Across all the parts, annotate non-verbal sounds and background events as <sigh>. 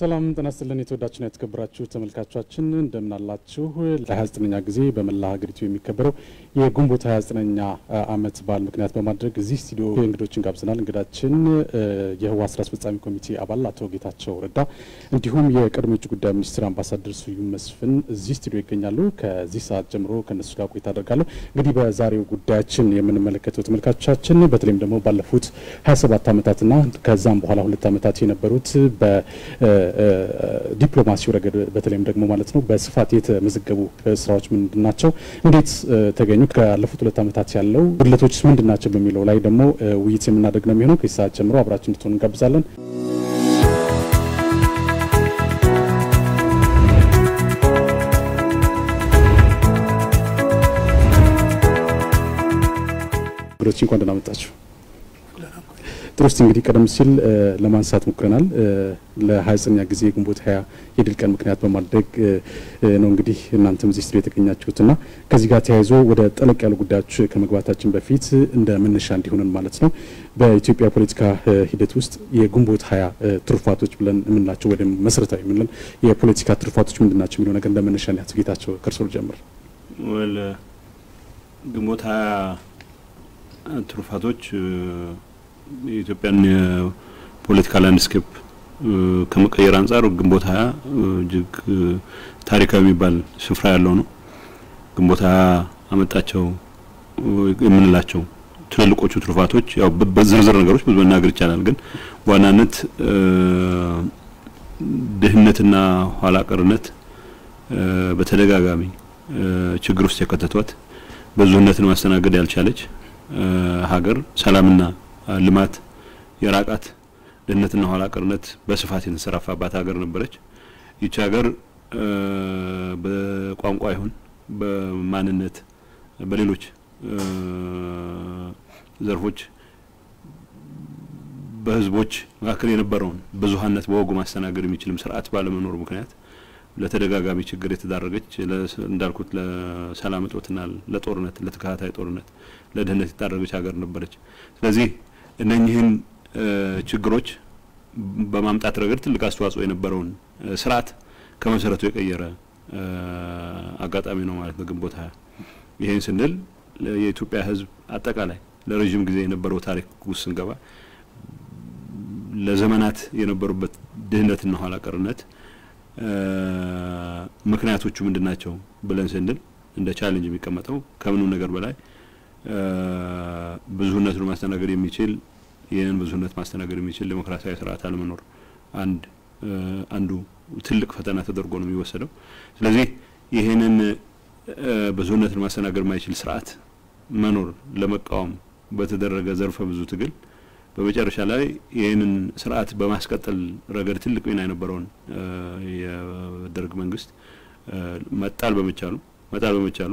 ሰላም ጤና ይስጥልን። የተወዳችሁና የተከበራችሁ ተመልካቾቻችን እንደምን አላችሁ? ለ29ኛ ጊዜ በመላ ሀገሪቱ የሚከበረው የግንቦት 29ኛ ዓመት በዓል ምክንያት በማድረግ እዚህ ስቱዲዮ እንግዶችን ጋብዘናል። እንግዳችን የህወሓት ስራ አስፈጻሚ ኮሚቴ አባል አቶ ጌታቸው ረዳ እንዲሁም የቀድሞ የውጭ ጉዳይ ሚኒስትር አምባሳደር ስዩም መስፍን እዚህ ስቱዲዮ ይገኛሉ። ከዚህ ሰዓት ጀምሮ ከእነሱ ጋር ቆይታ አደርጋለሁ። እንግዲህ በዛሬው ጉዳያችን የምንመለከተው ተመልካቾቻችን በተለይም ደግሞ ባለፉት 27 ዓመታትና ከዛም በኋላ ሁለት ዓመታት የነበሩት በ ዲፕሎማሲው ረገድ በተለይም ደግሞ ማለት ነው በስፋት የተመዘገቡ ስራዎች ምንድን ናቸው? እንዴት ተገኙ? ካለፉት ሁለት ዓመታት ያለው ጉድለቶች ምንድን ናቸው? በሚለው ላይ ደግሞ ውይይት የምናደርግ ነው የሚሆነው። ከዚህ ሰዓት ጀምሮ አብራችን እንድትሆኑ እንጋብዛለን። እንግዶች እንኳን ደህና መጣችሁ። ጥሩ እስቲ እንግዲህ ቀደም ሲል ለማንሳት ሞክረናል። ለ29ኛ ጊዜ ግንቦት ሀያ የድል ቀን ምክንያት በማድረግ ነው እንግዲህ እናንተም እዚህ ስቱዲዮ የተገኛችሁትና ከዚህ ጋር ተያይዞ ወደ ጠለቅ ያሉ ጉዳዮች ከመግባታችን በፊት እንደ መነሻ እንዲሆንን ማለት ነው በኢትዮጵያ ፖለቲካ ሂደት ውስጥ የግንቦት ሀያ ትሩፋቶች ብለን የምንላቸው ወይም መሰረታዊ የምንለን የፖለቲካ ትሩፋቶች ምንድን ናቸው የሚለው ነገር እንደ መነሻ ያት ጌታቸው ከእርሶ ልጀምር። ግንቦት ሀያ ትሩፋቶች የኢትዮጵያን የፖለቲካ ላንድስኬፕ ከመቀየር አንጻር ግንቦት ሀያ እጅግ ታሪካዊ የሚባል ስፍራ ያለው ነው። ግንቦት ሀያ አመጣቸው የምንላቸው ትልልቆቹ ትሩፋቶች ያው በዝርዝር ነገሮች ብዙ መናገር ይቻላል። ግን በዋናነት ድህነትና ኋላ ቀርነት በተደጋጋሚ ችግር ውስጥ የከተቷት ብዙህነትን ማስተናገድ ያልቻለች ሀገር ሰላምና ልማት የራቃት ድህነትና ኋላ ቀርነት በስፋት የተንሰራፋባት ሀገር ነበረች። ይቺ ሀገር በቋንቋ ይሁን በማንነት በሌሎች ዘርፎች በህዝቦች መካከል የነበረውን ብዙሀነት በወጉ ማስተናገድ የሚችልም ስርዓት ባለመኖሩ ምክንያት ለተደጋጋሚ ችግር የተዳረገች እንዳልኩት ለሰላም እጦትና ለጦርነት ለተከታታይ ጦርነት ለድህነት የተዳረገች ሀገር ነበረች። ስለዚህ እነኚህን ችግሮች በማምጣት ረገድ ትልቅ አስተዋጽኦ የነበረውን ስርዓት ከመሰረቱ የቀየረ አጋጣሚ ነው ማለት ነው ሀያ። ይህን ስንል የኢትዮጵያ ህዝብ አጠቃላይ ለረዥም ጊዜ የነበረው ታሪክ ውስጥ ስንገባ ለዘመናት የነበሩበት ድህነትና ኋላ ቀርነት ምክንያቶቹ ምንድን ናቸው ብለን ስንል እንደ challenge የሚቀመጠው ከምንም ነገር በላይ ብዙህነቱን ማስተናገድ የሚችል ይህን ብዙህነት ማስተናገድ የሚችል ዴሞክራሲያዊ ስርዓት አለመኖር አንድ አንዱ ትልቅ ፈተና ተደርጎ ነው የሚወሰደው። ስለዚህ ይህንን ብዙህነትን ማስተናገድ የማይችል ስርዓት መኖር ለመቃወም በተደረገ ዘርፈ ብዙ ትግል በመጨረሻ ላይ ይህንን ስርዓት በማስቀጠል ረገድ ትልቅ ሚና የነበረውን የደርግ መንግስት መጣል በመቻሉ መጣል በመቻሉ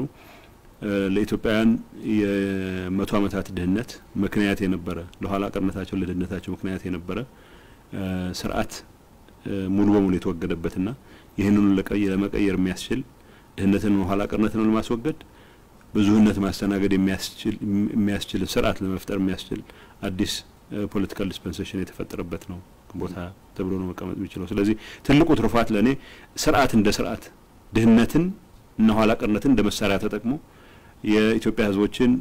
ለኢትዮጵያውያን የመቶ ዓመታት ድህነት ምክንያት የነበረ ለኋላ ቀርነታቸው ለድህነታቸው ምክንያት የነበረ ስርዓት ሙሉ በሙሉ የተወገደበትና ይህንኑ ለመቀየር የሚያስችል ድህነትን ኋላ ቀርነትን ለማስወገድ ብዙህነት ማስተናገድ የሚያስችል ስርዓት ለመፍጠር የሚያስችል አዲስ political dispensation የተፈጠረበት ነው ሀያ ተብሎ ነው መቀመጥ የሚችለው። ስለዚህ ትልቁ ትሩፋት ለእኔ ስርዓት እንደ ስርዓት ድህነትን እና ኋላ ቀርነትን እንደ መሳሪያ ተጠቅሞ የኢትዮጵያ ሕዝቦችን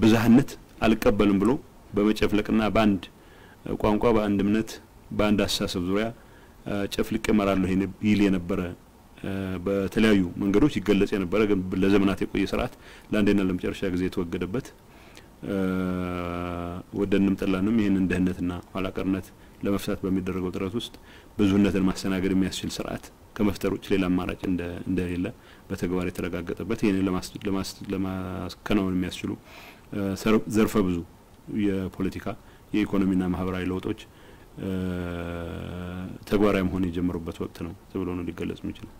ብዝሃነት አልቀበልም ብሎ በመጨፍለቅና በአንድ ቋንቋ፣ በአንድ እምነት፣ በአንድ አስተሳሰብ ዙሪያ ጨፍልቅ እመራለሁ ይል የነበረ በተለያዩ መንገዶች ይገለጽ የነበረ ግን ለዘመናት የቆየ ስርዓት ለአንዴና ለመጨረሻ ጊዜ የተወገደበት ወደንም ጠላንም ይህንን ድህነትና ኋላ ቀርነት ለመፍታት በሚደረገው ጥረት ውስጥ ብዙህነትን ማስተናገድ የሚያስችል ስርዓት ከመፍጠር ውጭ ሌላ አማራጭ እንደሌለ በተግባር የተረጋገጠበት ይህንን ለማስከናወን የሚያስችሉ ዘርፈ ብዙ የፖለቲካ የኢኮኖሚና ማህበራዊ ለውጦች ተግባራዊ መሆን የጀመሩበት ወቅት ነው ተብሎ ነው ሊገለጽ የሚችለው።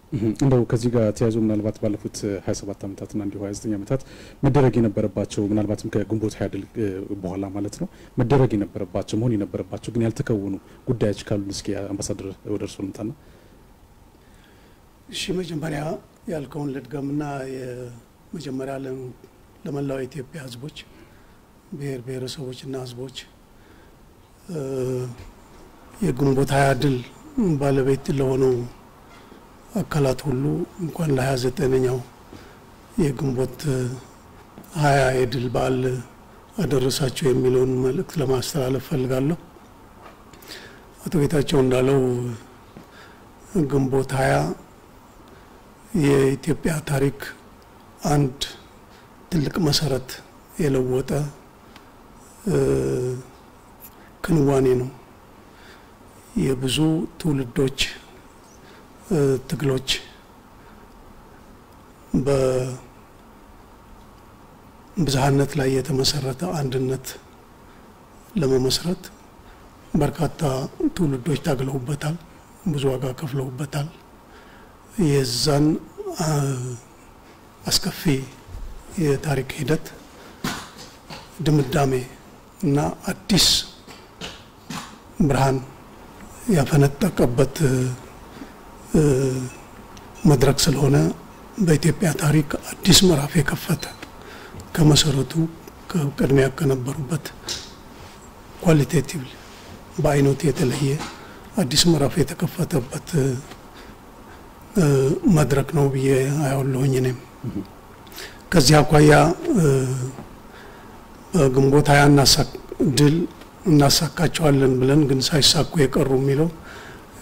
እንደው ከዚህ ጋር ተያይዞ ምናልባት ባለፉት 27 ዓመታትና እንዲሁ 29 ዓመታት መደረግ የነበረባቸው ምናልባትም ከግንቦት ሀያ ድል በኋላ ማለት ነው መደረግ የነበረባቸው መሆን የነበረባቸው ግን ያልተከወኑ ጉዳዮች ካሉ እስኪ አምባሳደር ወደ እርስዎ ልምጣና። እሺ መጀመሪያ ያልከውን ልድገምና የመጀመሪያ ለመላው የኢትዮጵያ ሕዝቦች ብሔር ብሔረሰቦችና ሕዝቦች የግንቦት ሀያ ድል ባለቤት ለሆነው አካላት ሁሉ እንኳን ለሀያ ዘጠነኛው የግንቦት ሀያ የድል በዓል አደረሳቸው የሚለውን መልእክት ለማስተላለፍ ፈልጋለሁ። አቶ ጌታቸው እንዳለው ግንቦት ሀያ የኢትዮጵያ ታሪክ አንድ ትልቅ መሰረት የለወጠ ክንዋኔ ነው። የብዙ ትውልዶች ትግሎች በብዝሃነት ላይ የተመሰረተ አንድነት ለመመስረት በርካታ ትውልዶች ታግለውበታል፣ ብዙ ዋጋ ከፍለውበታል። የዛን አስከፊ የታሪክ ሂደት ድምዳሜ እና አዲስ ብርሃን ያፈነጠቀበት መድረክ ስለሆነ በኢትዮጵያ ታሪክ አዲስ ምዕራፍ የከፈተ ከመሰረቱ ቅድሚያ ከነበሩበት ኳሊቴቲቭ በአይነቱ የተለየ አዲስ ምዕራፍ የተከፈተበት መድረክ ነው ብዬ አያለሁኝ። እኔም ከዚህ አኳያ በግንቦት ሀያ ድል እናሳካቸዋለን ብለን ግን ሳይሳኩ የቀሩ የሚለው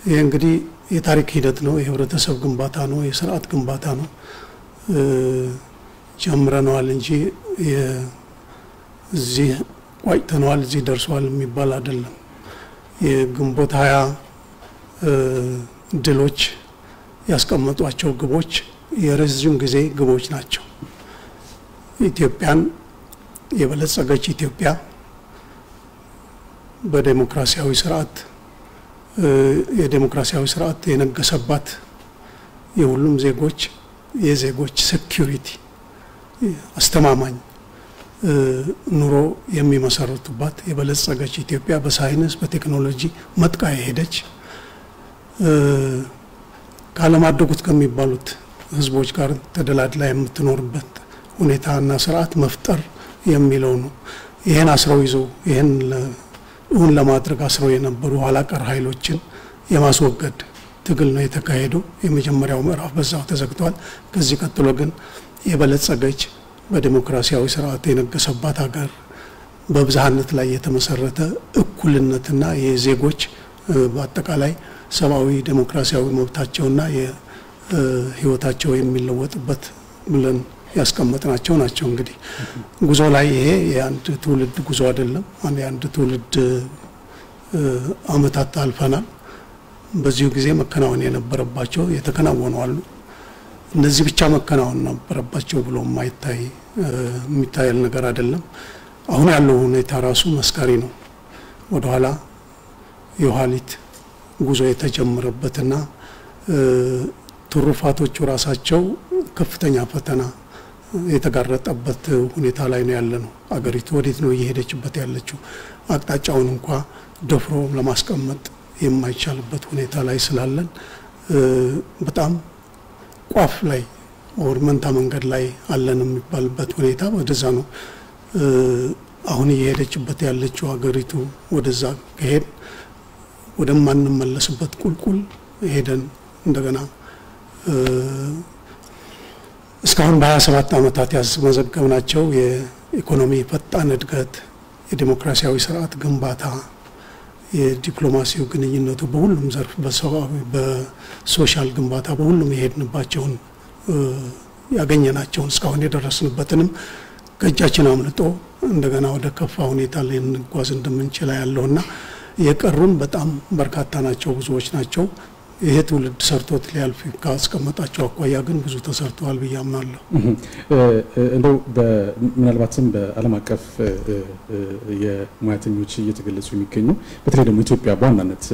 ይህ እንግዲህ የታሪክ ሂደት ነው። የህብረተሰብ ግንባታ ነው። የስርዓት ግንባታ ነው። ጀምረነዋል እንጂ እዚህ ቋጭተነዋል፣ እዚህ ደርሰዋል የሚባል አይደለም። የግንቦት ሀያ ድሎች ያስቀመጧቸው ግቦች የረዥም ጊዜ ግቦች ናቸው። ኢትዮጵያን የበለጸገች ኢትዮጵያ በዴሞክራሲያዊ ስርዓት የዴሞክራሲያዊ ስርዓት የነገሰባት የሁሉም ዜጎች የዜጎች security አስተማማኝ ኑሮ የሚመሰረቱባት የበለጸገች ኢትዮጵያ በሳይንስ በቴክኖሎጂ መጥቃ የሄደች ካለማደጉት ከሚባሉት ህዝቦች ጋር ተደላድላ የምትኖርበት ሁኔታና ስርዓት መፍጠር የሚለው ነው። ይህን አስረው ይዘው ይህን እውን ለማድረግ አስረው የነበሩ ኋላ ቀር ኃይሎችን የማስወገድ ትግል ነው የተካሄደው። የመጀመሪያው ምዕራፍ በዛው ተዘግቷል። ከዚህ ቀጥሎ ግን የበለጸገች በዴሞክራሲያዊ ስርዓት የነገሰባት ሀገር በብዝሃነት ላይ የተመሰረተ እኩልነትና የዜጎች በአጠቃላይ ሰብአዊ ዴሞክራሲያዊ መብታቸውና የህይወታቸው የሚለወጥበት ብለን ያስቀመጥናቸው ናቸው። እንግዲህ ጉዞ ላይ ይሄ የአንድ ትውልድ ጉዞ አይደለም። የአንድ ትውልድ አመታት አልፈናል። በዚሁ ጊዜ መከናወን የነበረባቸው የተከናወኑ አሉ። እነዚህ ብቻ መከናወን ነበረባቸው ብሎ የማይታይ የሚታየል ነገር አይደለም። አሁን ያለው ሁኔታ ራሱ መስካሪ ነው። ወደኋላ የኋሊት ጉዞ የተጀመረበትና ትሩፋቶቹ ራሳቸው ከፍተኛ ፈተና የተጋረጠበት ሁኔታ ላይ ነው ያለ ነው። አገሪቱ ወዴት ነው እየሄደችበት ያለችው? አቅጣጫውን እንኳ ደፍሮ ለማስቀመጥ የማይቻልበት ሁኔታ ላይ ስላለን በጣም ቋፍ ላይ ወር መንታ መንገድ ላይ አለን የሚባልበት ሁኔታ ወደዛ ነው አሁን እየሄደችበት ያለችው ሀገሪቱ። ወደዛ ከሄድ ወደማንመለስበት ቁልቁል ሄደን እንደገና እስካሁን በሀያ ሰባት ዓመታት ያስመዘገብናቸው የኢኮኖሚ ፈጣን እድገት፣ የዲሞክራሲያዊ ስርዓት ግንባታ፣ የዲፕሎማሲው ግንኙነቱ በሁሉም ዘርፍ በሰብአዊ በሶሻል ግንባታ በሁሉም የሄድንባቸውን ያገኘናቸውን እስካሁን የደረስንበትንም ከእጃችን አምልጦ እንደገና ወደ ከፋ ሁኔታ ልንጓዝ እንደምንችላ ያለውና የቀሩን በጣም በርካታ ናቸው፣ ብዙዎች ናቸው። ይሄ ትውልድ ሰርቶት ሊያልፍ ካስቀመጣቸው አኳያ ግን ብዙ ተሰርተዋል ብዬ አምናለሁ። እንደው ምናልባትም በዓለም አቀፍ የሙያተኞች እየተገለጹ የሚገኙ በተለይ ደግሞ ኢትዮጵያ በዋናነት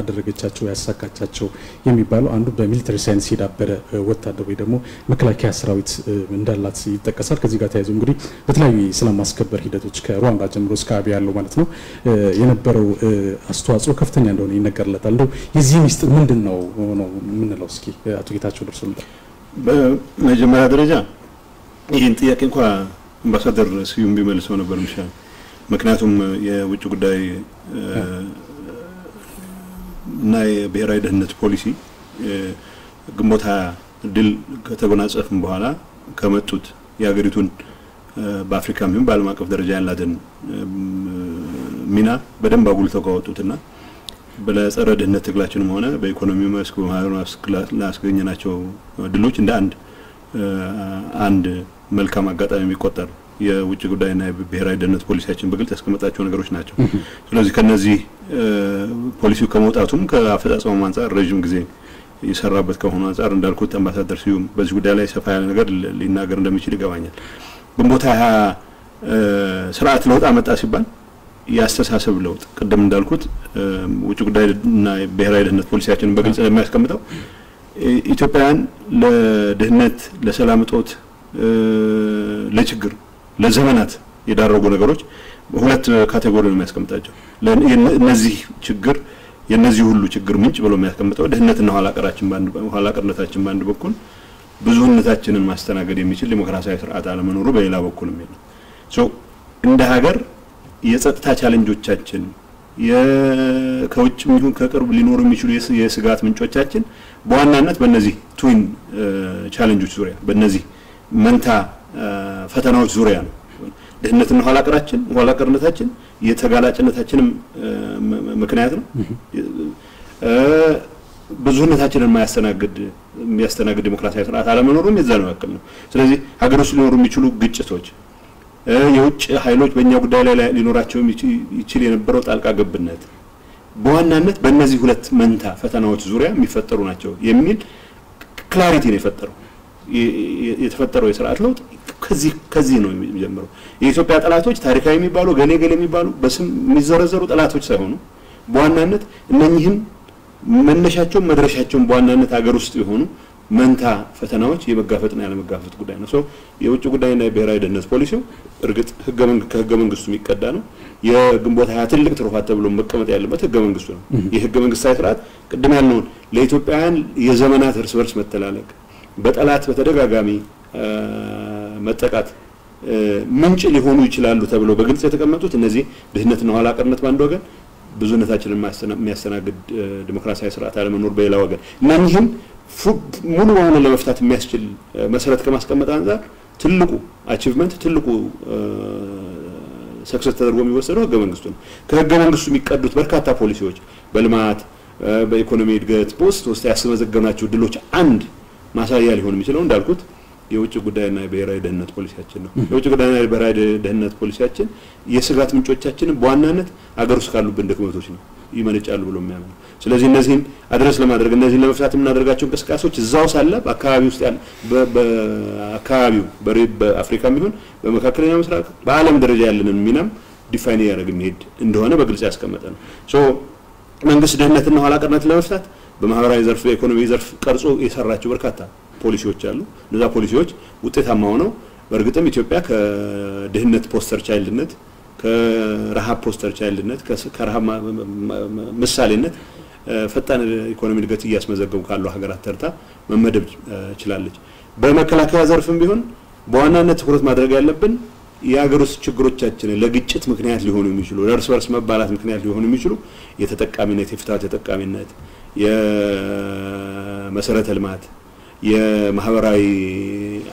አደረገቻቸው ያሳካቻቸው የሚባለው አንዱ በ military science የዳበረ ወታደር ወይ ደግሞ መከላከያ ሰራዊት እንዳላት ይጠቀሳል። ከዚህ ጋር ተያይዞ እንግዲህ በተለያዩ የሰላም ማስከበር ሂደቶች ከሩዋንዳ ጀምሮ እስከ አብያ ያለው ማለት ነው የነበረው አስተዋጽኦ ከፍተኛ እንደሆነ ይነገርለታል። እንደው የዚህ ሚስጥር ምንድን ነው ነው የምንለው? እስኪ አቶ ጌታቸው ደርሶ በመጀመሪያ ደረጃ ይህን ጥያቄ እንኳ አምባሳደር ስዩም ቢመልሰው ነበር ሚሻል። ምክንያቱም የውጭ ጉዳይ እና የብሔራዊ ደህንነት ፖሊሲ ግንቦት ሃያ ድል ከተጎናጸፍም በኋላ ከመጡት የሀገሪቱን በአፍሪካም ይሁን በዓለም አቀፍ ደረጃ ያላትን ሚና በደንብ አጉልተው ካወጡትና በጸረ ድህነት ትግላችንም ሆነ በኢኮኖሚ መስክ በማህበራዊ ላስገኘናቸው ድሎች እንደ አንድ አንድ መልካም አጋጣሚ የሚቆጠር የውጭ ጉዳይና የብሔራዊ ደህንነት ፖሊሲያችን በግልጽ ያስቀመጣቸው ነገሮች ናቸው። ስለዚህ ከነዚህ ፖሊሲው ከመውጣቱም ከአፈጻጸሙም አንጻር ረዥም ጊዜ የሰራበት ከሆኑ አንጻር እንዳልኩት አምባሳደር ስዩም በዚህ ጉዳይ ላይ ሰፋ ያለ ነገር ሊናገር እንደሚችል ይገባኛል። ግንቦት ሃያ ስርዓት ለውጥ አመጣ ሲባል የአስተሳሰብ ለውጥ ቅድም እንዳልኩት ውጭ ጉዳይና ብሔራዊ ደህንነት ፖሊሲያችንን በግልጽ የሚያስቀምጠው ኢትዮጵያውያን ለድህነት፣ ለሰላም እጦት፣ ለችግር ለዘመናት የዳረጉ ነገሮች ሁለት category ነው የሚያስቀምጣቸው። እነዚህ ችግር የእነዚህ ሁሉ ችግር ምንጭ ብሎ የሚያስቀምጠው ድህነትና ኋላቀርነታችን በአንድ በኩል ብዙህነታችንን ማስተናገድ የሚችል ዲሞክራሲያዊ ስርዓት አለመኖሩ በሌላ በኩል የሚል እንደ ሀገር የጸጥታ challenge ኦቻችን ከውጭም ይሁን ከቅርብ ሊኖሩ የሚችሉ የስጋት ምንጮቻችን በዋናነት በእነዚህ twin ቻለንጆች ዙሪያ በእነዚህ መንታ ፈተናዎች ዙሪያ ነው። ድህነትና ኋላቀራችን ኋላቀርነታችን የተጋላጭነታችንም ምክንያት ነው። ብዙህነታችንን የማያስተናግድ የሚያስተናግድ ዲሞክራሲያዊ ስርዓት አለመኖሩም የዛ ነው ያክል ነው። ስለዚህ ሀገር ውስጥ ሊኖሩ የሚችሉ ግጭቶች፣ የውጭ ኃይሎች በእኛ ጉዳይ ላይ ሊኖራቸው ይችል የነበረው ጣልቃ ገብነት በዋናነት በእነዚህ ሁለት መንታ ፈተናዎች ዙሪያ የሚፈጠሩ ናቸው የሚል ክላሪቲ ነው የፈጠረው። የተፈጠረው የስርዓት ለውጥ ከዚህ ከዚህ ነው የሚጀምረው። የኢትዮጵያ ጠላቶች ታሪካዊ የሚባሉ ገሌ ገሌ የሚባሉ በስም የሚዘረዘሩ ጠላቶች ሳይሆኑ በዋናነት እነኚህን መነሻቸውን መድረሻቸውን በዋናነት ሀገር ውስጥ የሆኑ መንታ ፈተናዎች የመጋፈጥና ያለመጋፈጥ ጉዳይ ነው። የውጭ ጉዳይና የብሔራዊ ደህንነት ፖሊሲው እርግጥ ከህገ መንግስቱ የሚቀዳ ነው። የግንቦት ሀያ ትልቅ ትሩፋት ተብሎ መቀመጥ ያለበት ህገ መንግስቱ ነው። የህገ መንግስታዊ ስርዓት ቅድም ያልነውን ለኢትዮጵያውያን የዘመናት እርስ በርስ መተላለቅ በጠላት በተደጋጋሚ መጠቃት ምንጭ ሊሆኑ ይችላሉ ተብሎ በግልጽ የተቀመጡት እነዚህ ድህነትና ኋላ ቀርነት በአንድ ወገን፣ ብዙህነታችንን የሚያስተናግድ ዲሞክራሲያዊ ስርዓት አለመኖር በሌላ ወገን እነኚህም ሙሉ በሙሉ ለመፍታት የሚያስችል መሰረት ከማስቀመጥ አንጻር ትልቁ achievement ትልቁ ሰክሰስ ተደርጎ የሚወሰደው ህገ መንግስቱ ነው። ከህገ መንግስቱ የሚቀዱት በርካታ ፖሊሲዎች በልማት በኢኮኖሚ እድገት በውስጥ ውስጥ ያስመዘገብናቸው ድሎች አንድ ማሳያ ሊሆን የሚችለው እንዳልኩት የውጭ ጉዳይና የብሔራዊ ደህንነት ፖሊሲያችን ነው። የውጭ ጉዳይና የብሔራዊ ደህንነት ፖሊሲያችን የስጋት ምንጮቻችንን በዋናነት አገር ውስጥ ካሉብን ድክመቶች ነው ይመነጫሉ ብሎ የሚያምነው። ስለዚህ እነዚህን አድረስ ለማድረግ እነዚህን ለመፍታት የምናደርጋቸው እንቅስቃሴዎች እዛው ሳለ በአካባቢ ውስጥ ያለ በአካባቢው በአፍሪካም ይሁን በመካከለኛ ምስራቅ በዓለም ደረጃ ያለንን ሚናም define እያደረግ የሚሄድ እንደሆነ በግልጽ ያስቀመጠ ነው። so መንግስት ድህነትና ኋላ ቀርነት ለመፍታት በማህበራዊ ዘርፍ በኢኮኖሚ ዘርፍ ቀርጾ የሰራቸው በርካታ ፖሊሲዎች አሉ። እነዛ ፖሊሲዎች ውጤታማ ሆነው በእርግጥም ኢትዮጵያ ከድህነት poster child ነት ከረሃብ poster child ነት ከረሃብ ምሳሌነት ፈጣን ኢኮኖሚ እድገት እያስመዘገቡ ካሉ ሀገራት ተርታ መመደብ ችላለች። በመከላከያ ዘርፍም ቢሆን በዋናነት ትኩረት ማድረግ ያለብን የሀገር ውስጥ ችግሮቻችንን ለግጭት ምክንያት ሊሆኑ የሚችሉ ለእርስ በርስ መባላት ምክንያት ሊሆኑ የሚችሉ የተጠቃሚነት የፍትሀት ተጠቃሚነት የመሰረተ ልማት የማህበራዊ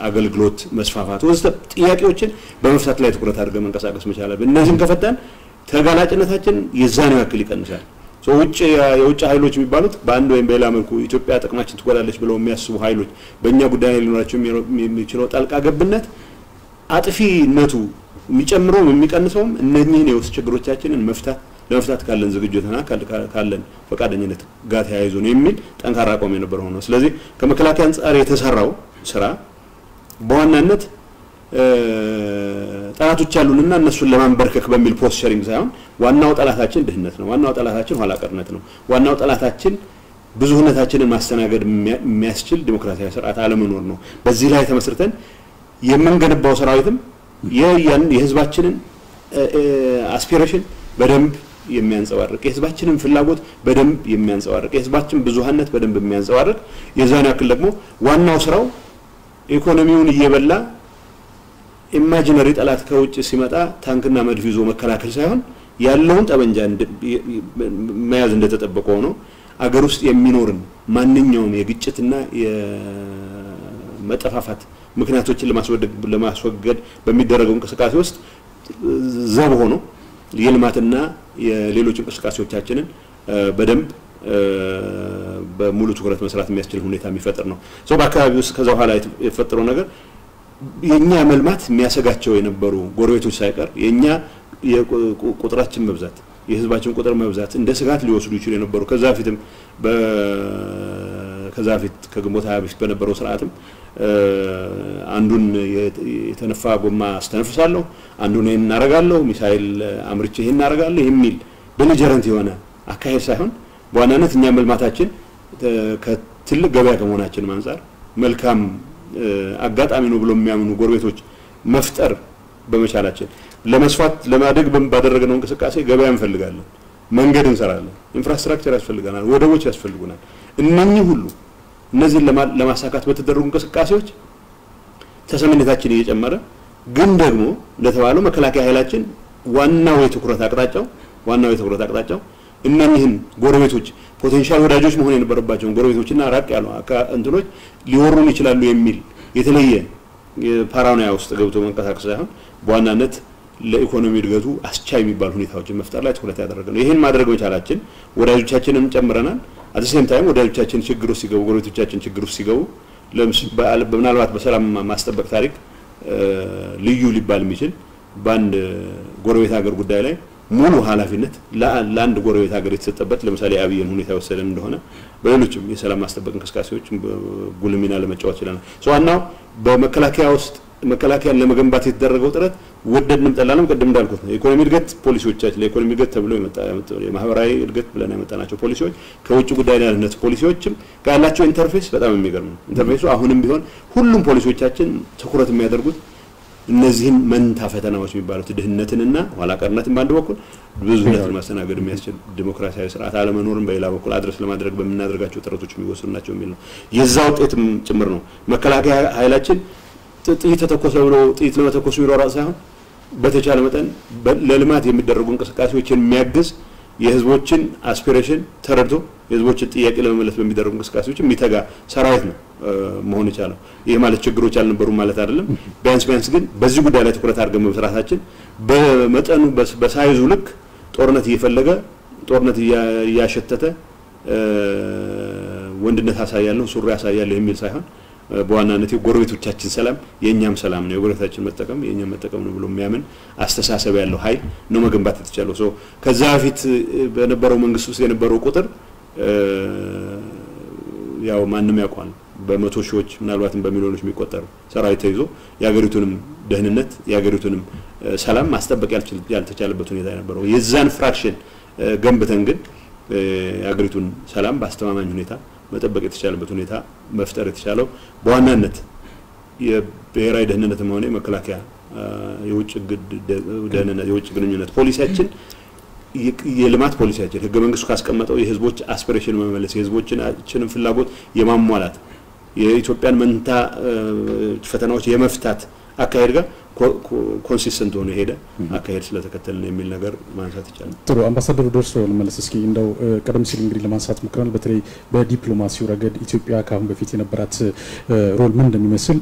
አገልግሎት መስፋፋት ወዘተ ጥያቄዎችን በመፍታት ላይ ትኩረት አድርገን መንቀሳቀስ መቻል አለብን። እነዚህም ከፈታን ተጋላጭነታችን የዛኔው ያክል ይቀንሳል። ውጭ የውጭ ኃይሎች የሚባሉት በአንድ ወይም በሌላ መልኩ ኢትዮጵያ ጥቅማችን ትጎዳለች ብለው የሚያስቡ ኃይሎች በእኛ ጉዳይ ላይ ሊኖራቸው የሚችለው ጣልቃ ገብነት አጥፊነቱ የሚጨምረውም የሚቀንሰውም እነኚህን የውስጥ ችግሮቻችንን መፍታት ለመፍታት ካለን ዝግጅትና ካለን ፈቃደኝነት ጋር ተያይዞ ነው የሚል ጠንካራ አቋም የነበረ ሆኖ ስለዚህ ከመከላከያ አንጻር የተሰራው ስራ በዋናነት ጠላቶች ያሉንና እነሱን ለማንበርከክ በሚል posturing ሳይሆን ዋናው ጠላታችን ድህነት ነው። ዋናው ጠላታችን ኋላ ቀርነት ነው። ዋናው ጠላታችን ብዙህነታችንን ማስተናገድ የሚያስችል ዲሞክራሲያዊ ስርዓት አለመኖር ነው። በዚህ ላይ ተመስርተን የምንገነባው ሰራዊትም የህዝባችንን አስፒሬሽን በደንብ የሚያንጸባርቅ የህዝባችንን ፍላጎት በደንብ የሚያንጸባርቅ የህዝባችን ብዙሀነት በደንብ የሚያንጸባርቅ የዛን ያክል ደግሞ ዋናው ስራው ኢኮኖሚውን እየበላ ኢማጂነሪ ጠላት ከውጭ ሲመጣ ታንክና መድፍ ይዞ መከላከል ሳይሆን ያለውን ጠመንጃ መያዝ እንደተጠበቀ ሆኖ አገር ውስጥ የሚኖርን ማንኛውም የግጭትና የመጠፋፋት ምክንያቶችን ለማስወገድ በሚደረገው እንቅስቃሴ ውስጥ ዘብ ሆኖ የልማትና የሌሎች እንቅስቃሴዎቻችንን በደንብ በሙሉ ትኩረት መስራት የሚያስችል ሁኔታ የሚፈጥር ነው። ሰው በአካባቢ ውስጥ ከዛ በኋላ የተፈጠረው ነገር የእኛ መልማት የሚያሰጋቸው የነበሩ ጎረቤቶች ሳይቀር የእኛ ቁጥራችን መብዛት የህዝባችን ቁጥር መብዛት እንደ ስጋት ሊወስዱ ይችሉ የነበሩ ከዛ በፊትም ከዛ በፊት ከግንቦት ሀያ በፊት በነበረው ስርዓትም አንዱን የተነፋ ጎማ አስተነፍሳለሁ፣ አንዱን ይህን እናደርጋለሁ፣ ሚሳይል አምርቼ ይህን እናደርጋለሁ የሚል belligerent የሆነ አካሄድ ሳይሆን በዋናነት እኛ መልማታችን ከትልቅ ገበያ ከመሆናችንም አንጻር መልካም አጋጣሚ ነው ብሎ የሚያምኑ ጎረቤቶች መፍጠር በመቻላችን ለመስፋት ለማደግ ባደረግነው እንቅስቃሴ ገበያ እንፈልጋለን፣ መንገድ እንሰራለን፣ infrastructure ያስፈልገናል፣ ወደቦች ያስፈልጉናል። እነኚህ ሁሉ እነዚህን ለማሳካት በተደረጉ እንቅስቃሴዎች ተሰሚነታችን እየጨመረ ግን ደግሞ እንደተባለው መከላከያ ኃይላችን ዋናው የትኩረት አቅጣጫው ዋናው የትኩረት አቅጣጫው እነኚህን ጎረቤቶች potential ወዳጆች መሆን የነበረባቸውን ጎረቤቶችና ራቅ ያሉ እንትኖች ሊወሩን ይችላሉ የሚል የተለየ paranoia ውስጥ ገብቶ መንቀሳቀስ ሳይሆን በዋናነት ለኢኮኖሚ እድገቱ አስቻይ የሚባሉ ሁኔታዎችን መፍጠር ላይ ትኩረት ያደረገ ነው። ይህን ማድረግ መቻላችን ወዳጆቻችንን ጨምረናል። at the same time ወዳጆቻችን ችግር ውስጥ ሲገቡ፣ ጎረቤቶቻችን ችግር ውስጥ ሲገቡ ምናልባት በሰላም ማስጠበቅ ታሪክ ልዩ ሊባል የሚችል በአንድ ጎረቤት ሀገር ጉዳይ ላይ ሙሉ ኃላፊነት ለአንድ ጎረቤት ሀገር የተሰጠበት ለምሳሌ የአብይን ሁኔታ የወሰደን እንደሆነ በሌሎችም የሰላም ማስጠበቅ እንቅስቃሴዎች ጉልህ ሚና ለመጫወት ችለናል። ዋናው በመከላከያ ውስጥ መከላከያን ለመገንባት የተደረገው ጥረት ወደድንም ጠላንም ቅድም እንዳልኩት ነው። የኢኮኖሚ እድገት ፖሊሲዎቻችን ለኢኮኖሚ እድገት ተብሎ የማህበራዊ እድገት ብለን ያመጣናቸው ፖሊሲዎች ከውጭ ጉዳይ ደህንነት ፖሊሲዎችም ያላቸው interface በጣም የሚገርም ነው። interface ኡ አሁንም ቢሆን ሁሉም ፖሊሲዎቻችን ትኩረት የሚያደርጉት እነዚህን መንታ ፈተናዎች የሚባሉት ድህነትንና ኋላ ቀርነትን በአንድ በኩል ብዙሃነትን ማስተናገድ የሚያስችል ዲሞክራሲያዊ ስርዓት አለመኖርን በሌላ በኩል address ለማድረግ በምናደርጋቸው ጥረቶች የሚወሰኑ ናቸው የሚል ነው። የዛ ውጤትም ጭምር ነው። መከላከያ ኃይላችን ጥይት ተተኮሰ ብሎ ጥይት ለመተኮሱ የሚሯሯጥ ሳይሆን በተቻለ መጠን ለልማት የሚደረጉ እንቅስቃሴዎችን የሚያግዝ የህዝቦችን አስፒሬሽን ተረድቶ የህዝቦችን ጥያቄ ለመመለስ በሚደረጉ እንቅስቃሴዎች የሚተጋ ሰራዊት ነው መሆን የቻለው። ይህ ማለት ችግሮች አልነበሩም ማለት አይደለም። ቢያንስ ቢያንስ ግን በዚህ ጉዳይ ላይ ትኩረት አድርገን በመስራታችን በመጠኑ በሳይዙ ልክ ጦርነት እየፈለገ ጦርነት እያሸተተ ወንድነት አሳያለሁ ሱሪ አሳያለሁ የሚል ሳይሆን በዋናነት የጎረቤቶቻችን ሰላም የእኛም ሰላም ነው፣ የጎረቤታችን መጠቀም የእኛም መጠቀም ነው ብሎ የሚያምን አስተሳሰብ ያለው ኃይል ነው መገንባት የተቻለው። so ከዛ በፊት በነበረው መንግስት ውስጥ የነበረው ቁጥር ያው ማንም ያውቀዋል። በመቶ ሺዎች ምናልባትም በሚሊዮኖች የሚቆጠር ሰራዊት ተይዞ የሀገሪቱንም ደህንነት የሀገሪቱንም ሰላም ማስጠበቅ ያልተቻለበት ሁኔታ የነበረው የዛን fraction ገንብተን ግን የሀገሪቱን ሰላም በአስተማማኝ ሁኔታ መጠበቅ የተቻለበት ሁኔታ መፍጠር የተቻለው በዋናነት የብሔራዊ ደህንነትም ሆነ የመከላከያ የውጭ ደህንነት የውጭ ግንኙነት ፖሊሲያችን የልማት ፖሊሲያችን ህገ መንግስቱ ካስቀመጠው የህዝቦች aspiration መመለስ የህዝቦችንን ፍላጎት የማሟላት የኢትዮጵያን መንታ ፈተናዎች የመፍታት አካሄድ ጋር consistent ሆኖ የሄደ አካሄድ ስለተከተልን የሚል ነገር ማንሳት ይቻላል። ጥሩ አምባሳደር ወደ እርሶ ልመለስ እስኪ እንደው ቀደም ሲል እንግዲህ ለማንሳት ሞክረናል። በተለይ በዲፕሎማሲው ረገድ ኢትዮጵያ ከአሁን በፊት የነበራት ሮል ምን እንደሚመስል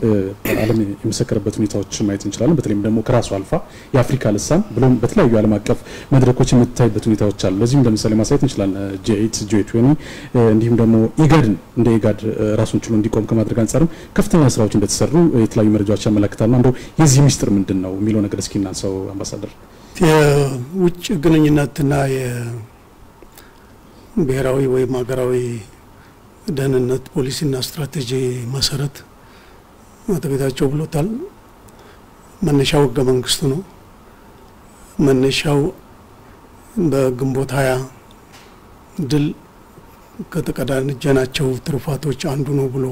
ዓለም የመሰከረበት ሁኔታዎች ማየት እንችላለን። በተለይም ደግሞ ከራሱ አልፋ የአፍሪካ ልሳን ብሎም በተለያዩ ዓለም አቀፍ መድረኮች የምትታይበት ሁኔታዎች አሉ። ለዚህም ለምሳሌ ማሳየት እንችላለን ጄኤት ጄ ትዌኒ እንዲሁም ደግሞ ኢጋድን እንደ ኢጋድ ራሱን ችሎ እንዲቆም ከማድረግ አንጻርም ከፍተኛ ስራዎች እንደተሰሩ የተለያዩ መረጃዎች ያመላክታሉ። እንደው የዚህ ሚስጥር ምንድን ነው የሚለው ነገር እስኪ እናንሳው አምባሳደር። የውጭ ግንኙነትና የብሔራዊ ወይም ሀገራዊ ደህንነት ፖሊሲና ስትራቴጂ መሰረት አቶ ጌታቸው ብሎታል። መነሻው ህገ መንግስቱ ነው። መነሻው በግንቦት ሀያ ድል ከተቀዳጀናቸው ትሩፋቶች አንዱ ነው ብሎ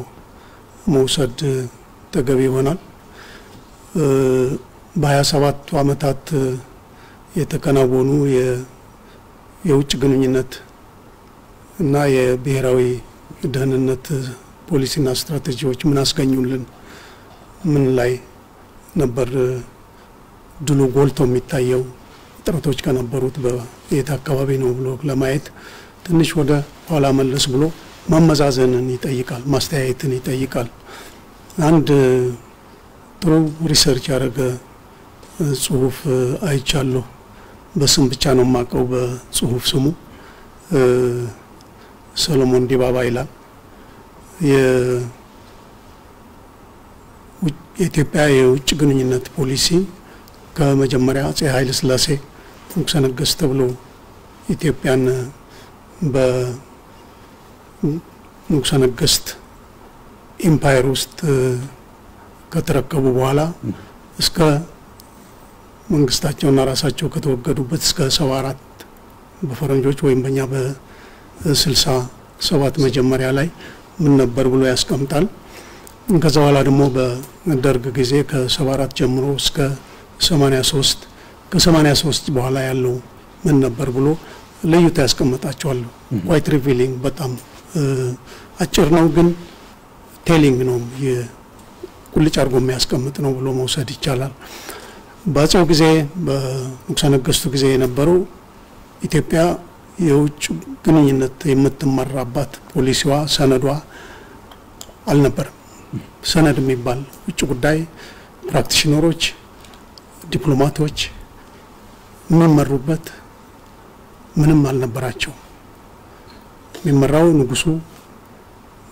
መውሰድ ተገቢ ይሆናል። በሀያ ሰባቱ አመታት የተከናወኑ የውጭ ግንኙነት እና የብሔራዊ ደህንነት ፖሊሲና ስትራቴጂዎች ምን አስገኙልን? ምን ላይ ነበር ድሉ ጎልቶ የሚታየው? ጥረቶች ከነበሩት በየት አካባቢ ነው ብሎ ለማየት ትንሽ ወደ ኋላ መለስ ብሎ ማመዛዘንን ይጠይቃል፣ ማስተያየትን ይጠይቃል። አንድ ጥሩ research ያደረገ ጽሁፍ አይቻለሁ። በስም ብቻ ነው የማውቀው በጽሁፍ ስሙ ሰሎሞን ዲባባ ይላል። የኢትዮጵያ የውጭ ግንኙነት ፖሊሲ ከመጀመሪያ አጼ ኃይለ ሥላሴ ንጉሠ ነገሥት ተብሎ ኢትዮጵያን በንጉሠ ነገሥት ኢምፓየር ውስጥ ከተረከቡ በኋላ እስከ መንግስታቸውና ራሳቸው ከተወገዱበት እስከ ሰባ አራት በፈረንጆች ወይም በእኛ በስልሳ ሰባት መጀመሪያ ላይ ምን ነበር ብሎ ያስቀምጣል። ከዛ በኋላ ደግሞ በደርግ ጊዜ ከሰባ አራት ጀምሮ እስከ ሰማኒያ ሶስት ከሰማኒያ ሶስት በኋላ ያለው ምን ነበር ብሎ ለይቶ ያስቀምጣቸዋል። quite revealing በጣም አጭር ነው፣ ግን telling ነው፣ ቁልጭ አድርጎ የሚያስቀምጥ ነው ብሎ መውሰድ ይቻላል። በአጼው ጊዜ በንጉሠ ነገሥቱ ጊዜ የነበረው ኢትዮጵያ የውጭ ግንኙነት የምትመራባት ፖሊሲዋ ሰነዷ አልነበረም። ሰነድ የሚባል ውጭ ጉዳይ practitioner ኦች፣ ዲፕሎማቶች የሚመሩበት ምንም አልነበራቸው። የሚመራው ንጉሱ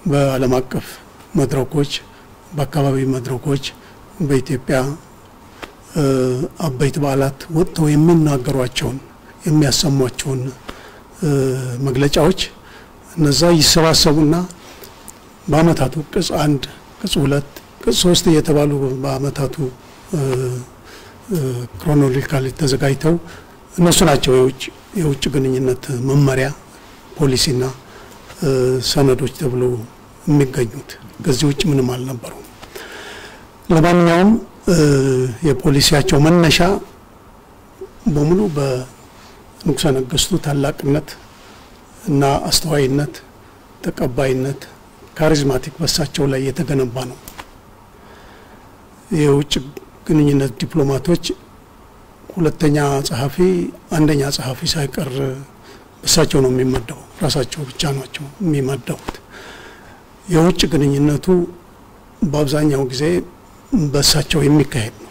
በዓለም አቀፍ መድረኮች፣ በአካባቢ መድረኮች፣ በኢትዮጵያ አበይት በዓላት ወጥተው የሚናገሯቸውን የሚያሰሟቸውን መግለጫዎች እነዛ ይሰባሰቡና በአመታቱ ቅጽ አንድ ቅጽ ሁለት ቅጽ ሶስት እየተባሉ በአመታቱ ክሮኖሎጂካሊ ተዘጋጅተው እነሱ ናቸው የውጭ የውጭ ግንኙነት መመሪያ ፖሊሲና ሰነዶች ተብሎ የሚገኙት። ከዚህ ውጭ ምንም አልነበሩም። ለማንኛውም የፖሊሲያቸው መነሻ በሙሉ በንጉሠ ነገሥቱ ታላቅነት እና አስተዋይነት፣ ተቀባይነት፣ ካሪዝማቲክ በሳቸው ላይ የተገነባ ነው። የውጭ ግንኙነት ዲፕሎማቶች ሁለተኛ ጸሐፊ፣ አንደኛ ጸሐፊ ሳይቀር እሳቸው ነው የሚመደቡ። ራሳቸው ብቻ ናቸው የሚመደቡት። የውጭ ግንኙነቱ በአብዛኛው ጊዜ በእሳቸው የሚካሄድ ነው።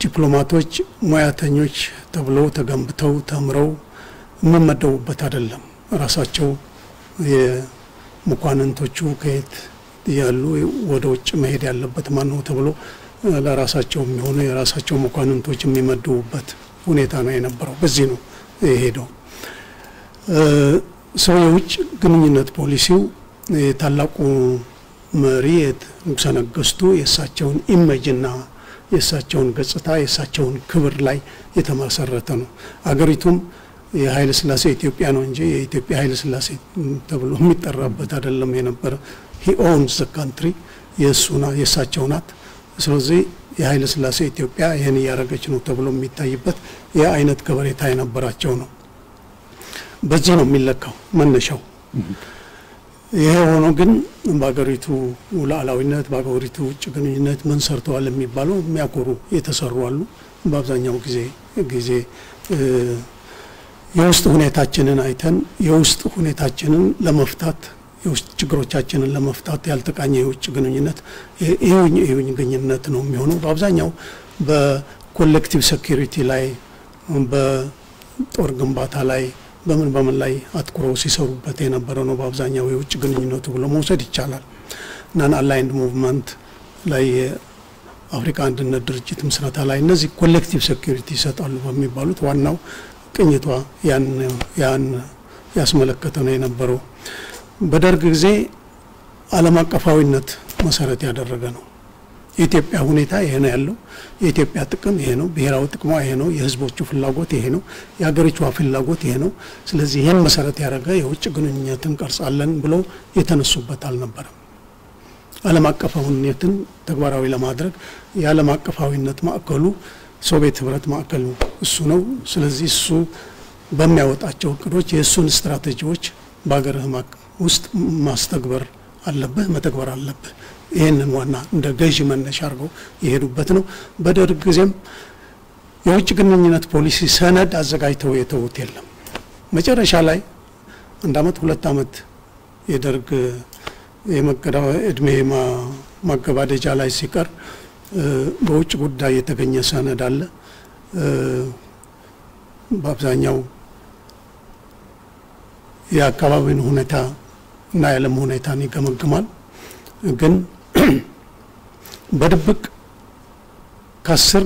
ዲፕሎማቶች ሙያተኞች ተብለው ተገንብተው ተምረው የሚመደቡበት አይደለም። ራሳቸው የመኳንንቶቹ ከየት ያሉ ወደ ውጭ መሄድ ያለበት ማን ነው ተብሎ ለራሳቸው የሚሆኑ የራሳቸው መኳንንቶች የሚመድቡበት ሁኔታ ነው የነበረው። በዚህ ነው የሄደው ሰው የውጭ ግንኙነት ፖሊሲው የታላቁ መሪ ንጉሠ ነገሥቱ የእሳቸውን image እና የእሳቸውን ገጽታ የእሳቸውን ክብር ላይ የተመሰረተ ነው። አገሪቱም የኃይለ ሥላሴ ኢትዮጵያ ነው እንጂ የኢትዮጵያ ኃይለ ሥላሴ ተብሎ የሚጠራበት አይደለም የነበረ። he owns country የእሱና የእሳቸው ናት። ስለዚህ የኃይለ ሥላሴ ኢትዮጵያ ይህን እያደረገች ነው ተብሎ የሚታይበት የአይነት ከበሬታ የነበራቸው ነው። በዚህ ነው የሚለካው መነሻው። ይሄ ሆኖ ግን በሀገሪቱ ሉዓላዊነት በሀገሪቱ ውጭ ግንኙነት ምን ሰርተዋል የሚባለው የሚያኮሩ የተሰሩ አሉ። በአብዛኛው ጊዜ ጊዜ የውስጥ ሁኔታችንን አይተን የውስጥ ሁኔታችንን ለመፍታት የውስጥ ችግሮቻችንን ለመፍታት ያልተቃኘ የውጭ ግንኙነት የውጭ የውጭ ግንኙነት ነው የሚሆነው። በአብዛኛው በ collective security ላይ በጦር ግንባታ ላይ በምን በምን ላይ አትኩረው ሲሰሩበት የነበረ ነው በአብዛኛው የውጭ ግንኙነቱ ብሎ መውሰድ ይቻላል። Non-Aligned Movement ላይ የአፍሪካ አንድነት ድርጅት ምስረታ ላይ እነዚህ collective security ይሰጣሉ በሚባሉት ዋናው ቅኝቷ ያን ያስመለከተ ነው የነበረው። በደርግ ጊዜ ዓለም አቀፋዊነት መሰረት ያደረገ ነው። የኢትዮጵያ ሁኔታ ይሄ ነው ያለው። የኢትዮጵያ ጥቅም ይሄ ነው። ብሔራዊ ጥቅሟ ይሄ ነው። የሕዝቦቹ ፍላጎት ይሄ ነው። የሀገሪቷ ፍላጎት ይሄ ነው። ስለዚህ ይህን መሰረት ያደረገ የውጭ ግንኙነትን ቀርጻለን ብለው የተነሱበት አልነበረም። ዓለም አቀፋዊነትን ተግባራዊ ለማድረግ የዓለም አቀፋዊነት ማዕከሉ ሶቪየት ህብረት ማዕከሉ እሱ ነው። ስለዚህ እሱ በሚያወጣቸው እቅዶች የእሱን ስትራቴጂዎች በሀገርህ ውስጥ ማስተግበር አለብህ፣ መተግበር አለብህ። ይህንን ዋና እንደ ገዢ መነሻ አድርገው የሄዱበት ነው። በደርግ ጊዜም የውጭ ግንኙነት ፖሊሲ ሰነድ አዘጋጅተው የተዉት የለም። መጨረሻ ላይ አንድ አመት ሁለት አመት የደርግ የመገዳ እድሜ ማገባደጃ ላይ ሲቀር በውጭ ጉዳይ የተገኘ ሰነድ አለ። በአብዛኛው የአካባቢን ሁኔታ እና የዓለም ሁኔታን ይገመግማል። ግን <clears throat> በድብቅ ከአስር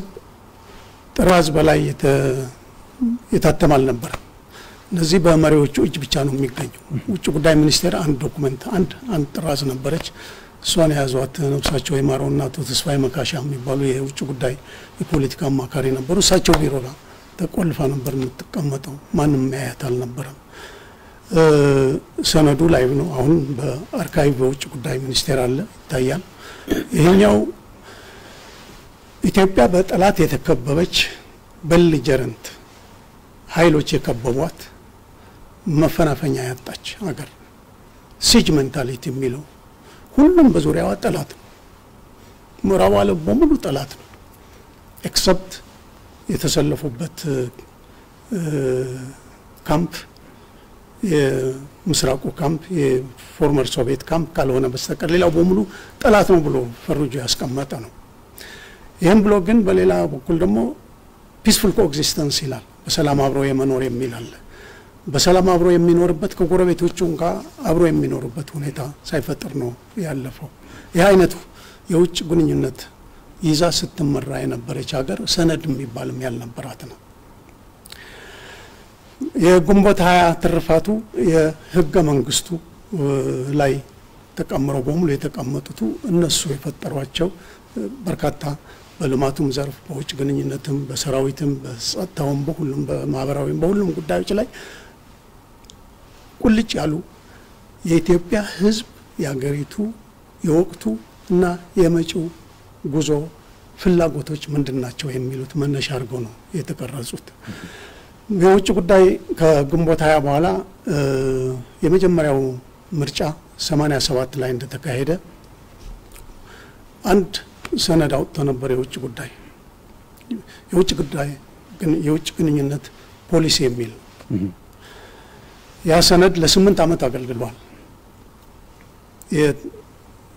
ጥራዝ በላይ የታተም አልነበረም። እነዚህ በመሪዎቹ እጅ ብቻ ነው የሚገኙ። ውጭ ጉዳይ ሚኒስቴር አንድ document አንድ አንድ ጥራዝ ነበረች። እሷን የያዟት ነፍሳቸው የማረውና አቶ ተስፋዬ መካሻ የሚባሉ የውጭ ጉዳይ የፖለቲካ አማካሪ ነበሩ። እሳቸው ቢሮ ተቆልፋ ነበር የምትቀመጠው። ማንም የሚያያት አልነበረም። ሰነዱ ላይ ነው። አሁን በ archive በውጭ ጉዳይ ሚኒስቴር አለ ይታያል። ይሄኛው ኢትዮጵያ በጠላት የተከበበች belligerent ኃይሎች የከበቧት መፈናፈኛ ያጣች ሀገር siege mentality የሚለው ሁሉም በዙሪያዋ ጠላት ነው። ምዕራቡ ዓለም በሙሉ ጠላት ነው። except የተሰለፉበት ካምፕ የምስራቁ camp የ former ሶቪየት ካምፕ ካልሆነ በስተቀር ሌላው በሙሉ ጠላት ነው ብሎ ፈርጆ ያስቀመጠ ነው። ይህም ብሎ ግን በሌላ በኩል ደግሞ peaceful coexistence ይላል። በሰላም አብሮ የመኖር የሚል አለ። በሰላም አብሮ የሚኖርበት ከጎረቤቶቹም ጋር አብሮ የሚኖርበት ሁኔታ ሳይፈጥር ነው ያለፈው። ይህ አይነቱ የውጭ ግንኙነት ይዛ ስትመራ የነበረች ሀገር ሰነድ የሚባልም ያልነበራት ነው። የግንቦት ሀያ ትርፋቱ የህገ መንግስቱ ላይ ተቀምረው በሙሉ የተቀመጡቱ እነሱ የፈጠሯቸው በርካታ በልማቱም ዘርፍ በውጭ ግንኙነትም በሰራዊትም በጸጥታውም በሁሉም በማህበራዊም በሁሉም ጉዳዮች ላይ ቁልጭ ያሉ የኢትዮጵያ ህዝብ የሀገሪቱ የወቅቱ እና የመጪው ጉዞ ፍላጎቶች ምንድን ናቸው የሚሉት መነሻ አድርገው ነው የተቀረጹት። የውጭ ጉዳይ ከግንቦት ሀያ በኋላ የመጀመሪያው ምርጫ ሰማኒያ ሰባት ላይ እንደተካሄደ አንድ ሰነድ አውጥቶ ነበር። የውጭ ጉዳይ የውጭ ጉዳይ የውጭ ግንኙነት ፖሊሲ የሚል ያ ሰነድ ለስምንት ዓመት አገልግሏል።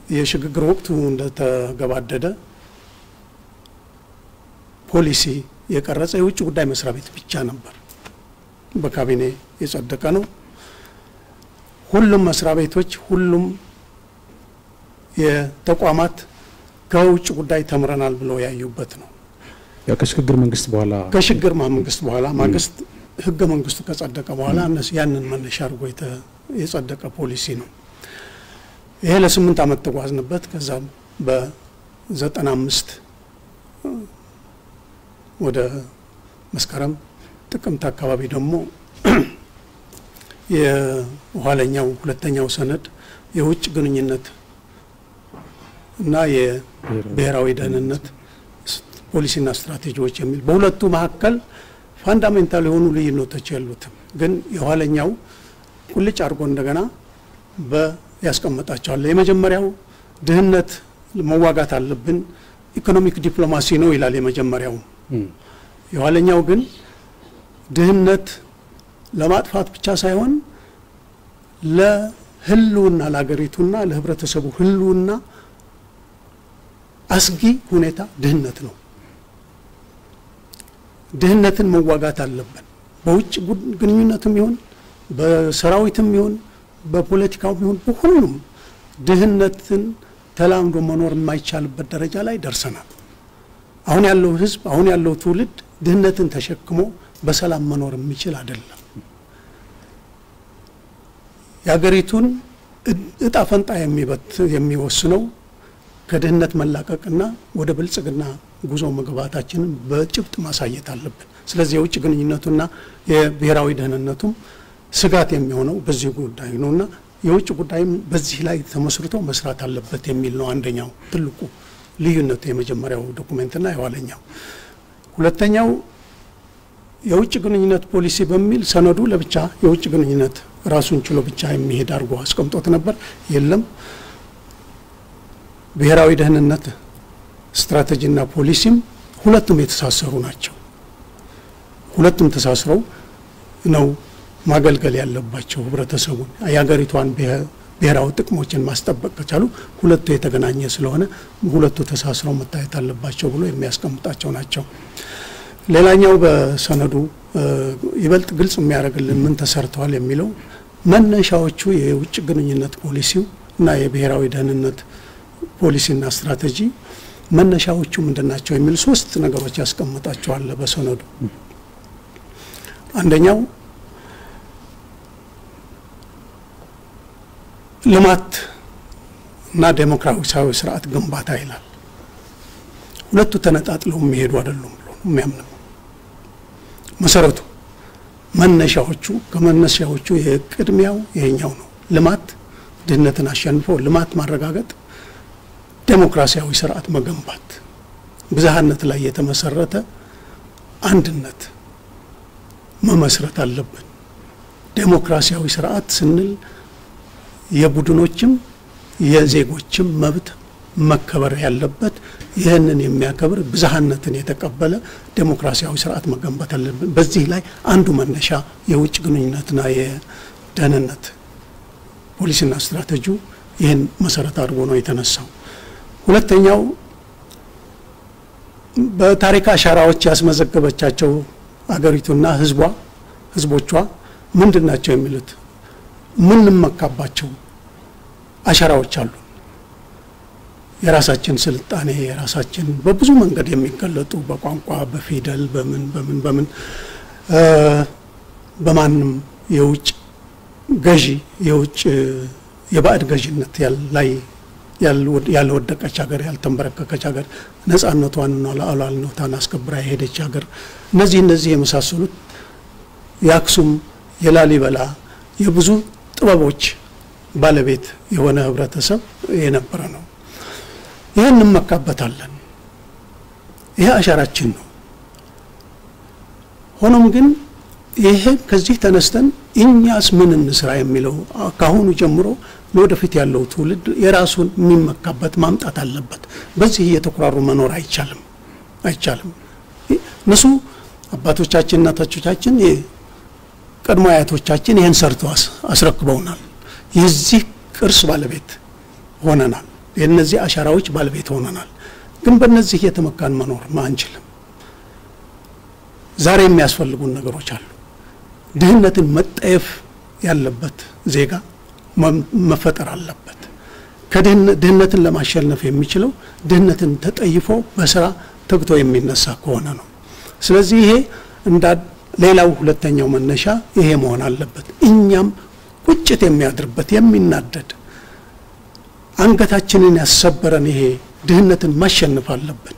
የሽግግር ወቅቱ እንደተገባደደ ፖሊሲ የቀረጸ የውጭ ጉዳይ መስሪያ ቤት ብቻ ነበር። በካቢኔ የጸደቀ ነው። ሁሉም መስሪያ ቤቶች፣ ሁሉም የተቋማት ከውጭ ጉዳይ ተምረናል ብለው ያዩበት ነው። ከሽግግር መንግስት በኋላ ከሽግግር መንግስት በኋላ ማግስት ህገ መንግስቱ ከጸደቀ በኋላ ያንን መነሻ አድርጎ የጸደቀ ፖሊሲ ነው። ይሄ ለስምንት ዓመት ተጓዝንበት። ከዛም በዘጠና አምስት ወደ መስከረም ጥቅምት አካባቢ ደግሞ <clears throat> የኋለኛው ሁለተኛው ሰነድ የውጭ ግንኙነት እና የብሔራዊ ደህንነት ፖሊሲና ስትራቴጂዎች የሚል በሁለቱ መካከል ፋንዳሜንታል የሆኑ ልዩነቶች የሉትም። ግን የኋለኛው ቁልጭ አድርጎ እንደገና ያስቀመጣቸዋል። የመጀመሪያው ድህነት መዋጋት አለብን፣ economic diplomacy ነው ይላል የመጀመሪያው። የኋለኛው ግን ድህነት ለማጥፋት ብቻ ሳይሆን ለህልውና ለሀገሪቱና ለህብረተሰቡ ህልውና አስጊ ሁኔታ ድህነት ነው። ድህነትን መዋጋት አለብን። በውጭ ግንኙነትም ይሁን በሰራዊትም ይሁን በፖለቲካው ይሁን በሁሉም ድህነትን ተላምዶ መኖር የማይቻልበት ደረጃ ላይ ደርሰናል። አሁን ያለው ህዝብ አሁን ያለው ትውልድ ድህነትን ተሸክሞ በሰላም መኖር የሚችል አይደለም። የሀገሪቱን እጣ ፈንታ የሚወስነው ከድህነት መላቀቅና ወደ ብልጽግና ጉዞ መግባታችንን በጭብጥ ማሳየት አለብን። ስለዚህ የውጭ ግንኙነቱና የብሔራዊ ደህንነቱም ስጋት የሚሆነው በዚህ ጉዳይ ነውና የውጭ ጉዳይም በዚህ ላይ ተመስርቶ መስራት አለበት የሚል ነው አንደኛው ትልቁ ልዩነቱ የመጀመሪያው ዶኩሜንትና የኋለኛው። ሁለተኛው የውጭ ግንኙነት ፖሊሲ በሚል ሰነዱ ለብቻ የውጭ ግንኙነት ራሱን ችሎ ብቻ የሚሄድ አድርጎ አስቀምጦት ነበር። የለም ብሔራዊ ደህንነት ስትራቴጂና ፖሊሲም ሁለቱም የተሳሰሩ ናቸው። ሁለቱም ተሳስረው ነው ማገልገል ያለባቸው ህብረተሰቡን የሀገሪቷን ብሔራዊ ጥቅሞችን ማስጠበቅ ከቻሉ ሁለቱ የተገናኘ ስለሆነ ሁለቱ ተሳስረው መታየት አለባቸው ብሎ የሚያስቀምጣቸው ናቸው። ሌላኛው በሰነዱ ይበልጥ ግልጽ የሚያደርግልን ምን ተሰርተዋል የሚለው መነሻዎቹ የውጭ ግንኙነት ፖሊሲው እና የብሔራዊ ደህንነት ፖሊሲና ስትራቴጂ መነሻዎቹ ምንድን ናቸው የሚል ሶስት ነገሮች ያስቀምጣቸዋል በሰነዱ። አንደኛው ልማት እና ዴሞክራሲያዊ ስርዓት ግንባታ ይላል። ሁለቱ ተነጣጥለው የሚሄዱ አይደሉም ብሎ ነው የሚያምነው። መሰረቱ መነሻዎቹ ከመነሻዎቹ የቅድሚያው ይሄኛው ነው። ልማት ድህነትን አሸንፎ ልማት ማረጋገጥ፣ ዴሞክራሲያዊ ስርዓት መገንባት፣ ብዝሃነት ላይ የተመሰረተ አንድነት መመስረት አለብን። ዴሞክራሲያዊ ስርዓት ስንል የቡድኖችም የዜጎችም መብት መከበር ያለበት ይህንን የሚያከብር ብዝሃነትን የተቀበለ ዴሞክራሲያዊ ስርዓት መገንባት አለብን። በዚህ ላይ አንዱ መነሻ የውጭ ግንኙነትና የደህንነት ፖሊሲና ስትራቴጂው ይህን መሰረት አድርጎ ነው የተነሳው። ሁለተኛው በታሪክ አሻራዎች ያስመዘገበቻቸው አገሪቱና ህዝቧ ህዝቦቿ ምንድን ናቸው የሚሉት ምንመካባቸው አሻራዎች አሉ። የራሳችን ስልጣኔ የራሳችን በብዙ መንገድ የሚገለጡ በቋንቋ፣ በፊደል፣ በምን በምን በምን በማንም የውጭ ገዢ የውጭ የባዕድ ገዥነት ላይ ያልወደቀች ሀገር ያልተንበረከከች ሀገር ነጻነቷንና ሉዓላዊነቷን አስከብራ የሄደች ሀገር እነዚህ እነዚህ የመሳሰሉት የአክሱም የላሊበላ የብዙ ጥበቦች ባለቤት የሆነ ህብረተሰብ የነበረ ነው። ይህን እንመካበታለን። ይሄ አሻራችን ነው። ሆኖም ግን ይሄ ከዚህ ተነስተን እኛስ ምን እንስራ የሚለው ከአሁኑ ጀምሮ ለወደፊት ያለው ትውልድ የራሱን የሚመካበት ማምጣት አለበት። በዚህ እየተኩራሩ መኖር አይቻልም አይቻልም። እነሱ አባቶቻችን እናቶቻችን ቀድሞ አያቶቻችን ይህን ሰርተው አስረክበውናል። የዚህ ቅርስ ባለቤት ሆነናል። የእነዚህ አሻራዎች ባለቤት ሆነናል። ግን በእነዚህ እየተመካን መኖር አንችልም። ዛሬ የሚያስፈልጉን ነገሮች አሉ። ድህነትን መጠየፍ ያለበት ዜጋ መፈጠር አለበት። ከድህነትን ለማሸነፍ የሚችለው ድህነትን ተጠይፎ በስራ ተግቶ የሚነሳ ከሆነ ነው። ስለዚህ ይሄ እንዳ ሌላው ሁለተኛው መነሻ ይሄ መሆን አለበት። እኛም ቁጭት የሚያድርበት የሚናደድ አንገታችንን ያሰበረን ይሄ ድህነትን ማሸነፍ አለብን።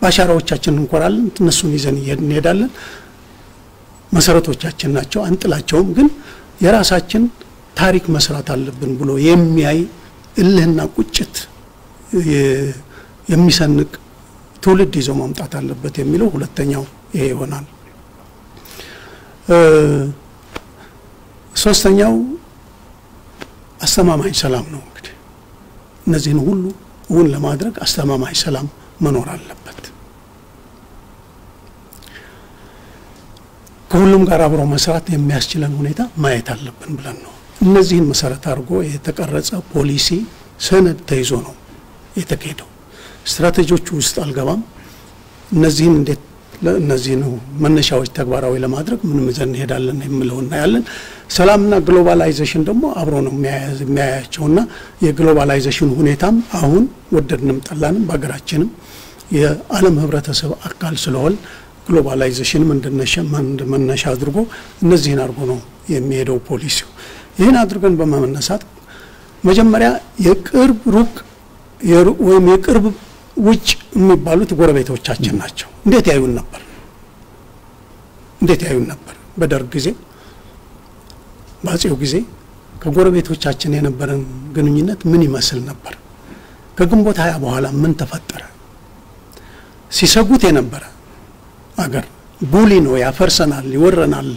በአሻራዎቻችን እንኮራለን፣ እነሱን ይዘን እንሄዳለን። መሰረቶቻችን ናቸው፣ አንጥላቸውም። ግን የራሳችን ታሪክ መስራት አለብን ብሎ የሚያይ እልህና ቁጭት የሚሰንቅ ትውልድ ይዞ ማምጣት አለበት የሚለው ሁለተኛው ይሄ ይሆናል። ሶስተኛው አስተማማኝ ሰላም ነው። እነዚህን ሁሉ እውን ለማድረግ አስተማማኝ ሰላም መኖር አለበት። ከሁሉም ጋር አብሮ መስራት የሚያስችለን ሁኔታ ማየት አለብን ብለን ነው። እነዚህን መሰረት አድርጎ የተቀረጸ ፖሊሲ ሰነድ ተይዞ ነው የተካሄደው። ስትራቴጂዎቹ ውስጥ አልገባም። እነዚህን እንዴት እነዚህ ነው መነሻዎች ተግባራዊ ለማድረግ ምንም ይዘን እንሄዳለን የምለው እናያለን። ሰላምና globalization ደግሞ አብሮ ነው የሚያያቸውና የ globalization ሁኔታም አሁን ወደድንም ጠላንም በሀገራችንም የዓለም ህብረተሰብ አካል ስለሆን globalization ም መነሻ አድርጎ እነዚህን አድርጎ ነው የሚሄደው ፖሊሲው። ይህን አድርገን በመነሳት መጀመሪያ የቅርብ ሩቅ ወይም የቅርብ ውጭ የሚባሉት ጎረቤቶቻችን ናቸው። እንዴት ያዩን ነበር? እንዴት ያዩን ነበር? በደርግ ጊዜ፣ በአጼው ጊዜ ከጎረቤቶቻችን የነበረን ግንኙነት ምን ይመስል ነበር? ከግንቦት ሀያ በኋላ ምን ተፈጠረ? ሲሰጉት የነበረ አገር ቡሊ ነው፣ ያፈርሰናል፣ ይወረናል፣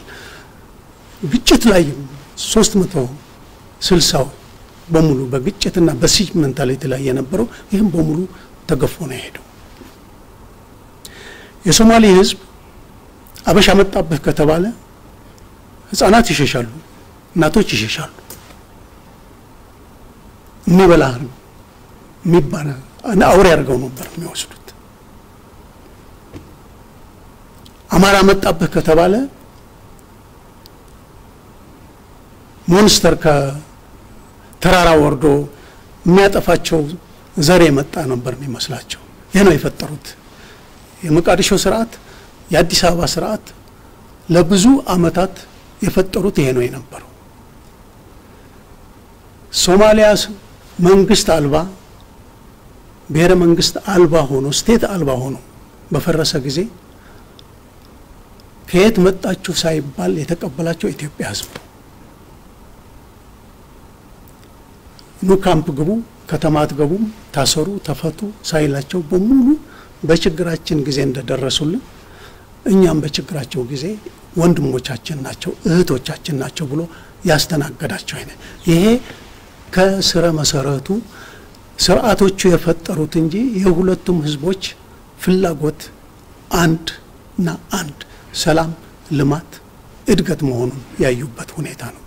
ግጭት ላይ ሶስት መቶ ስልሳው በሙሉ በግጭትና በ siege mentality ላይ የነበረው ይህም በሙሉ ተገፎ ነው የሄደው። የሶማሌ ህዝብ አበሻ መጣብህ ከተባለ ህጻናት ይሸሻሉ፣ እናቶች ይሸሻሉ። የሚበላ የሚባል አውሬ አድርገው ነበር የሚወስዱት። አማራ መጣብህ ከተባለ ሞንስተር ከተራራ ወርዶ የሚያጠፋቸው ዘር የመጣ ነበር የሚመስላቸው። ይህ ነው የፈጠሩት። የሞቃዲሾ ስርዓት፣ የአዲስ አበባ ስርዓት ለብዙ አመታት የፈጠሩት ይሄ ነው የነበረው። ሶማሊያ መንግስት አልባ ብሔረ መንግስት አልባ ሆኖ ስቴት አልባ ሆኖ በፈረሰ ጊዜ ከየት መጣችሁ ሳይባል የተቀበላቸው ኢትዮጵያ ህዝብ ኑ ካምፕ ግቡ፣ ከተማ አትገቡም፣ ታሰሩ፣ ተፈቱ ሳይላቸው በሙሉ በችግራችን ጊዜ እንደደረሱልን እኛም በችግራቸው ጊዜ ወንድሞቻችን ናቸው እህቶቻችን ናቸው ብሎ ያስተናገዳቸው አይነት ይሄ ከስረ መሰረቱ ስርዓቶቹ የፈጠሩት እንጂ የሁለቱም ህዝቦች ፍላጎት አንድ እና አንድ ሰላም፣ ልማት፣ እድገት መሆኑን ያዩበት ሁኔታ ነው።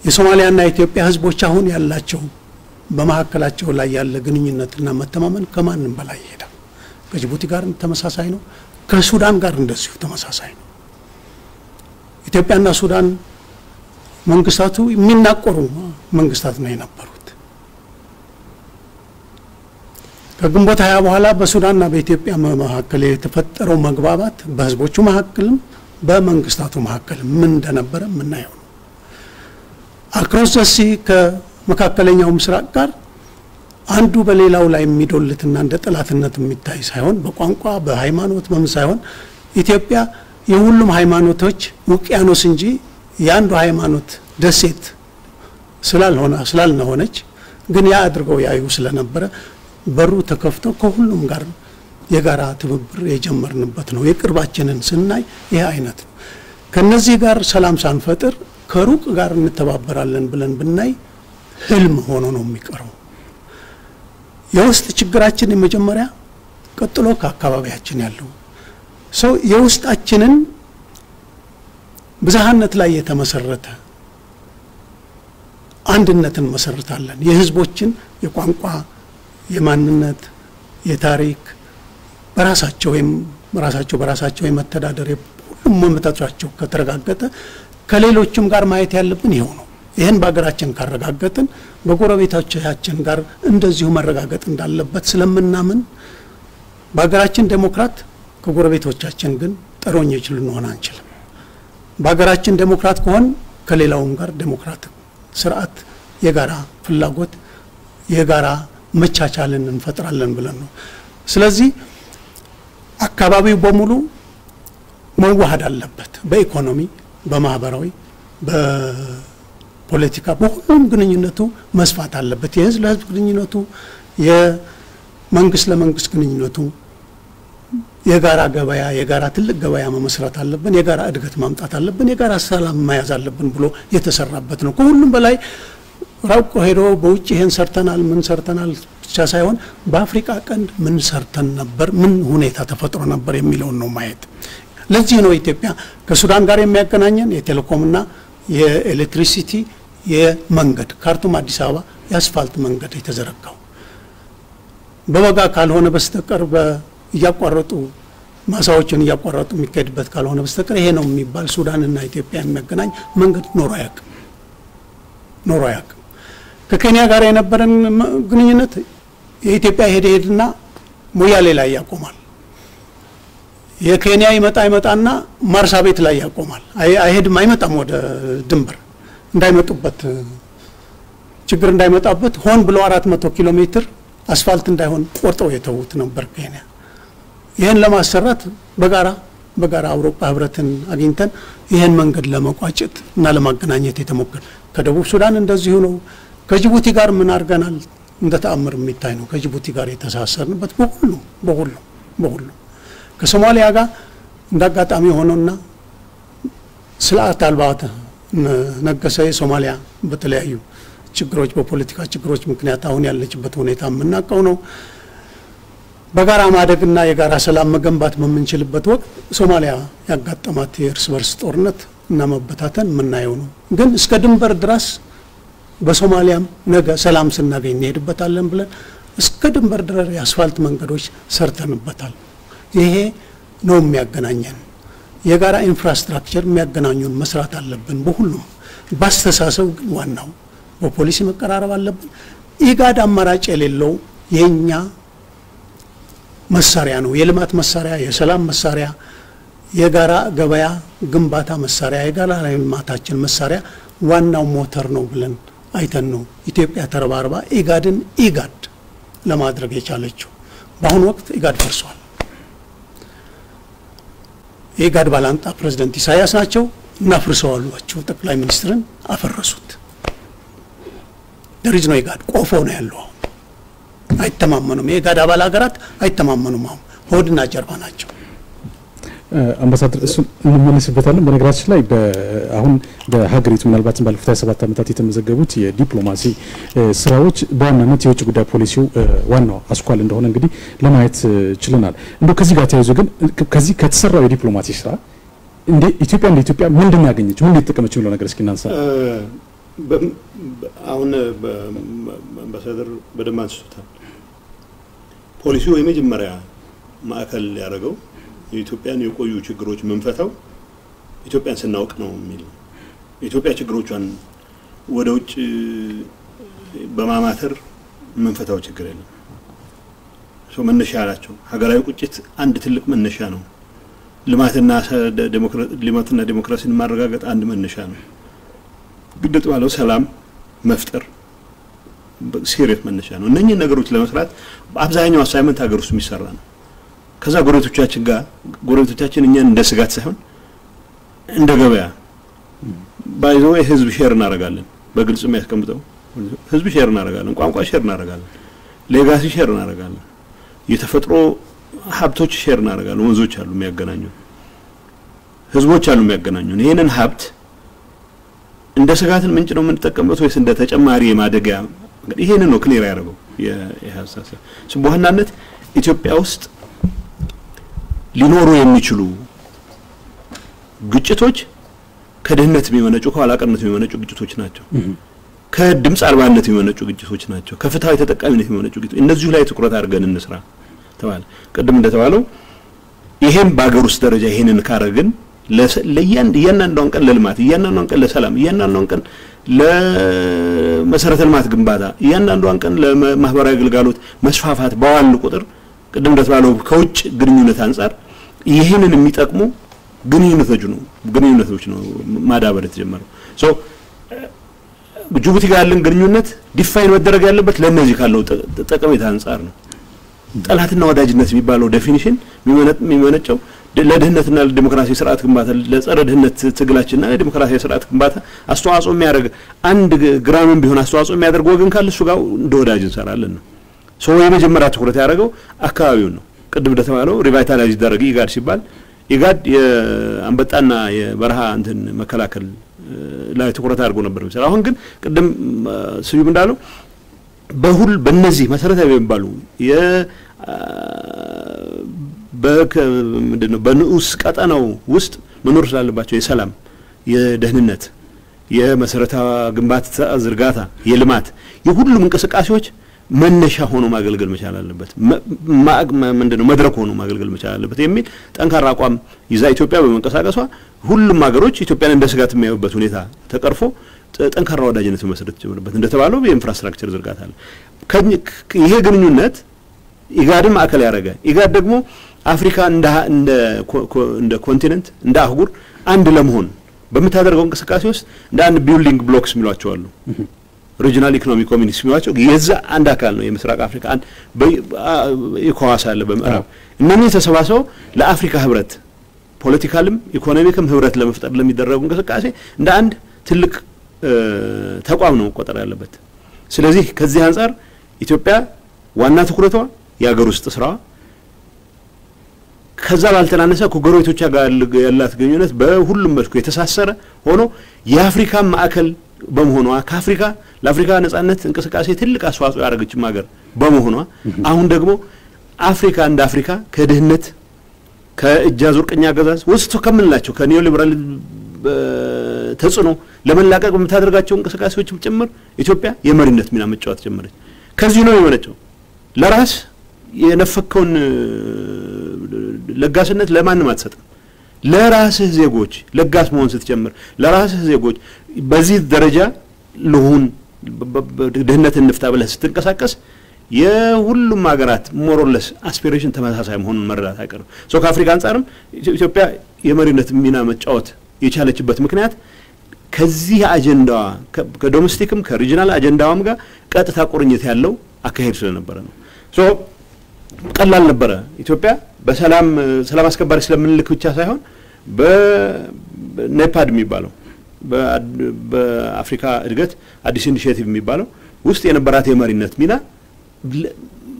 የሶማሊያና የኢትዮጵያ ህዝቦች አሁን ያላቸው በመካከላቸው ላይ ያለ ግንኙነትና መተማመን ከማንም በላይ ይሄዳል። ከጅቡቲ ጋር ተመሳሳይ ነው። ከሱዳን ጋር እንደዚሁ ተመሳሳይ ነው። ኢትዮጵያና ሱዳን መንግስታቱ የሚናቆሩ መንግስታት ነው የነበሩት። ከግንቦት ሀያ በኋላ በሱዳንና በኢትዮጵያ መካከል የተፈጠረው መግባባት በህዝቦቹ መካከልም በመንግስታቱ መካከል ምን እንደነበረ የምናየው ነው። across the sea ከመካከለኛው ምስራቅ ጋር አንዱ በሌላው ላይ የሚዶልትና እንደ ጠላትነት የሚታይ ሳይሆን በቋንቋ በሃይማኖት በምን ሳይሆን ኢትዮጵያ የሁሉም ሃይማኖቶች ውቅያኖስ እንጂ የአንዱ ሃይማኖት ደሴት ስላልሆነ ስላልነሆነች ግን ያ አድርገው ያዩ ስለነበረ በሩ ተከፍቶ ከሁሉም ጋር የጋራ ትብብር የጀመርንበት ነው። የቅርባችንን ስናይ ይህ አይነት ነው። ከነዚህ ጋር ሰላም ሳንፈጥር ከሩቅ ጋር እንተባበራለን ብለን ብናይ ህልም ሆኖ ነው የሚቀረው። የውስጥ ችግራችን የመጀመሪያ ቀጥሎ ከአካባቢያችን ያለው ሰው የውስጣችንን ብዝሃነት ላይ የተመሰረተ አንድነትን መሰርታለን። የህዝቦችን የቋንቋ፣ የማንነት፣ የታሪክ በራሳቸው ወይም ራሳቸው በራሳቸው የመተዳደር ሁሉም መመታቻቸው ከተረጋገጠ ከሌሎችም ጋር ማየት ያለብን ይኸው ነው። ይህን በሀገራችን ካረጋገጥን በጎረቤቶቻችን ጋር እንደዚሁ መረጋገጥ እንዳለበት ስለምናምን በሀገራችን ዴሞክራት ከጎረቤቶቻችን ግን ጠሮኞች ልንሆን አንችልም። በሀገራችን ዴሞክራት ከሆን ከሌላውም ጋር ዴሞክራት ስርዓት፣ የጋራ ፍላጎት፣ የጋራ መቻቻልን እንፈጥራለን ብለን ነው። ስለዚህ አካባቢው በሙሉ መዋሃድ አለበት። በኢኮኖሚ፣ በማህበራዊ፣ በፖለቲካ፣ በሁሉም ግንኙነቱ መስፋት አለበት። የህዝብ ለህዝብ ግንኙነቱ፣ የመንግስት ለመንግስት ግንኙነቱ የጋራ ገበያ የጋራ ትልቅ ገበያ መመስረት አለብን። የጋራ እድገት ማምጣት አለብን። የጋራ ሰላም መያዝ አለብን ብሎ የተሰራበት ነው። ከሁሉም በላይ ራቆ ሄዶ በውጭ ይሄን ሰርተናል ምን ሰርተናል ብቻ ሳይሆን በአፍሪካ ቀንድ ምን ሰርተን ነበር፣ ምን ሁኔታ ተፈጥሮ ነበር የሚለውን ነው ማየት። ለዚህ ነው ኢትዮጵያ ከሱዳን ጋር የሚያገናኘን የቴሌኮምና የኤሌክትሪሲቲ የመንገድ ካርቱም አዲስ አበባ የአስፋልት መንገድ የተዘረጋው በበጋ ካልሆነ በስተቀር እያቋረጡ ማሳዎችን እያቋረጡ የሚካሄድበት ካልሆነ በስተቀር ይሄ ነው የሚባል ሱዳንና ኢትዮጵያ የሚያገናኝ መንገድ ኖሮ አያውቅም ኖሮ አያውቅም። ከኬንያ ጋር የነበረን ግንኙነት የኢትዮጵያ ሄደ ሄድና ሞያሌ ላይ ያቆማል። የኬንያ ይመጣ ይመጣና ማርሳ ቤት ላይ ያቆማል። አይሄድም፣ አይመጣም ወደ ድንበር እንዳይመጡበት ችግር እንዳይመጣበት ሆን ብሎ አራት መቶ ኪሎ ሜትር አስፋልት እንዳይሆን ቆርጠው የተዉት ነበር ኬንያ። ይህን ለማሰራት በጋራ በጋራ አውሮፓ ህብረትን አግኝተን ይህን መንገድ ለመቋጨት እና ለማገናኘት የተሞከረ ከደቡብ ሱዳን እንደዚሁ ነው። ከጅቡቲ ጋር ምን አድርገናል? እንደ ተአምር የሚታይ ነው። ከጅቡቲ ጋር የተሳሰርንበት በሁሉም በሁሉም በሁሉም ከሶማሊያ ጋር እንደ አጋጣሚ ሆኖና ስርዓት አልባ ነገሰ የሶማሊያ በተለያዩ ችግሮች በፖለቲካ ችግሮች ምክንያት አሁን ያለችበት ሁኔታ የምናውቀው ነው። በጋራ ማደግና የጋራ ሰላም መገንባት በምንችልበት ወቅት ሶማሊያ ያጋጠማት የእርስ በርስ ጦርነት እና መበታተን የምናየው ነው። ግን እስከ ድንበር ድረስ በሶማሊያም ነገ ሰላም ስናገኝ እንሄድበታለን ብለን እስከ ድንበር ድረስ የአስፋልት መንገዶች ሰርተንበታል። ይሄ ነው የሚያገናኘን። የጋራ infrastructure የሚያገናኙን መስራት አለብን። በሁሉም በአስተሳሰብ ግን ዋናው በፖሊሲ መቀራረብ አለብን። ኢጋድ አማራጭ የሌለው የእኛ መሳሪያ ነው። የልማት መሳሪያ፣ የሰላም መሳሪያ፣ የጋራ ገበያ ግንባታ መሳሪያ፣ የጋራ ልማታችን መሳሪያ ዋናው ሞተር ነው ብለን አይተን ነው ኢትዮጵያ ተረባርባ ኢጋድን ኢጋድ ለማድረግ የቻለችው። በአሁኑ ወቅት ኢጋድ ፈርሷል። የኢጋድ ባላንጣ ፕሬዚደንት ኢሳያስ ናቸው። እናፍርሰው አሏቸው። ጠቅላይ ሚኒስትርን አፈረሱት። ደሪዝ ነው ኢጋድ ቆፎ ነው ያለው። አሁን አይተማመኑም። የኢጋድ አባል ሀገራት አይተማመኑም። አሁን ሆድና ጀርባ ናቸው። አምባሳደር እሱን እንመለስበታለን። በነገራችን ላይ አሁን በሀገሪቱ ምናልባትም ባለፉት ሀያ ሰባት ዓመታት የተመዘገቡት የዲፕሎማሲ ስራዎች በዋናነት የውጭ ጉዳይ ፖሊሲው ዋናው አስኳል እንደሆነ እንግዲህ ለማየት ችለናል። እንደው ከዚህ ጋር ተያይዞ ግን ከዚህ ከተሰራው የዲፕሎማሲ ስራ እንደ ኢትዮጵያ እንደ ኢትዮጵያ ምንድን ያገኘችው ምን የተጠቀመችው የሚለው ነገር እስኪ እናንሳ። አሁን አምባሳደር በደንብ አንስቶታል። ፖሊሲው የመጀመሪያ ማዕከል ያደረገው የኢትዮጵያን የቆዩ ችግሮች ምንፈታው ኢትዮጵያን ስናውቅ ነው የሚል ነው። የኢትዮጵያ ችግሮቿን ወደ ውጭ በማማተር ምንፈታው ችግር የለም። ሰው መነሻ ናቸው። ሀገራዊ ቁጭት አንድ ትልቅ መነሻ ነው። ልማትና ልማትና ዴሞክራሲን ማረጋገጥ አንድ መነሻ ነው። ግድጥ ባለው ሰላም መፍጠር serious መነሻ ነው። እነኚህ ነገሮች ለመስራት በአብዛኛው assignment ሀገር ውስጥ የሚሰራ ነው። ከዛ ጎረቤቶቻችን ጋር ጎረቤቶቻችን እኛን እንደ ስጋት ሳይሆን እንደ ገበያ ባይዞ ህዝብ share እናደርጋለን። በግልጽ የሚያስቀምጠው ህዝብ share እናደርጋለን፣ ቋንቋ share እናደርጋለን፣ legacy share እናደርጋለን፣ የተፈጥሮ ሀብቶች share እናደርጋለን። ወንዞች አሉ የሚያገናኙ፣ ህዝቦች አሉ የሚያገናኙን። ይህንን ሀብት እንደ ስጋትን ምንጭ ነው የምንጠቀምበት ወይስ እንደ ተጨማሪ የማደጊያ ይሄንን ነው ክሊር ያደረገው የሀሳብ በዋናነት ኢትዮጵያ ውስጥ ሊኖሩ የሚችሉ ግጭቶች ከድህነት የሚመነጩ ከኋላቀርነት የሚመነጩ ግጭቶች ናቸው። ከድምፅ አልባነት የሚመነጩ ግጭቶች ናቸው። ከፍትሃዊ ተጠቃሚነት የሚመነጩ ግጭቶች እነዚሁ ላይ ትኩረት አድርገን እንስራ ተባለ። ቅድም እንደተባለው ይሄን በሀገር ውስጥ ደረጃ ይሄንን ካረግን እያንዳንዷን ቀን ለልማት፣ እያንዳንዷን ቀን ለሰላም፣ እያንዳንዷን ቀን ለመሰረተ ልማት ግንባታ፣ እያንዳንዷን ቀን ለማህበራዊ አገልግሎት መስፋፋት በዋል ቁጥር ቅድም እንደተባለው ከውጭ ግንኙነት አንጻር ይህንን የሚጠቅሙ ግንኙነቶች ነው ግንኙነቶች ነው ማዳበር የተጀመረው። so ጅቡቲ ጋር ያለን ግንኙነት define መደረግ ያለበት ለእነዚህ ካለው ጠቀሜታ አንጻር ነው። ጠላትና ወዳጅነት የሚባለው definition የሚመነጨው ለድህነትና ለዲሞክራሲ ስርዓት ግንባታ ለጸረ ድህነት ትግላችንና ለዲሞክራሲ ስርዓት ግንባታ አስተዋጽኦ የሚያደርግ አንድ ግራምም ቢሆን አስተዋጽኦ የሚያደርግ ወገን ካለ እሱ ጋር እንደ ወዳጅ እንሰራለን ነው። ሰው የመጀመሪያ ትኩረት ያደረገው አካባቢውን ነው። ቅድም እንደተባለው revitalize ይደረግ ኢጋድ ሲባል ኢጋድ የአንበጣና የበረሃ እንትን መከላከል ላይ ትኩረት አድርጎ ነበር የሚሰራ። አሁን ግን ቅድም ስዩም እንዳለው በሁል በእነዚህ መሰረታዊ የሚባሉ የ ምንድን ነው በንዑስ ቀጠናው ውስጥ መኖር ስላለባቸው የሰላም፣ የደህንነት፣ የመሰረታ ግንባታ ዝርጋታ፣ የልማት የሁሉም እንቅስቃሴዎች መነሻ ሆኖ ማገልገል መቻል አለበት። ምንድነው መድረክ ሆኖ ማገልገል መቻል አለበት የሚል ጠንካራ አቋም ይዛ ኢትዮጵያ በመንቀሳቀሷ ሁሉም ሀገሮች ኢትዮጵያን እንደ ስጋት የሚያዩበት ሁኔታ ተቀርፎ ጠንካራ ወዳጅነት መመስረት ጀምርበት እንደተባለው የ infrastructure ዝርጋታ አለ። ይሄ ግንኙነት ኢጋድን ማዕከል ያደረገ ኢጋድ ደግሞ አፍሪካ እንደ continent እንደ አህጉር አንድ ለመሆን በምታደርገው እንቅስቃሴ ውስጥ እንደ አንድ building blocks የሚሏቸው አሉ regional economic community የሚሏቸው የዛ አንድ አካል ነው። የምስራቅ አፍሪካ ኢኮዋስ አለ በምዕራብ እነኚህ ተሰባስበው ለአፍሪካ ህብረት ፖለቲካልም ኢኮኖሚክም ህብረት ለመፍጠር ለሚደረጉ እንቅስቃሴ እንደ አንድ ትልቅ ተቋም ነው መቆጠር ያለበት። ስለዚህ ከዚህ አንጻር ኢትዮጵያ ዋና ትኩረቷ የሀገር ውስጥ ስራዋ ከዛ ባልተናነሰ ከጎረቤቶቿ ጋር ያላት ግንኙነት በሁሉም መልኩ የተሳሰረ ሆኖ የአፍሪካ ማዕከል በመሆኗ ከአፍሪካ ለአፍሪካ ነጻነት እንቅስቃሴ ትልቅ አስተዋጽኦ ያደረገችም ሀገር በመሆኗ አሁን ደግሞ አፍሪካ እንደ አፍሪካ ከድህነት ከእጅ አዙር ቅኝ አገዛዝ ወስቶ ከምንላቸው ከኒዮ ሊበራል ተጽዕኖ ለመላቀቅ በምታደርጋቸው እንቅስቃሴዎችም ጭምር ኢትዮጵያ የመሪነት ሚና መጫወት ጀመረች። ከዚህ ነው የመነጨው። ለራስ የነፈከውን ለጋስነት ለማንም አትሰጥም። ለራስህ ዜጎች ለጋስ መሆን ስትጀምር፣ ለራስህ ዜጎች በዚህ ደረጃ ልሁን ድህነትን እንፍታ ብለህ ስትንቀሳቀስ የሁሉም ሀገራት more or less aspiration ተመሳሳይ መሆኑን መረዳት አይቀርም። so ከአፍሪካ አንጻርም ኢትዮጵያ የመሪነት ሚና መጫወት የቻለችበት ምክንያት ከዚህ አጀንዳዋ ከ domestic ም ከ regional አጀንዳዋም ጋር ቀጥታ ቁርኝት ያለው አካሄድ ስለነበረ ነው። so ቀላል ነበረ። ኢትዮጵያ በሰላም ሰላም አስከባሪ ስለምንልክ ብቻ ሳይሆን በኔፓድ የሚባለው በአፍሪካ እድገት አዲስ initiative የሚባለው ውስጥ የነበራት የመሪነት ሚና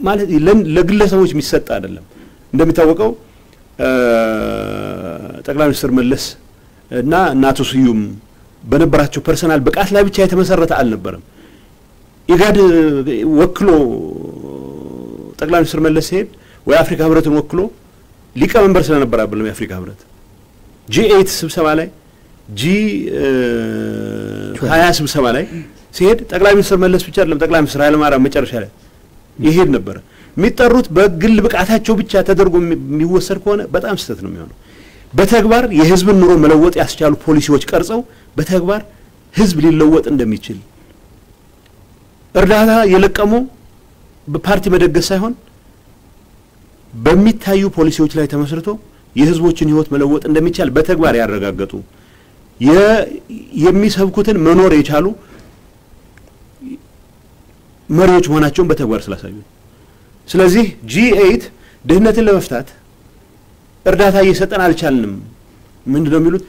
ማለት ለግለሰቦች የሚሰጥ አይደለም። እንደሚታወቀው ጠቅላይ ሚኒስትር መለስ እና እና አቶ ስዩም በነበራቸው personal ብቃት ላይ ብቻ የተመሰረተ አልነበረም። ኢጋድ ወክሎ ጠቅላይ ሚኒስትር መለስ ሲሄድ ወይ አፍሪካ ህብረትን ወክሎ ሊቀመንበር ስለነበር አይደለም የአፍሪካ ህብረት G ስብሰባ ላይ G ሀያ ስብሰባ ላይ ሲሄድ ጠቅላይ ሚኒስትር መለስ ብቻ አይደለም ጠቅላይ ሚኒስትር ኃይለማርያም መጨረሻ ላይ ይሄድ ነበረ። የሚጠሩት በግል ብቃታቸው ብቻ ተደርጎ የሚወሰድ ከሆነ በጣም ስህተት ነው የሚሆነው። በተግባር የህዝብን ኑሮ መለወጥ ያስቻሉ ፖሊሲዎች ቀርጸው በተግባር ህዝብ ሊለወጥ እንደሚችል እርዳታ የለቀሙ በፓርቲ መደገስ ሳይሆን በሚታዩ ፖሊሲዎች ላይ ተመስርቶ የህዝቦችን ህይወት መለወጥ እንደሚቻል በተግባር ያረጋገጡ የሚሰብኩትን መኖር የቻሉ መሪዎች መሆናቸውን በተግባር ስላሳዩ፣ ስለዚህ G eight ድህነትን ለመፍታት እርዳታ እየሰጠን አልቻልንም። ምንድን ነው የሚሉት?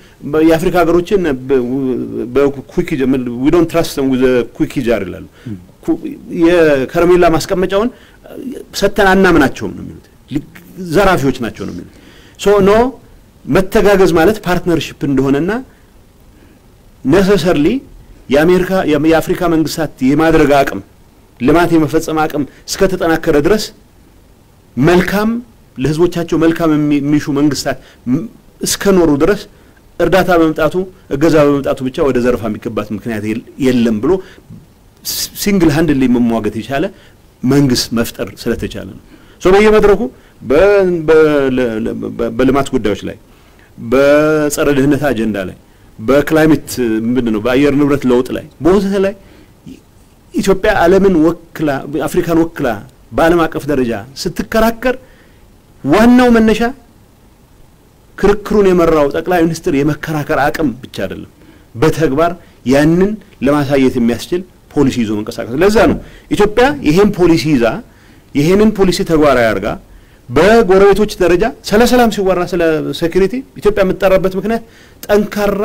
የአፍሪካ ሀገሮችን We don't trust with cookie jar ይላሉ። የከረሜላ ማስቀመጫውን ሰጥተን አናምናቸውም ነው የሚሉት። ዘራፊዎች ናቸው ነው የሚሉት። so no መተጋገዝ ማለት partnership እንደሆነና necessarily የአሜሪካ የአፍሪካ መንግስታት የማድረግ አቅም ልማት የመፈጸም አቅም እስከተጠናከረ ድረስ መልካም ለህዝቦቻቸው መልካም የሚሹ መንግስታት እስከኖሩ ድረስ እርዳታ በመምጣቱ እገዛ በመምጣቱ ብቻ ወደ ዘረፋ የሚገባት ምክንያት የለም ብሎ single-handedly መሟገት የቻለ መንግስት መፍጠር ስለተቻለ ነው። so በየመድረኩ በልማት ጉዳዮች ላይ፣ በጸረ ድህነት አጀንዳ ላይ፣ በ climate ምንድን ነው በአየር ንብረት ለውጥ ላይ በወዘተ ላይ ኢትዮጵያ ዓለምን ወክላ አፍሪካን ወክላ በዓለም አቀፍ ደረጃ ስትከራከር ዋናው መነሻ ክርክሩን የመራው ጠቅላይ ሚኒስትር የመከራከር አቅም ብቻ አይደለም፣ በተግባር ያንን ለማሳየት የሚያስችል ፖሊሲ ይዞ መንቀሳቀስ። ለዛ ነው ኢትዮጵያ ይሄን ፖሊሲ ይዛ ይሄንን ፖሊሲ ተግባራዊ አድርጋ በጎረቤቶች ደረጃ ስለ ሰላም ሲወራ ስለ security ኢትዮጵያ የምትጠራበት ምክንያት ጠንካራ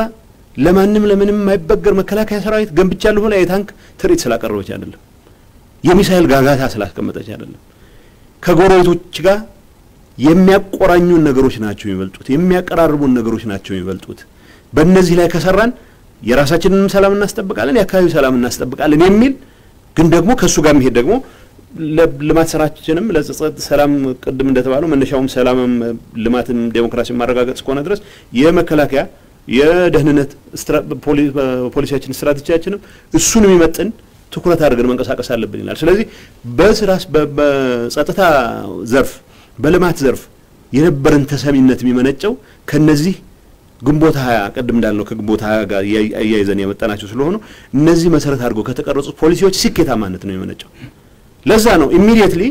ለማንም ለምንም የማይበገር መከላከያ ሰራዊት ገንብቻለሁ ብላ የታንክ ትርኢት ስላቀረበች አይደለም፣ የሚሳይል ጋጋታ ስላስቀመጠች አይደለም። ከጎረቤቶች ጋር የሚያቆራኙን ነገሮች ናቸው የሚበልጡት፣ የሚያቀራርቡን ነገሮች ናቸው የሚበልጡት። በእነዚህ ላይ ከሰራን የራሳችንንም ሰላም እናስጠብቃለን፣ የአካባቢው ሰላም እናስጠብቃለን የሚል ግን ደግሞ ከእሱ ጋር የሚሄድ ደግሞ ልማት ስራችንም ሰላም ቅድም እንደተባለው መነሻውም ሰላምም ልማትም ዴሞክራሲን ማረጋገጥ እስከሆነ ድረስ የመከላከያ የደህንነት ፖሊሲያችን ስትራቴጂያችንም እሱን የሚመጥን ትኩረት አድርገን መንቀሳቀስ አለብን ይላል። ስለዚህ በስራ በጸጥታ ዘርፍ በልማት ዘርፍ የነበረን ተሰሚነት የሚመነጨው ከነዚህ ግንቦት ሀያ ቅድም እንዳልነው ከግንቦት ሀያ ጋር አያይዘን የመጣናቸው ስለሆኑ እነዚህ መሰረት አድርገው ከተቀረጹት ፖሊሲዎች ስኬታማነት ነው የመነጨው። ለዛ ነው ኢሚዲየትሊ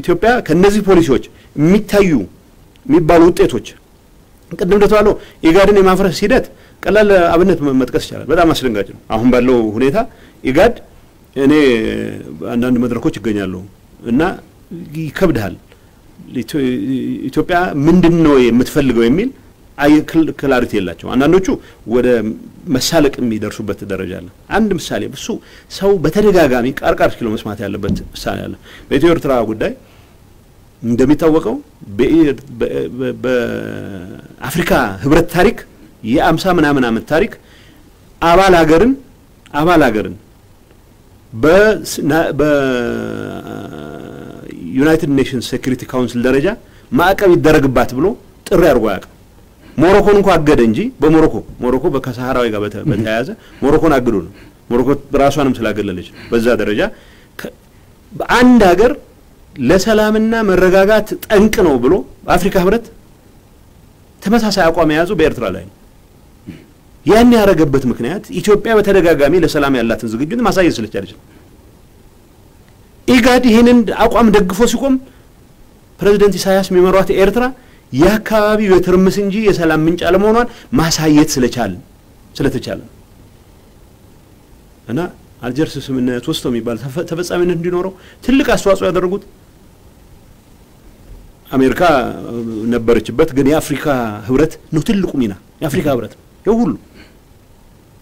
ኢትዮጵያ ከነዚህ ፖሊሲዎች የሚታዩ የሚባሉ ውጤቶች ቅድም እንደተባለው ኢጋድን የማፍረስ ሂደት ቀላል አብነት መጥቀስ ይቻላል። በጣም አስደንጋጭ ነው። አሁን ባለው ሁኔታ ኢጋድ እኔ አንዳንድ መድረኮች ይገኛሉ እና ይከብድሃል። ኢትዮጵያ ምንድን ነው የምትፈልገው የሚል clarity የላቸው። አንዳንዶቹ ወደ መሳለቅ የሚደርሱበት ደረጃ አለ። አንድ ምሳሌ እሱ ሰው በተደጋጋሚ ቃርቃር ኪሎ መስማት ያለበት ምሳሌ አለ። በኢትዮ ኤርትራ ጉዳይ እንደሚታወቀው በአፍሪካ ህብረት ታሪክ የአምሳ ምናምን ዓመት ታሪክ አባል ሀገርን አባል ሀገርን በ United Nations Security Council ደረጃ ማዕቀብ ይደረግባት ብሎ ጥሪ አድርጎ አያውቅም። ሞሮኮን እንኳ አገደ እንጂ በሞሮኮ ሞሮኮ ከሰሃራዊ ጋር በተያያዘ ሞሮኮን አግዶ ነው። ሞሮኮ ራሷንም ስላገለለች በዛ ደረጃ አንድ ሀገር ለሰላምና መረጋጋት ጠንቅ ነው ብሎ በአፍሪካ ህብረት ተመሳሳይ አቋም የያዘው በኤርትራ ላይ ነው። ያን ያደረገበት ምክንያት ኢትዮጵያ በተደጋጋሚ ለሰላም ያላትን ዝግጁነት ማሳየት ስለቻለች ነው። ኢጋድ ይህንን አቋም ደግፎ ሲቆም ፕሬዚደንት ኢሳያስ የሚመሯት ኤርትራ የአካባቢው የትርምስ እንጂ የሰላም ምንጭ አለመሆኗን ማሳየት ስለቻለ ስለተቻለ እና አልጀርስ ስምምነት ወስቶ የሚባል ተፈጻሚነት እንዲኖረው ትልቅ አስተዋጽኦ ያደረጉት አሜሪካ ነበረችበት፣ ግን የአፍሪካ ህብረት ነው ትልቁ ሚና። የአፍሪካ ህብረት ነው ይኸው ሁሉ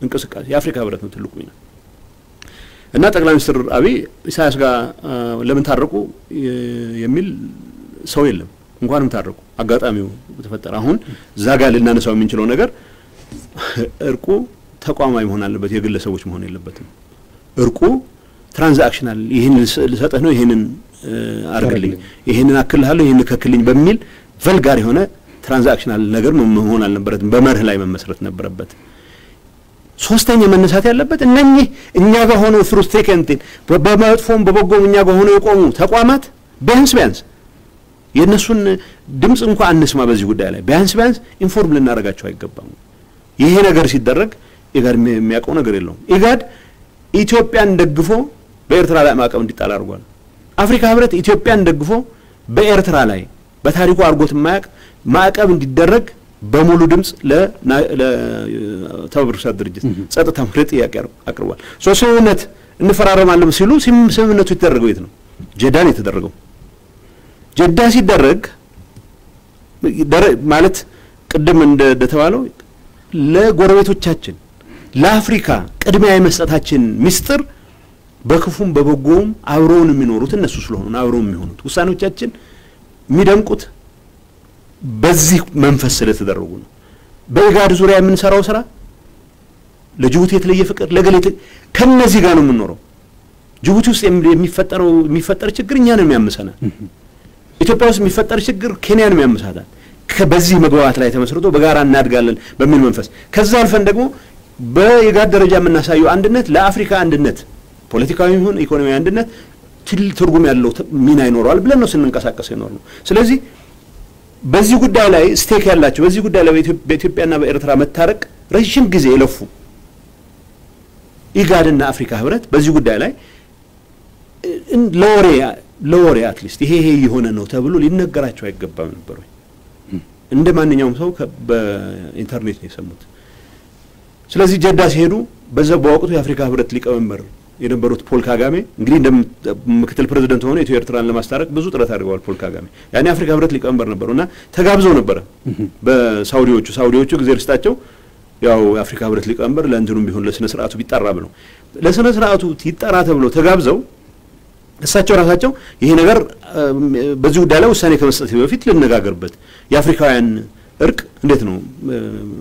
እንቅስቃሴ የአፍሪካ ህብረት ነው ትልቁ ሚና እና ጠቅላይ ሚኒስትር አብይ ኢሳያስ ጋር ለምን ታረቁ የሚል ሰው የለም። እንኳንም ታረቁ፣ አጋጣሚው ተፈጠረ። አሁን እዛ ጋር ልናነሳው የምንችለው ነገር እርቁ ተቋማዊ መሆን አለበት፣ የግለሰቦች መሆን የለበትም። እርቁ transactional፣ ይህን ልሰጥህ ነው፣ ይህንን አርግልኝ፣ ይህንን አክልሃለሁ፣ ይህን ከክልኝ በሚል vulgar የሆነ transactional ነገር መሆን አልነበረትም። በመርህ ላይ መመስረት ነበረበት። ሶስተኛ መነሳት ያለበት እነኚህ እኛ ጋር ሆነው frustrationን በመጥፎም በበጎም እኛ ጋር ሆነው የቆሙ ተቋማት ቢያንስ ቢያንስ የእነሱን ድምፅ እንኳ አንስማ በዚህ ጉዳይ ላይ ቢያንስ ቢያንስ inform ልናደርጋቸው አይገባም። ይሄ ነገር ሲደረግ ኢጋድ የሚያውቀው ነገር የለውም። ኢጋድ ኢትዮጵያን ደግፎ በኤርትራ ላይ ማዕቀብ እንዲጣል አድርጓል። አፍሪካ ህብረት ኢትዮጵያን ደግፎ በኤርትራ ላይ በታሪኩ አድርጎት የማያውቅ ማዕቀብ እንዲደረግ በሙሉ ድምፅ ለተባበሩት መንግስታት ድርጅት ጸጥታ ምክር ቤት ጥያቄ አቅርቧል። so ስምምነት እንፈራረማለን ሲሉ ስምምነቱ የተደረገው የት ነው? ጀዳ ነው የተደረገው። ጀዳ ሲደረግ ማለት ቅድም እንደተባለው ለጎረቤቶቻችን ለአፍሪካ ቅድሚያ የመስጠታችን ምስጢር በክፉም በበጎውም አብረውን የሚኖሩት እነሱ ስለሆኑ አብረው የሚሆኑት ውሳኔዎቻችን የሚደምቁት በዚህ መንፈስ ስለተደረጉ ነው። በኢጋድ ዙሪያ የምንሰራው ስራ ለጅቡቲ የተለየ ፍቅር ለገሌ ከነዚህ ጋር ነው የምንኖረው። ጅቡቲ ውስጥ የሚፈጠረው የሚፈጠር ችግር እኛን የሚያምሰናል። ኢትዮጵያ ውስጥ የሚፈጠር ችግር ኬንያን የሚያምሳታል። በዚህ መግባባት ላይ ተመስርቶ በጋራ እናድጋለን በሚል መንፈስ ከዛ አልፈን ደግሞ በኢጋድ ደረጃ የምናሳየው አንድነት ለአፍሪካ አንድነት ፖለቲካዊ ይሁን ኢኮኖሚያዊ አንድነት ትርጉም ያለው ሚና ይኖረዋል ብለን ነው ስንንቀሳቀስ ይኖር ነው። ስለዚህ በዚህ ጉዳይ ላይ stake ያላቸው በዚህ ጉዳይ ላይ በኢትዮጵያና በኤርትራ መታረቅ ረዥም ጊዜ የለፉ ኢጋድና አፍሪካ ህብረት በዚህ ጉዳይ ላይ ለወሬ ለወሬ at least ይሄ ይሄ የሆነ ነው ተብሎ ሊነገራቸው አይገባም ነበር ወይ? እንደ ማንኛውም ሰው በኢንተርኔት ነው የሰሙት። ስለዚህ ጀዳ ሲሄዱ በዛ በወቅቱ የአፍሪካ ህብረት ሊቀመንበር የነበሩት ፖል ካጋሜ እንግዲህ እንደ ምክትል ፕሬዚደንት ሆነ ኢትዮ ኤርትራን ለማስታረቅ ብዙ ጥረት አድርገዋል። ፖል ካጋሜ ያኔ የአፍሪካ ህብረት ሊቀመንበር ነበሩ እና ተጋብዘው ነበረ በሳውዲዎቹ ሳውዲዎቹ ጊዜ ርስታቸው ያው የአፍሪካ ህብረት ሊቀመንበር ለእንትኑም ቢሆን ለስነ ስርዓቱ ቢጠራ ብለው ለስነ ስርዓቱ ይጠራ ተብለው ተጋብዘው እሳቸው ራሳቸው ይሄ ነገር በዚህ ጉዳይ ላይ ውሳኔ ከመስጠት በፊት ልነጋገርበት የአፍሪካውያን እርቅ እንዴት ነው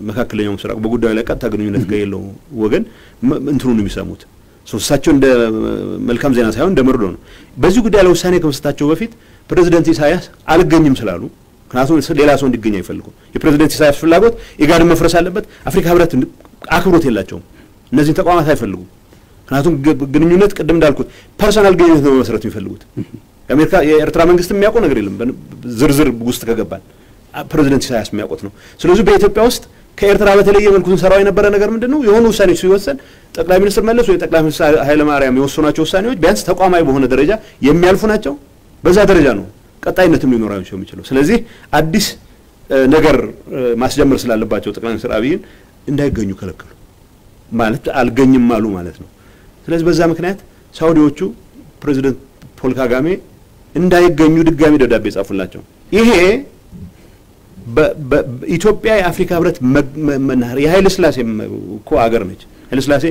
መካከለኛው ምስራቅ በጉዳዩ ላይ ቀጥታ ግንኙነት ጋር የለው ወገን እንትኑን የሚሰሙት እሳቸው እንደ መልካም ዜና ሳይሆን እንደ መርዶ ነው። በዚህ ጉዳይ ላይ ውሳኔ ከመስጠታቸው በፊት ፕሬዚደንት ኢሳያስ አልገኝም ስላሉ ምክንያቱም ሌላ ሰው እንዲገኝ አይፈልጉም። የፕሬዚደንት ኢሳያስ ፍላጎት ኢጋድን መፍረስ አለበት። አፍሪካ ህብረት አክብሮት የላቸውም። እነዚህን ተቋማት አይፈልጉም። ምክንያቱም ግንኙነት ቅድም እንዳልኩት personal ግንኙነት ነው መመስረት የሚፈልጉት። የአሜሪካ የኤርትራ መንግስት የሚያውቀው ነገር የለም። ዝርዝር ውስጥ ከገባን ፕሬዚደንት ኢሳያስ የሚያውቁት ነው። ስለዚህ በኢትዮጵያ ውስጥ ከኤርትራ በተለየ መልኩ ስንሰራው የነበረ ነገር ምንድን ነው? የሆኑ ውሳኔዎች ሲወሰን ጠቅላይ ሚኒስትር መለስ ወይ ጠቅላይ ሚኒስትር ኃይለማርያም የወሰኗቸው ውሳኔዎች ቢያንስ ተቋማዊ በሆነ ደረጃ የሚያልፉ ናቸው። በዛ ደረጃ ነው ቀጣይነትም ሊኖራቸው የሚችለው። ስለዚህ አዲስ ነገር ማስጀመር ስላለባቸው ጠቅላይ ሚኒስትር አብይን እንዳይገኙ ከለከሉ ማለት አልገኝም አሉ ማለት ነው። ስለዚህ በዛ ምክንያት ሳውዲዎቹ ፕሬዚደንት ፖል ካጋሜ እንዳይገኙ ድጋሚ ደብዳቤ ጻፉላቸው። ይሄ ኢትዮጵያ የአፍሪካ ህብረት የኃይለ ስላሴ እኮ አገር ነች። ኃይለ ስላሴ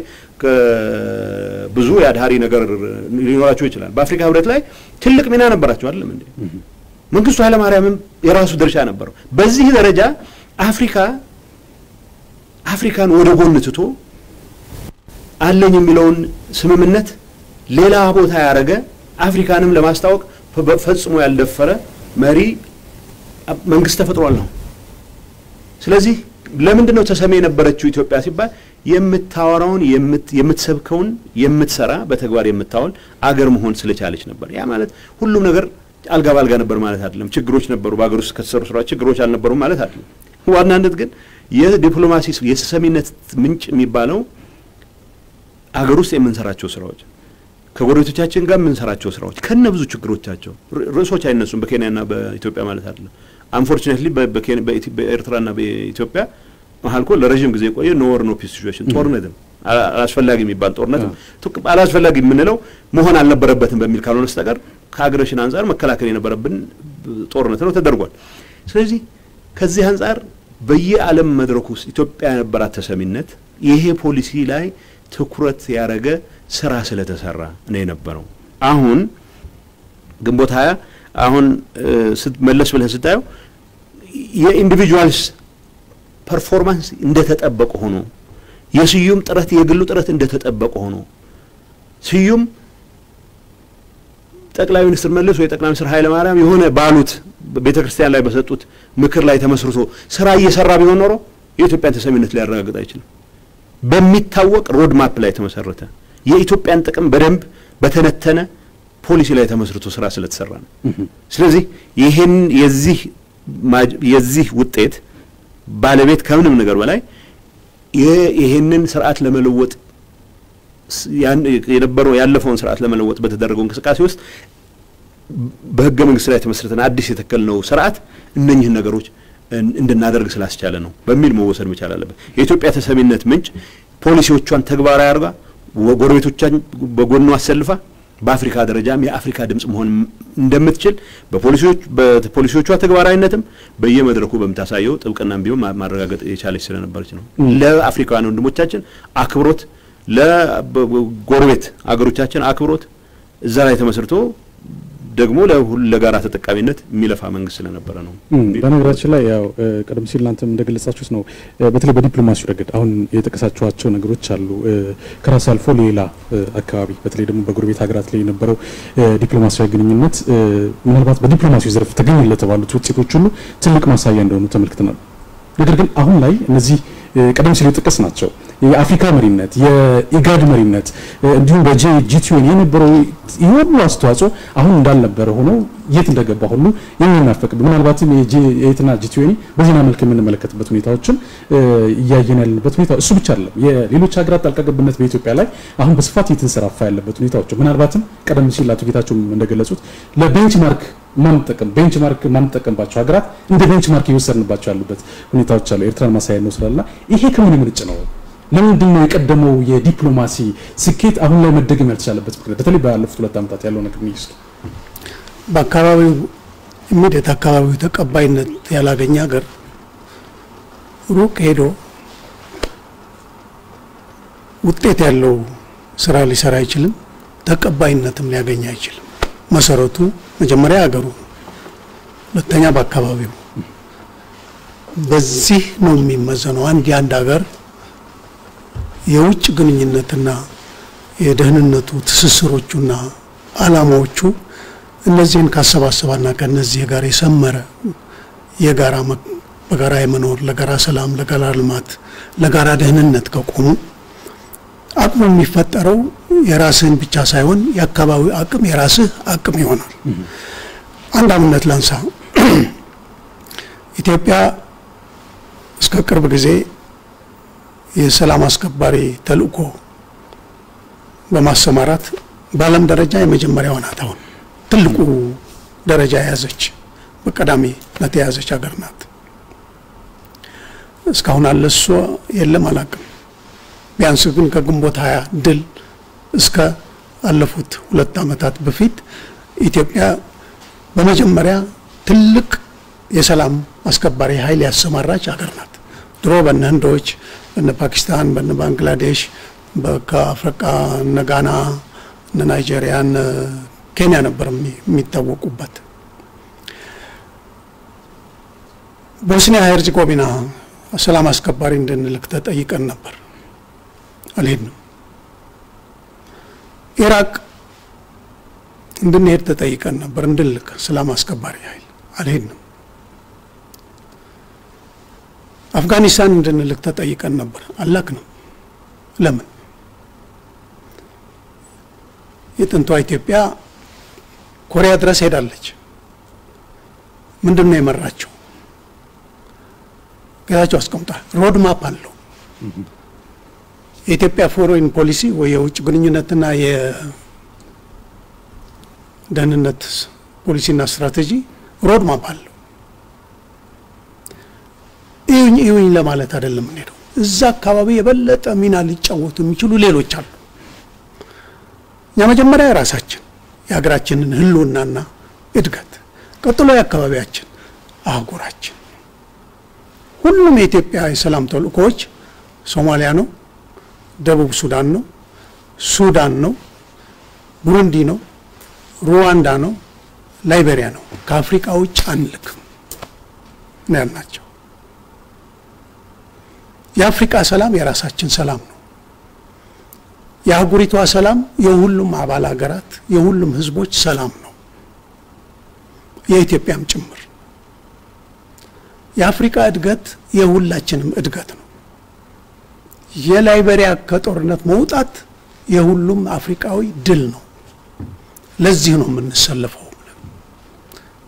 ብዙ የአድሃሪ ነገር ሊኖራቸው ይችላል። በአፍሪካ ህብረት ላይ ትልቅ ሚና ነበራቸው አይደለም እንዴ? መንግስቱ ኃይለማርያምም የራሱ ድርሻ ነበረው። በዚህ ደረጃ አፍሪካ አፍሪካን ወደ ጎን ትቶ አለኝ የሚለውን ስምምነት ሌላ ቦታ ያደረገ አፍሪካንም ለማስታወቅ ፈጽሞ ያልደፈረ መሪ መንግስት ተፈጥሯል ነው። ስለዚህ ለምንድን ነው ተሰሚ የነበረችው ኢትዮጵያ ሲባል የምታወራውን የምትሰብከውን የምትሰራ በተግባር የምታውል አገር መሆን ስለቻለች ነበር። ያ ማለት ሁሉም ነገር አልጋ ባልጋ ነበር ማለት አይደለም። ችግሮች ነበሩ። በሀገር ውስጥ ከተሰሩ ስራዎች ችግሮች አልነበሩም ማለት አይደለም። ዋናነት ግን የዲፕሎማሲ የተሰሚነት ምንጭ የሚባለው አገር ውስጥ የምንሰራቸው ስራዎች ከጎረቤቶቻችን ጋር የምንሰራቸው ስራዎች ከነ ብዙ ችግሮቻቸው ርዕሶች አይነሱም። በኬንያና በኢትዮጵያ ማለት አይደለም። unfortunately በኤርትራና በኢትዮጵያ መሀል እኮ ለረዥም ጊዜ የቆየ no war no peace situation ጦርነትም አላስፈላጊ የሚባል ጦርነትም አላስፈላጊ የምንለው መሆን አልነበረበትም በሚል ካልሆነ በስተቀር ከ aggression አንጻር መከላከል የነበረብን ጦርነት ነው፣ ተደርጓል። ስለዚህ ከዚህ አንጻር በየዓለም መድረክ ውስጥ ኢትዮጵያ የነበራት ተሰሚነት ይሄ ፖሊሲ ላይ ትኩረት ያደረገ ስራ ስለተሰራ ነው የነበረው። አሁን ግንቦት ሀያ አሁን መለስ ብለህ ስታየው የ individuals performance እንደተጠበቀ ሆኖ የስዩም ጥረት የግሉ ጥረት እንደተጠበቀ ሆኖ ስዩም ጠቅላይ ሚኒስትር መለስ ወይ ጠቅላይ ሚኒስትር ኃይለ ማርያም የሆነ ባሉት ቤተ ክርስቲያን ላይ በሰጡት ምክር ላይ ተመስርቶ ስራ እየሰራ ቢሆን ኖሮ የኢትዮጵያን ተሰሚነት ሊያረጋግጥ አይችልም። በሚታወቅ ሮድ ማፕ ላይ ተመሰረተ የኢትዮጵያን ጥቅም በደንብ በተነተነ ፖሊሲ ላይ ተመስርቶ ስራ ስለተሰራ ነው። ስለዚህ ይህን የዚህ የዚህ ውጤት ባለቤት ከምንም ነገር በላይ ይህንን ስርዓት ለመለወጥ የነበረው ያለፈውን ስርዓት ለመለወጥ በተደረገው እንቅስቃሴ ውስጥ በህገ መንግስት ላይ ተመስርተን አዲስ የተከልነው ስርዓት እነኝህን ነገሮች እንድናደርግ ስላስቻለ ነው በሚል መወሰድ መቻል አለበት። የኢትዮጵያ ተሰሚነት ምንጭ ፖሊሲዎቿን ተግባራዊ አድርጋ ጎረቤቶቿን በጎኗ አሰልፋ በአፍሪካ ደረጃም የአፍሪካ ድምጽ መሆን እንደምትችል በፖሊሲዎቿ ተግባራዊነትም በየመድረኩ በምታሳየው ጥብቅናም ቢሆን ማረጋገጥ የቻለች ስለነበረች ነው። ለአፍሪካውያን ወንድሞቻችን አክብሮት፣ ለጎረቤት አገሮቻችን አክብሮት እዛ ላይ ተመስርቶ ደግሞ ለጋራ ተጠቃሚነት የሚለፋ መንግስት ስለነበረ ነው። በነገራችን ላይ ያው ቀደም ሲል እናንተም እንደገለጻችሁት ነው። በተለይ በዲፕሎማሲው ረገድ አሁን የጠቀሳችኋቸው ነገሮች አሉ። ከራስ አልፎ ሌላ አካባቢ በተለይ ደግሞ በጎረቤት ሀገራት ላይ የነበረው ዲፕሎማሲያዊ ግንኙነት ምናልባት በዲፕሎማሲው ዘርፍ ተገኙ ለተባሉት ውጤቶች ሁሉ ትልቅ ማሳያ እንደሆኑ ተመልክተናል። ነገር ግን አሁን ላይ እነዚህ ቀደም ሲል የጠቀስ ናቸው የአፍሪካ መሪነት፣ የኢጋድ መሪነት እንዲሁም በጂ ትዌንቲ የነበረው ይህ ሁሉ አስተዋጽኦ አሁን እንዳልነበረ ሆኖ የት እንደገባ ሁሉ የሚናፈቅ ምናልባትም የየትና ጂ ትዌንቲን በዜና መልክ የምንመለከትበት ሁኔታዎችን እያየን ያለንበት ሁኔታ እሱ ብቻ አይደለም። የሌሎች ሀገራት ጣልቃ ገብነት በኢትዮጵያ ላይ አሁን በስፋት እየተንሰራፋ ያለበት ሁኔታዎች ምናልባትም ቀደም ሲል አቶ ጌታቸው እንደገለጹት ለ benchmark ማንጠቀም benchmark ማንጠቀምባቸው ሀገራት እንደ ቤንችማርክ እየወሰድንባቸው ያሉበት ሁኔታዎች አሉ። ኤርትራን ማሳያ ስላልና ይሄ ከምን ምንጭ ነው? ለምንድን ነው የቀደመው የዲፕሎማሲ ስኬት አሁን ላይ መደገም ያልተቻለበት ምክንያት? በተለይ ባለፉት ሁለት ዓመታት ያለው ነገር ነው። በአካባቢው ኢሚዲየት አካባቢው ተቀባይነት ያላገኘ ሀገር ሩቅ ሄዶ ውጤት ያለው ስራ ሊሰራ አይችልም። ተቀባይነትም ሊያገኝ አይችልም። መሰረቱ መጀመሪያ ሀገሩ፣ ሁለተኛ በአካባቢው። በዚህ ነው የሚመዘነው አንድ የአንድ ሀገር የውጭ ግንኙነትና የደህንነቱ ትስስሮቹና አላማዎቹ እነዚህን ካሰባሰባና ከነዚህ ጋር የሰመረ የጋራ በጋራ የመኖር ለጋራ ሰላም፣ ለጋራ ልማት፣ ለጋራ ደህንነት ከቆሙ አቅሙ የሚፈጠረው የራስህን ብቻ ሳይሆን የአካባቢው አቅም የራስህ አቅም ይሆናል። አንድ አብነት ላንሳ። <clears throat> ኢትዮጵያ እስከ ቅርብ ጊዜ የሰላም አስከባሪ ተልእኮ በማሰማራት በዓለም ደረጃ የመጀመሪያዋ ናት። አሁን ትልቁ ደረጃ የያዘች በቀዳሚነት የያዘች ሀገር ናት። እስካሁን አለ እሷ የለም አላቅም። ቢያንስ ግን ከግንቦት ሀያ ድል እስከ አለፉት ሁለት ዓመታት በፊት ኢትዮጵያ በመጀመሪያ ትልቅ የሰላም አስከባሪ ኃይል ያሰማራች ሀገር ናት። ድሮ በነ ህንዶች፣ በነ ፓኪስታን፣ በነ ባንግላዴሽ፣ ከአፍሪቃ እነ ጋና፣ እነ ናይጄሪያ፣ እነ ኬንያ ነበር የሚታወቁበት። ቦስኒያ ሄርዚጎቪና ሰላም አስከባሪ እንድንልክ ተጠይቀን ነበር፣ አልሄድንም። ኢራቅ እንድንሄድ ተጠይቀን ነበር እንድንልክ ሰላም አስከባሪ ኃይል፣ አልሄድንም። አፍጋኒስታን እንድንልክ ተጠይቀን ነበር፣ አላክንም። ለምን? የጥንቷ ኢትዮጵያ ኮሪያ ድረስ ሄዳለች። ምንድን ነው የመራቸው? ጌታቸው አስቀምጧል። road አለው። የኢትዮጵያ foreign policy ወይ የውጭ ግንኙነትና የደህንነት ፖሊሲና ስትራቴጂ road map አለው። እዩኝ እዩኝ ለማለት አይደለም እንሄደው። እዛ አካባቢ የበለጠ ሚና ሊጫወቱ የሚችሉ ሌሎች አሉ። እኛ መጀመሪያ የራሳችን የሀገራችንን ህልውናና እድገት፣ ቀጥሎ የአካባቢያችን አህጉራችን ሁሉም የኢትዮጵያ የሰላም ተልእኮዎች ሶማሊያ ነው፣ ደቡብ ሱዳን ነው፣ ሱዳን ነው፣ ቡሩንዲ ነው፣ ሩዋንዳ ነው፣ ላይቤሪያ ነው። ከአፍሪካ ውጭ አንልክም ነው ያልናቸው። የአፍሪካ ሰላም የራሳችን ሰላም ነው። የአህጉሪቷ ሰላም የሁሉም አባል ሀገራት የሁሉም ህዝቦች ሰላም ነው፣ የኢትዮጵያም ጭምር። የአፍሪካ እድገት የሁላችንም እድገት ነው። የላይቤሪያ ከጦርነት መውጣት የሁሉም አፍሪካዊ ድል ነው። ለዚህ ነው የምንሰለፈው።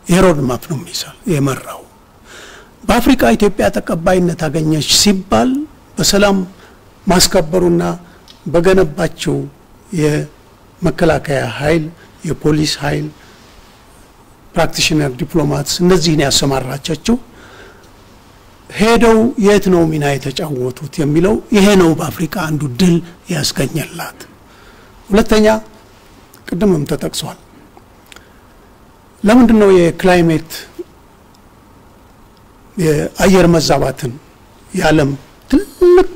የሮድ ማፕ ነው የመራው በአፍሪካ ኢትዮጵያ ተቀባይነት አገኘች ሲባል በሰላም ማስከበሩና በገነባቸው የመከላከያ ኃይል፣ የፖሊስ ኃይል፣ practitioner diplomats እነዚህን ያሰማራቻቸው ሄደው የት ነው ሚና የተጫወቱት የሚለው ይሄ ነው በአፍሪካ አንዱ ድል ያስገኘላት። ሁለተኛ ቅድምም ተጠቅሷል። ለምንድን ነው የ climate የአየር መዛባትን የዓለም ትልቅ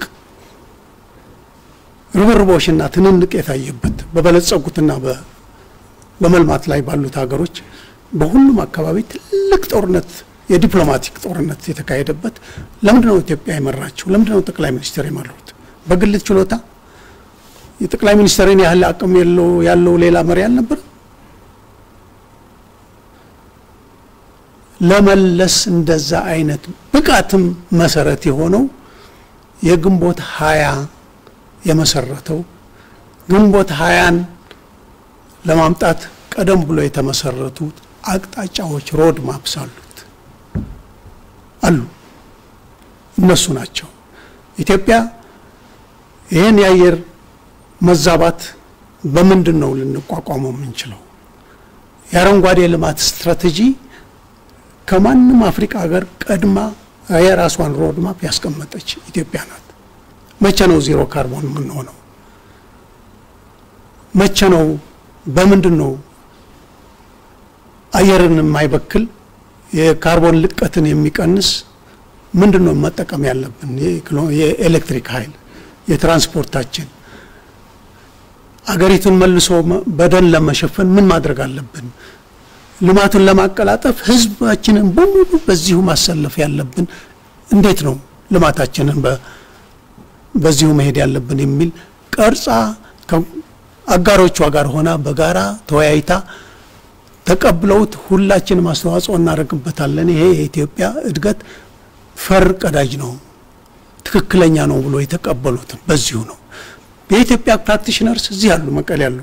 ርብርቦሽና ትንንቅ የታየበት በበለጸጉትና በመልማት ላይ ባሉት ሀገሮች በሁሉም አካባቢ ትልቅ ጦርነት የዲፕሎማቲክ ጦርነት የተካሄደበት ለምንድን ነው ኢትዮጵያ የመራችው? ለምንድን ነው ጠቅላይ ሚኒስትር የመሩት? በግል ችሎታ የጠቅላይ ሚኒስትርን ያህል አቅም ያለው ሌላ መሪ አልነበረም። ለመለስ እንደዛ አይነት ብቃትም መሰረት የሆነው የግንቦት ሀያ የመሰረተው ግንቦት ሀያን ለማምጣት ቀደም ብሎ የተመሰረቱት አቅጣጫዎች ሮድ ማፕስ አሉት አሉ። እነሱ ናቸው ኢትዮጵያ ይህን የአየር መዛባት በምንድን ነው ልንቋቋመው የምንችለው? የአረንጓዴ ልማት ስትራቴጂ ከማንም አፍሪካ ሀገር ቀድማ የራሷን ሮድ ማፕ ያስቀመጠች ኢትዮጵያ ናት። መቼ ነው ዜሮ ካርቦን የምንሆነው? መቼ ነው በምንድን ነው አየርን የማይበክል የካርቦን ልቀትን የሚቀንስ ምንድን ነው መጠቀም ያለብን? የኤሌክትሪክ ኃይል፣ የትራንስፖርታችን አገሪቱን መልሶ በደን ለመሸፈን ምን ማድረግ አለብን? ልማቱን ለማቀላጠፍ ህዝባችንን በሙሉ በዚሁ ማሰለፍ ያለብን እንዴት ነው ልማታችንን በዚሁ መሄድ ያለብን የሚል ቀርጻ አጋሮቿ ጋር ሆና በጋራ ተወያይታ ተቀብለውት ሁላችንም አስተዋጽኦ እናደርግበታለን። ይሄ የኢትዮጵያ እድገት ፈር ቀዳጅ ነው፣ ትክክለኛ ነው ብሎ የተቀበሉት በዚሁ ነው። የኢትዮጵያ practitioners እዚህ ያሉ መቀሌ ያሉ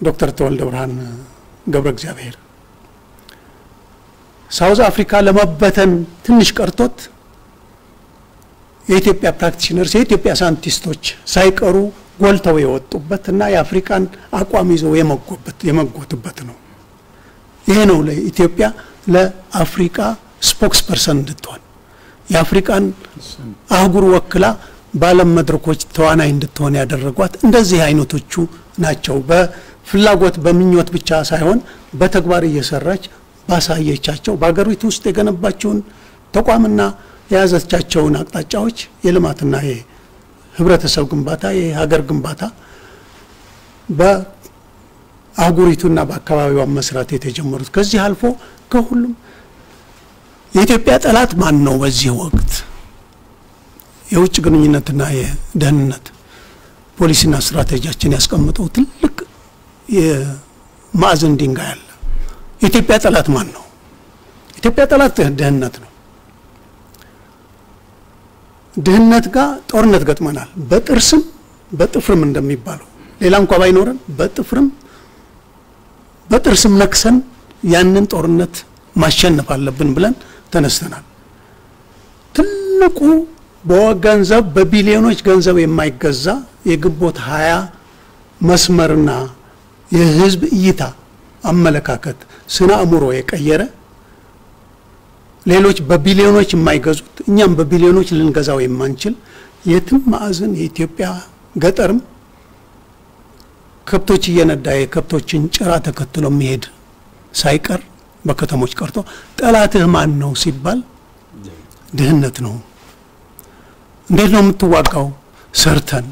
ዶክተር ተወልደ ብርሃን ገብረ እግዚአብሔር South Africa ለመበተን ትንሽ ቀርቶት የኢትዮጵያ practitioners የኢትዮጵያ ሳይንቲስቶች ሳይቀሩ ጎልተው የወጡበት እና የአፍሪካን አቋም ይዘው የሞገቱበት ነው። ይሄ ነው ለኢትዮጵያ ለአፍሪካ spokesperson እንድትሆን የአፍሪካን አህጉር ወክላ በዓለም መድረኮች ተዋናይ እንድትሆን ያደረጓት እንደዚህ አይነቶቹ ናቸው። በፍላጎት በምኞት ብቻ ሳይሆን በተግባር እየሰራች ባሳየቻቸው በሀገሪቱ ውስጥ የገነባቸውን ተቋምና የያዘቻቸውን አቅጣጫዎች የልማትና የህብረተሰብ ግንባታ የሀገር ግንባታ በአህጉሪቱና በአካባቢዋ መስራት የተጀመሩት ከዚህ አልፎ ከሁሉም የኢትዮጵያ ጠላት ማን ነው? በዚህ ወቅት የውጭ ግንኙነትና የደህንነት ፖሊሲና ስትራቴጂያችን ያስቀምጠው ትልቅ የማዕዘን ድንጋይ አለ። የኢትዮጵያ ጠላት ማን ነው? ኢትዮጵያ ጠላት ድህነት ነው። ድህነት ጋር ጦርነት ገጥመናል። በጥርስም በጥፍርም እንደሚባለው ሌላ እንኳ ባይኖረን በጥፍርም በጥርስም ነክሰን ያንን ጦርነት ማሸነፍ አለብን ብለን ተነስተናል። ትልቁ በገንዘብ በቢሊዮኖች ገንዘብ የማይገዛ የግንቦት ሀያ መስመርና የህዝብ እይታ አመለካከት ስነ አእምሮ የቀየረ ሌሎች በቢሊዮኖች የማይገዙት እኛም በቢሊዮኖች ልንገዛው የማንችል የትም ማዕዘን የኢትዮጵያ ገጠርም ከብቶች እየነዳ የከብቶችን ጭራ ተከትሎ የሚሄድ ሳይቀር በከተሞች ቀርቶ ጠላትህ ማን ነው ሲባል ድህነት ነው። እንዴት ነው የምትዋጋው? ሰርተን።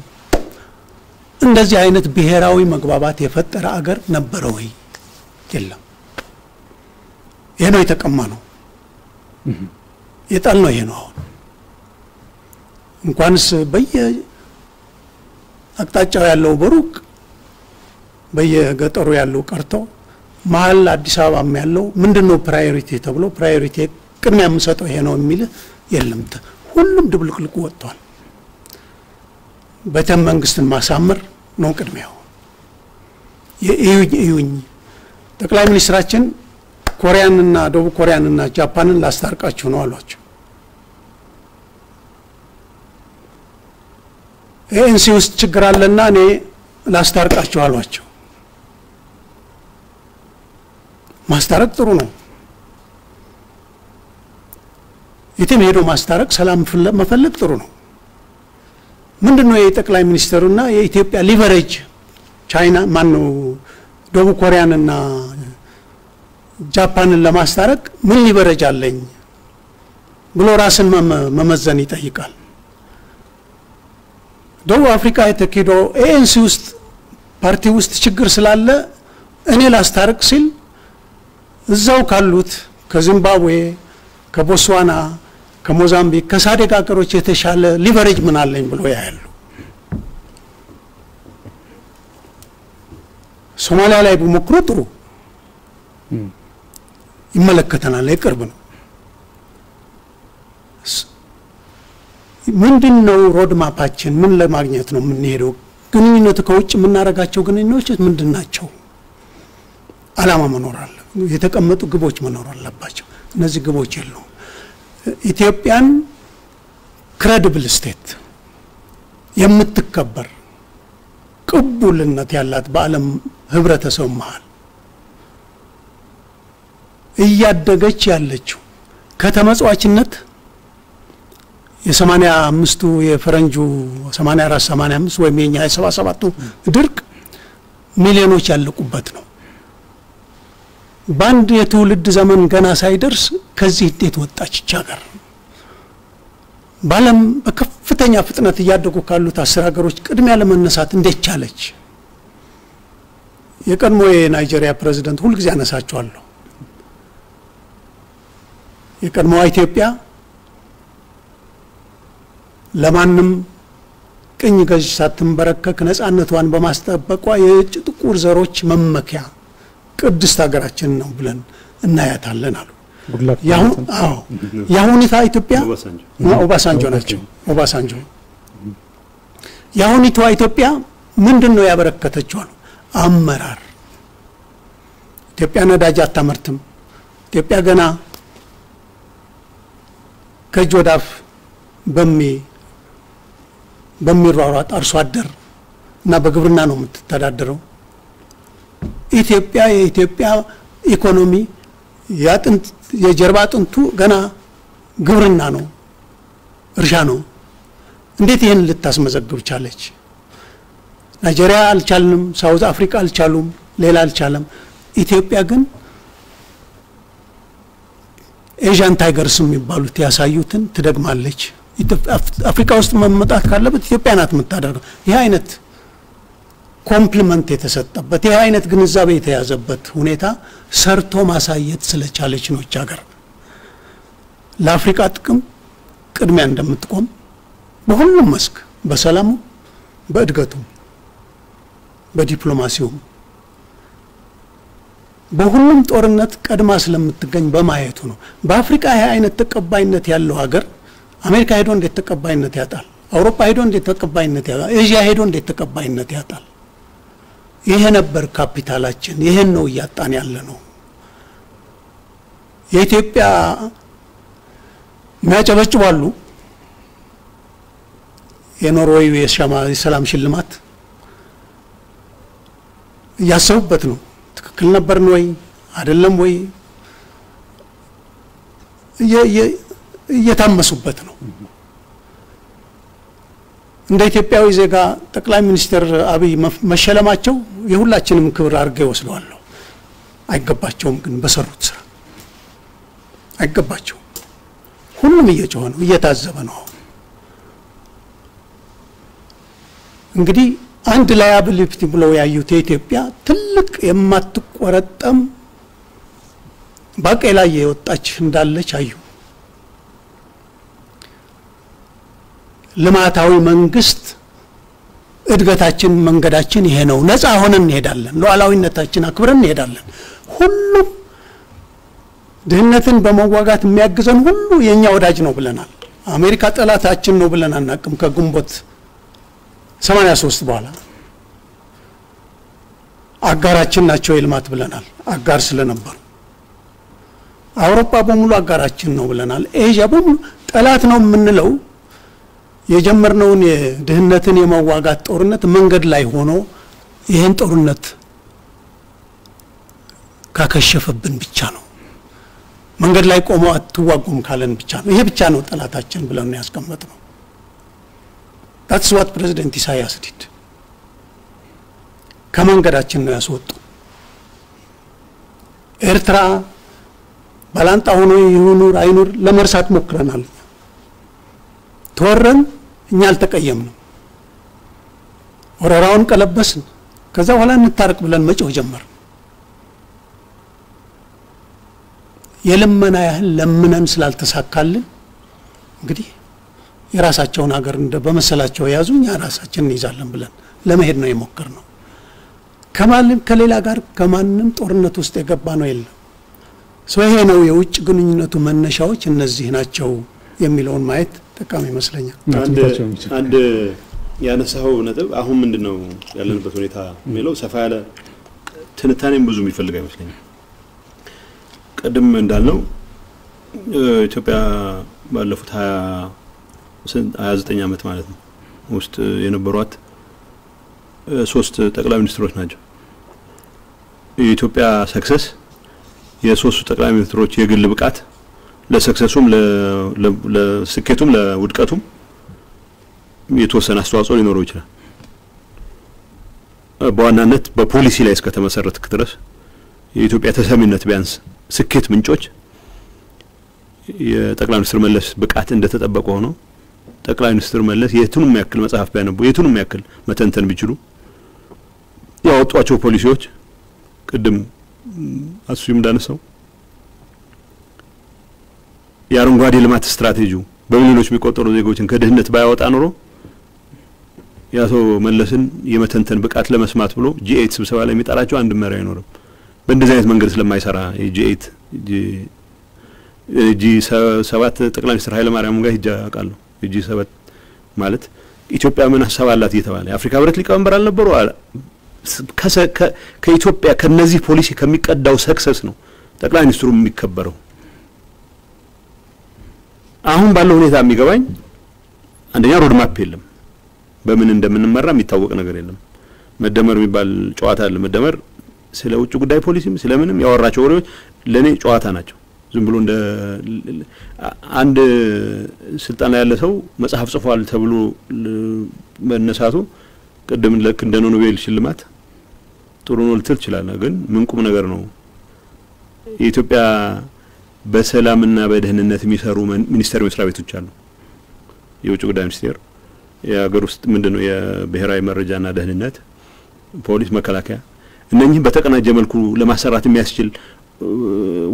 እንደዚህ አይነት ብሔራዊ መግባባት የፈጠረ አገር ነበረ ወይ? የለም። ይሄ ነው የተቀማ ነው የጣል ነው ይሄ ነው። አሁን እንኳንስ በየ አቅጣጫው ያለው በሩቅ በየገጠሩ ያለው ቀርቶ መሀል አዲስ አበባም ያለው ምንድን ነው priority ተብሎ priority ቅድሚያ የምሰጠው ይሄ ነው የሚል የለም። ሁሉም ድብልቅልቁ ወጥቷል። ቤተ መንግስትን ማሳመር ነው ቅድሚያው። የእዩኝ እዩኝ ጠቅላይ ሚኒስትራችን ኮሪያንና ደቡብ ኮሪያንና ጃፓንን ላስታርቃችሁ ነው አሏቸው። ANC ውስጥ ችግር አለና እኔ ላስታርቃችሁ አሏቸው። ማስታረቅ ጥሩ ነው። የትም ሄዶ ማስታረቅ፣ ሰላም መፈለግ ጥሩ ነው። ምንድን ነው የጠቅላይ ሚኒስትሩና የኢትዮጵያ leverage ቻይና ማን ነው ደቡብ ኮሪያንና ጃፓንን ለማስታረቅ ምን አለኝ ብሎ ራስን መመዘን ይጠይቃል። ደቡብ አፍሪካ የተኪዶ ANC ውስጥ ፓርቲ ውስጥ ችግር ስላለ እኔ ላስታርቅ ሲል እዛው ካሉት ከዚምባብዌ፣ ከቦትስዋና፣ ከሞዛምቢክ፣ ከ SADC ሀገሮች የተሻለ leverage ምን አለኝ ብሎ ያያሉ። ሶማሊያ ላይ ቢሞክሮ ጥሩ ይመለከተናል፣ የቅርብ ነው። ምንድን ነው road map ኣችን? ምን ለማግኘት ነው የምንሄደው? ግንኙነቱ ከውጭ የምናደርጋቸው ግንኙነቶች ምንድን ናቸው? አላማ መኖር አለ። የተቀመጡ ግቦች መኖር አለባቸው። እነዚህ ግቦች የለውም። ኢትዮጵያን credible state የምትከበር ቅቡልነት ያላት በዓለም ህብረተሰብ መሀል እያደገች ያለችው ከተመጽዋችነት የሰማንያ አምስቱ የፈረንጁ ሰማንያ አራት ሰማንያ አምስት ወይም የኛ የሰባ ሰባቱ ድርቅ ሚሊዮኖች ያለቁበት ነው። በአንድ የትውልድ ዘመን ገና ሳይደርስ ከዚህ እንዴት ወጣች ይች ሀገር? በዓለም በከፍተኛ ፍጥነት እያደጉ ካሉት አስር ሀገሮች ቅድሚያ ለመነሳት እንዴት ቻለች? የቀድሞ የናይጄሪያ ፕሬዚደንት ሁልጊዜ አነሳቸዋለሁ። የቀድሞዋ ኢትዮጵያ ለማንም ቅኝ ገዥ ሳትንበረከክ ነጻነቷን በማስጠበቋ የውጭ ጥቁር ዘሮች መመኪያ ቅድስት ሀገራችን ነው ብለን እናያታለን አሉ። የአሁኒቷ ኢትዮጵያ ኦባሳንጆ ናቸው። ኦባሳንጆ የአሁኒቷ ኢትዮጵያ ምንድን ነው ያበረከተችው አሉ። አመራር። ኢትዮጵያ ነዳጅ አታመርትም። ኢትዮጵያ ገና ከእጅ ወዳፍ በሚ በሚሯሯጥ አርሶ አደር እና በግብርና ነው የምትተዳደረው። ኢትዮጵያ የኢትዮጵያ ኢኮኖሚ የአጥንት የጀርባ አጥንቱ ገና ግብርና ነው፣ እርሻ ነው። እንዴት ይህን ልታስመዘግብ ቻለች? ናይጄሪያ አልቻልንም፣ South Africa አልቻሉም፣ ሌላ አልቻለም። ኢትዮጵያ ግን Asian Tigers የሚባሉት ያሳዩትን ትደግማለች። አፍሪካ ውስጥ መመጣት ካለበት ኢትዮጵያ ናት የምታደርገው። ይህ አይነት compliment የተሰጠበት ይህ አይነት ግንዛቤ የተያዘበት ሁኔታ ሰርቶ ማሳየት ስለቻለች ይህች ሀገር ለአፍሪካ ጥቅም ቅድሚያ እንደምትቆም በሁሉም መስክ በሰላሙ፣ በእድገቱም፣ በዲፕሎማሲውም በሁሉም ጦርነት ቀድማ ስለምትገኝ በማየቱ ነው። በአፍሪካ ይህ አይነት ተቀባይነት ያለው ሀገር አሜሪካ ሄዶ እንዴት ተቀባይነት ያጣል? አውሮፓ ሄዶ እንዴት ተቀባይነት ያጣል? ኤዥያ ሄዶ እንዴት ተቀባይነት ያጣል? ይሄ ነበር ካፒታላችን። ይሄን ነው እያጣን ያለ ነው። የኢትዮጵያ የሚያጨበጭባሉ የኖርዌይ የሰላም ሽልማት እያሰቡበት ነው። ትክክል ነበርን ወይ አይደለም ወይ እየታመሱበት ነው። እንደ ኢትዮጵያዊ ዜጋ ጠቅላይ ሚኒስትር አብይ መሸለማቸው የሁላችንም ክብር አድርገው ይወስደዋለሁ። አይገባቸውም፣ ግን በሰሩት ስራ አይገባቸውም። ሁሉም እየጮኸ ነው፣ እየታዘበ ነው። እንግዲህ አንድ ላያቢሊቲ ብለው ያዩት የኢትዮጵያ ትልቅ የማትቆረጠም ባቄላ የወጣች እንዳለች አዩ። ልማታዊ መንግስት እድገታችን መንገዳችን ይሄ ነው። ነፃ ሆነን እንሄዳለን። ሉዓላዊነታችን አክብረን እንሄዳለን። ሁሉም ድህነትን በመዋጋት የሚያግዘን ሁሉ የእኛ ወዳጅ ነው ብለናል። አሜሪካ ጠላታችን ነው ብለን አናቅም። ከግንቦት 83 በኋላ አጋራችን ናቸው የልማት ብለናል። አጋር ስለነበሩ አውሮፓ በሙሉ አጋራችን ነው ብለናል። ኤዥያ በሙሉ ጠላት ነው የምንለው የጀመርነውን የድህነትን የመዋጋት ጦርነት መንገድ ላይ ሆኖ ይህን ጦርነት ካከሸፈብን ብቻ ነው። መንገድ ላይ ቆመው አትዋጉም ካለን ብቻ ነው። ይሄ ብቻ ነው ጠላታችን ብለን ነው ያስቀመጥነው። that's what President ኢሳያስ did ከመንገዳችን ነው ያስወጡ። ኤርትራ ባላንጣ ሆኖ ይሁኑር አይኑር ለመርሳት ሞክረናል። ተወረን እኛ አልተቀየምንም። ወረራውን ቀለበስን። ከዛ በኋላ እንታረቅ ብለን መጮህ ጀመር። የልመና ያህል ለምነን ስላልተሳካልን እንግዲህ የራሳቸውን ሀገር እንደ በመሰላቸው የያዙ እኛ ራሳችን እንይዛለን ብለን ለመሄድ ነው የሞከር ነው። ከማንም ከሌላ ጋር ከማንም ጦርነት ውስጥ የገባ ነው የለም። ሰው ይሄ ነው የውጭ ግንኙነቱ መነሻዎች እነዚህ ናቸው የሚለውን ማየት ጠቃሚ ይመስለኛል። አንድ ያነሳኸው ነጥብ አሁን ምንድን ነው ያለንበት ሁኔታ የሚለው ሰፋ ያለ ትንታኔም ብዙ የሚፈልግ አይመስለኝም። ቅድም እንዳልነው ኢትዮጵያ ባለፉት ሀያ ዘጠኝ ዓመት ማለት ነው ውስጥ የነበሯት ሶስት ጠቅላይ ሚኒስትሮች ናቸው። የኢትዮጵያ ሰክሰስ የሶስቱ ጠቅላይ ሚኒስትሮች የግል ብቃት ለሰክሰሱም ለስኬቱም ለውድቀቱም የተወሰነ አስተዋጽኦ ሊኖረው ይችላል። በዋናነት በፖሊሲ ላይ እስከተመሰረትክ ድረስ የኢትዮጵያ ተሰሚነት ቢያንስ ስኬት ምንጮች የጠቅላይ ሚኒስትር መለስ ብቃት እንደተጠበቀ ሆኖ ጠቅላይ ሚኒስትር መለስ የቱንም ያክል መጽሐፍ ቢያነቡ የቱንም ያክል መተንተን ቢችሉ ያወጧቸው ፖሊሲዎች ቅድም አሱም እንዳነሳው የአረንጓዴ ልማት ስትራቴጂው በሚሊዮኖች የሚቆጠሩ ዜጎችን ከድህነት ባያወጣ ኖሮ የአቶ መለስን የመተንተን ብቃት ለመስማት ብሎ ጂኤት ስብሰባ ላይ የሚጠራቸው አንድ መሪ አይኖርም። በእንደዚህ አይነት መንገድ ስለማይሰራ የ G8 G ሰባት ጠቅላይ ሚኒስትር ኃይለ ማርያም ጋር ሄጄ አውቃለሁ። የ G ሰባት ማለት ኢትዮጵያ ምን ሀሳብ አላት እየተባለ የአፍሪካ ህብረት ሊቀመንበር አልነበሩ። ከኢትዮጵያ ከነዚህ ፖሊሲ ከሚቀዳው success ነው ጠቅላይ ሚኒስትሩ የሚከበረው። አሁን ባለው ሁኔታ የሚገባኝ አንደኛ roadmap የለም። በምን እንደምንመራ የሚታወቅ ነገር የለም። መደመር የሚባል ጨዋታ አለ። መደመር ስለ ውጭ ጉዳይ ፖሊሲም ስለምንም ያወራቸው ወሬዎች ለእኔ ጨዋታ ናቸው። ዝም ብሎ እንደ አንድ ስልጣን ላይ ያለ ሰው መጽሐፍ ጽፏል ተብሎ መነሳቱ ቅድም ልክ እንደ ኖቤል ሽልማት ጥሩ ነው ልትል ትችላለህ። ግን ምን ቁም ነገር ነው? የኢትዮጵያ በሰላምና በደህንነት የሚሰሩ ሚኒስቴር መስሪያ ቤቶች አሉ። የውጭ ጉዳይ ሚኒስቴር፣ የሀገር ውስጥ ምንድን ነው የብሔራዊ መረጃና ደህንነት፣ ፖሊስ፣ መከላከያ እነኚህም በተቀናጀ መልኩ ለማሰራት የሚያስችል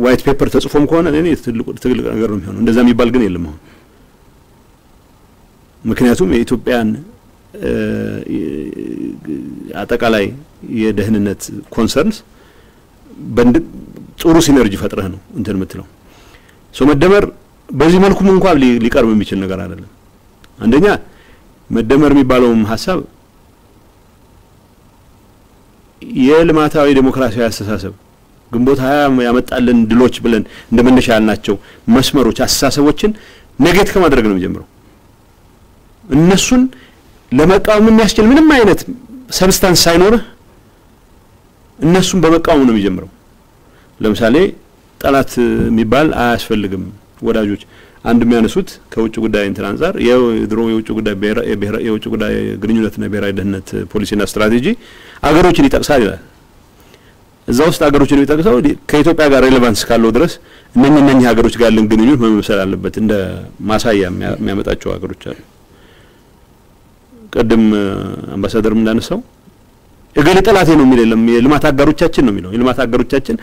white paper ተጽፎም ከሆነ እኔ ትልቅ ነገር ነው የሚሆነው። እንደዛ የሚባል ግን የለም አሁን። ምክንያቱም የኢትዮጵያን አጠቃላይ የደህንነት concerns ጥሩ synergy ፈጥረህ ነው እንትን የምትለው። so መደመር በዚህ መልኩም እንኳን ሊቀርብ የሚችል ነገር አይደለም። አንደኛ መደመር የሚባለውም ሀሳብ የልማታዊ ዴሞክራሲያዊ አስተሳሰብ ግንቦት ሀያ ያመጣልን ድሎች ብለን እንደ መነሻ ያልናቸው መስመሮች፣ አስተሳሰቦችን negate ከማድረግ ነው የሚጀምረው። እነሱን ለመቃወም የሚያስችል ምንም አይነት substance ሳይኖርህ እነሱን በመቃወም ነው የሚጀምረው። ለምሳሌ ጠላት የሚባል አያስፈልግም። ወዳጆች አንድ የሚያነሱት ከውጭ ጉዳይ እንትን አንጻር የድሮ የውጭ ጉዳይ የውጭ ጉዳይ ግንኙነትና ብሔራዊ ደህንነት ፖሊሲና ስትራቴጂ አገሮችን ይጠቅሳል ይላል። እዛ ውስጥ አገሮችን የሚጠቅሰው ከኢትዮጵያ ጋር ሬሌቫንስ ካለው ድረስ እነኚህ እነኚህ ሀገሮች ጋር ያለን ግንኙነት መመሰል አለበት። እንደ ማሳያ የሚያመጣቸው ሀገሮች አሉ። ቅድም አምባሳደርም እንዳነሳው እገሌ ጠላቴ ነው የሚል የለም። የልማት አጋሮቻችን ነው የሚለው። የልማት አጋሮቻችን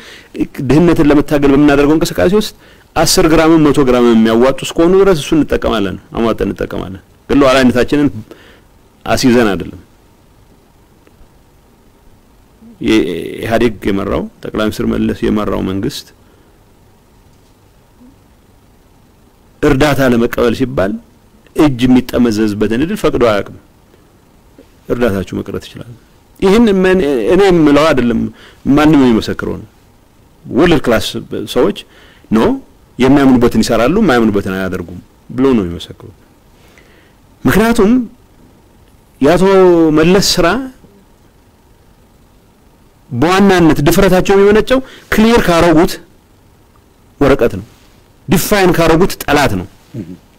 ድህነትን ለመታገል በምናደርገው እንቅስቃሴ ውስጥ አስር ግራምም መቶ ግራምም የሚያዋጡ እስከሆኑ ድረስ እሱ እንጠቀማለን፣ አሟጠን እንጠቀማለን። ግን ሉዓላዊነታችንን አስይዘን አይደለም። ኢህአዴግ የመራው ጠቅላይ ሚኒስትር መለስ የመራው መንግስት እርዳታ ለመቀበል ሲባል እጅ የሚጠመዘዝበትን እድል ፈቅዶ አያውቅም። እርዳታችሁ መቅረት ይችላል። ይህን እኔ የምለው አይደለም፣ ማንም የሚመሰክረው ነው። world class ሰዎች no የሚያምኑበትን ይሰራሉ፣ የማያምኑበትን አያደርጉም ብሎ ነው የሚመሰክሩ። ምክንያቱም የአቶ መለስ ስራ በዋናነት ድፍረታቸው የሚመነጨው clear ካረጉት ወረቀት ነው፣ define ካረጉት ጠላት ነው።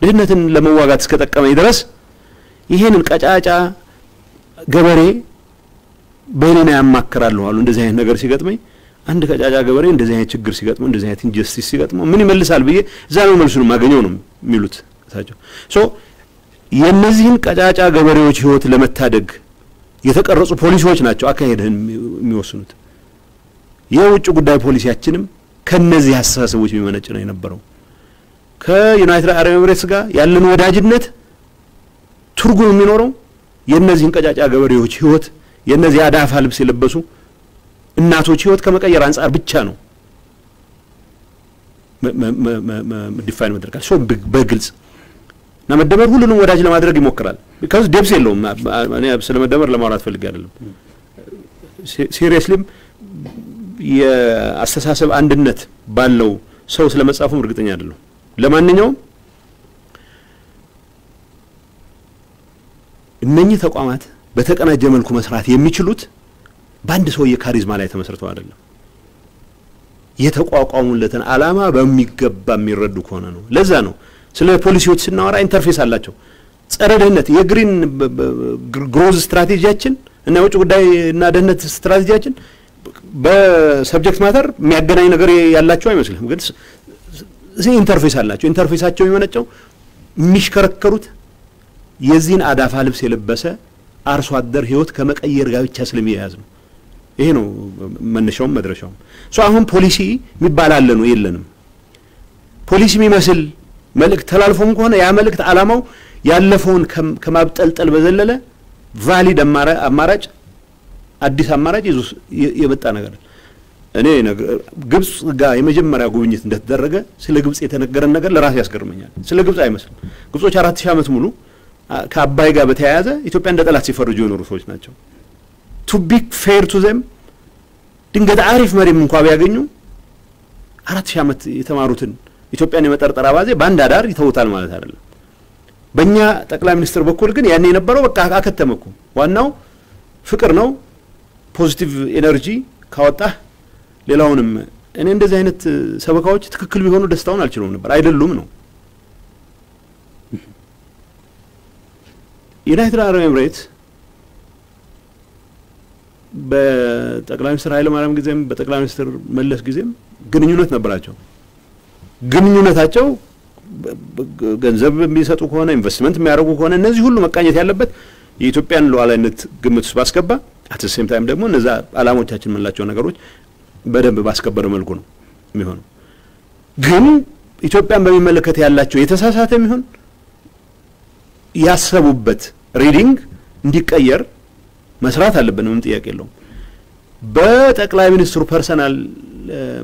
ድህነትን ለመዋጋት እስከጠቀመኝ ድረስ ይሄንን ቀጫጫ ገበሬ በህሊና አማክራለሁ አሉ። እንደዚህ አይነት ነገር ሲገጥመኝ አንድ ቀጫጫ ገበሬ እንደዚህ አይነት ችግር ሲገጥመው እንደዚህ አይነት injustice ሲገጥመው ምን ይመልሳል ብዬ እዛ ነው መልሱን የማገኘው ነው የሚሉት እሳቸው። so የእነዚህን ቀጫጫ ገበሬዎች ህይወት ለመታደግ የተቀረጹ ፖሊሲዎች ናቸው አካሄድህን የሚወስኑት። የውጭ ጉዳይ ፖሊሲያችንም ከነዚህ አስተሳሰቦች የሚመነጭ ነው የነበረው። ከዩናይትድ አረብ ኤምሬትስ ጋር ያለን ወዳጅነት ትርጉም የሚኖረው የእነዚህን ቀጫጫ ገበሬዎች ህይወት የእነዚህ አዳፋ ልብስ የለበሱ እናቶች ህይወት ከመቀየር አንጻር ብቻ ነው define ይደረጋል። so በግልጽ እና መደመር ሁሉንም ወዳጅ ለማድረግ ይሞክራል። because depth የለውም። ስለ መደመር ለማውራት ፈልጌ አይደለም። seriously ም የአስተሳሰብ አንድነት ባለው ሰው ስለ መጻፉም እርግጠኛ አይደለሁ። ለማንኛውም እነኚህ ተቋማት በተቀናጀ መልኩ መስራት የሚችሉት በአንድ ሰውዬ charisma ላይ ተመስርተው አይደለም። የተቋቋሙለትን ዓላማ በሚገባ የሚረዱ ከሆነ ነው። ለዛ ነው ስለ ፖሊሲዎች ስናወራ interface አላቸው። ጸረ ድህነት የ green growth ስትራቴጂያችን እና የውጭ ጉዳይ እና ደህንነት ስትራቴጂያችን በ subject matter የሚያገናኝ ነገር ያላቸው አይመስልም፣ ግን interface አላቸው። interface ኣቸው የሚመነጨው የሚሽከረከሩት የዚህን አዳፋ ልብስ የለበሰ አርሶ አደር ህይወት ከመቀየር ጋር ብቻ ስለሚያያዝ ነው። ይሄ ነው መነሻውም መድረሻውም። አሁን ፖሊሲ የሚባል አለ ነው የለንም። ፖሊሲ የሚመስል መልእክት ተላልፎም ከሆነ ያ መልእክት ዓላማው ያለፈውን ከማብጠልጠል በዘለለ valid አማራጭ አዲስ አማራጭ ይዞ የመጣ ነገር እኔ ግብጽ ጋር የመጀመሪያ ጉብኝት እንደተደረገ ስለ ግብጽ የተነገረን ነገር ለራሴ ያስገርመኛል። ስለ ግብጽ አይመስልም። ግብጾች አራት ሺህ ዓመት ሙሉ ከአባይ ጋር በተያያዘ ኢትዮጵያ እንደ ጠላት ሲፈርጁ የኖሩ ሰዎች ናቸው። to be fair to them ድንገት አሪፍ መሪም እንኳ ቢያገኙ አራት ሺህ ዓመት የተማሩትን ኢትዮጵያን የመጠርጠር አባዜ በአንድ አዳር ይተውታል ማለት አይደለም። በእኛ ጠቅላይ ሚኒስትር በኩል ግን ያኔ የነበረው በቃ አከተመ። ዋናው ፍቅር ነው። positive energy ካወጣህ ሌላውንም እኔ እንደዚህ አይነት ሰበካዎች ትክክል ቢሆኑ ደስታውን አልችለውም ነበር። አይደሉም ነው ዩናይትድ አረብ ኤምሬት በጠቅላይ ሚኒስትር ኃይለ ማርያም ጊዜም በጠቅላይ ሚኒስትር መለስ ጊዜም ግንኙነት ነበራቸው። ግንኙነታቸው ገንዘብ የሚሰጡ ከሆነ ኢንቨስትመንት የሚያደርጉ ከሆነ እነዚህ ሁሉ መቃኘት ያለበት የኢትዮጵያን ሉዓላዊነት ግምት ውስጥ ባስገባ at same time ደግሞ እነዛ ዓላማዎቻችን የምንላቸው ነገሮች በደንብ ባስከበረ መልኩ ነው የሚሆነው። ግን ኢትዮጵያን በሚመለከት ያላቸው የተሳሳተ የሚሆን ያሰቡበት reading እንዲቀየር መስራት አለብን። ምንም ጥያቄ የለውም። በጠቅላይ ሚኒስትሩ personal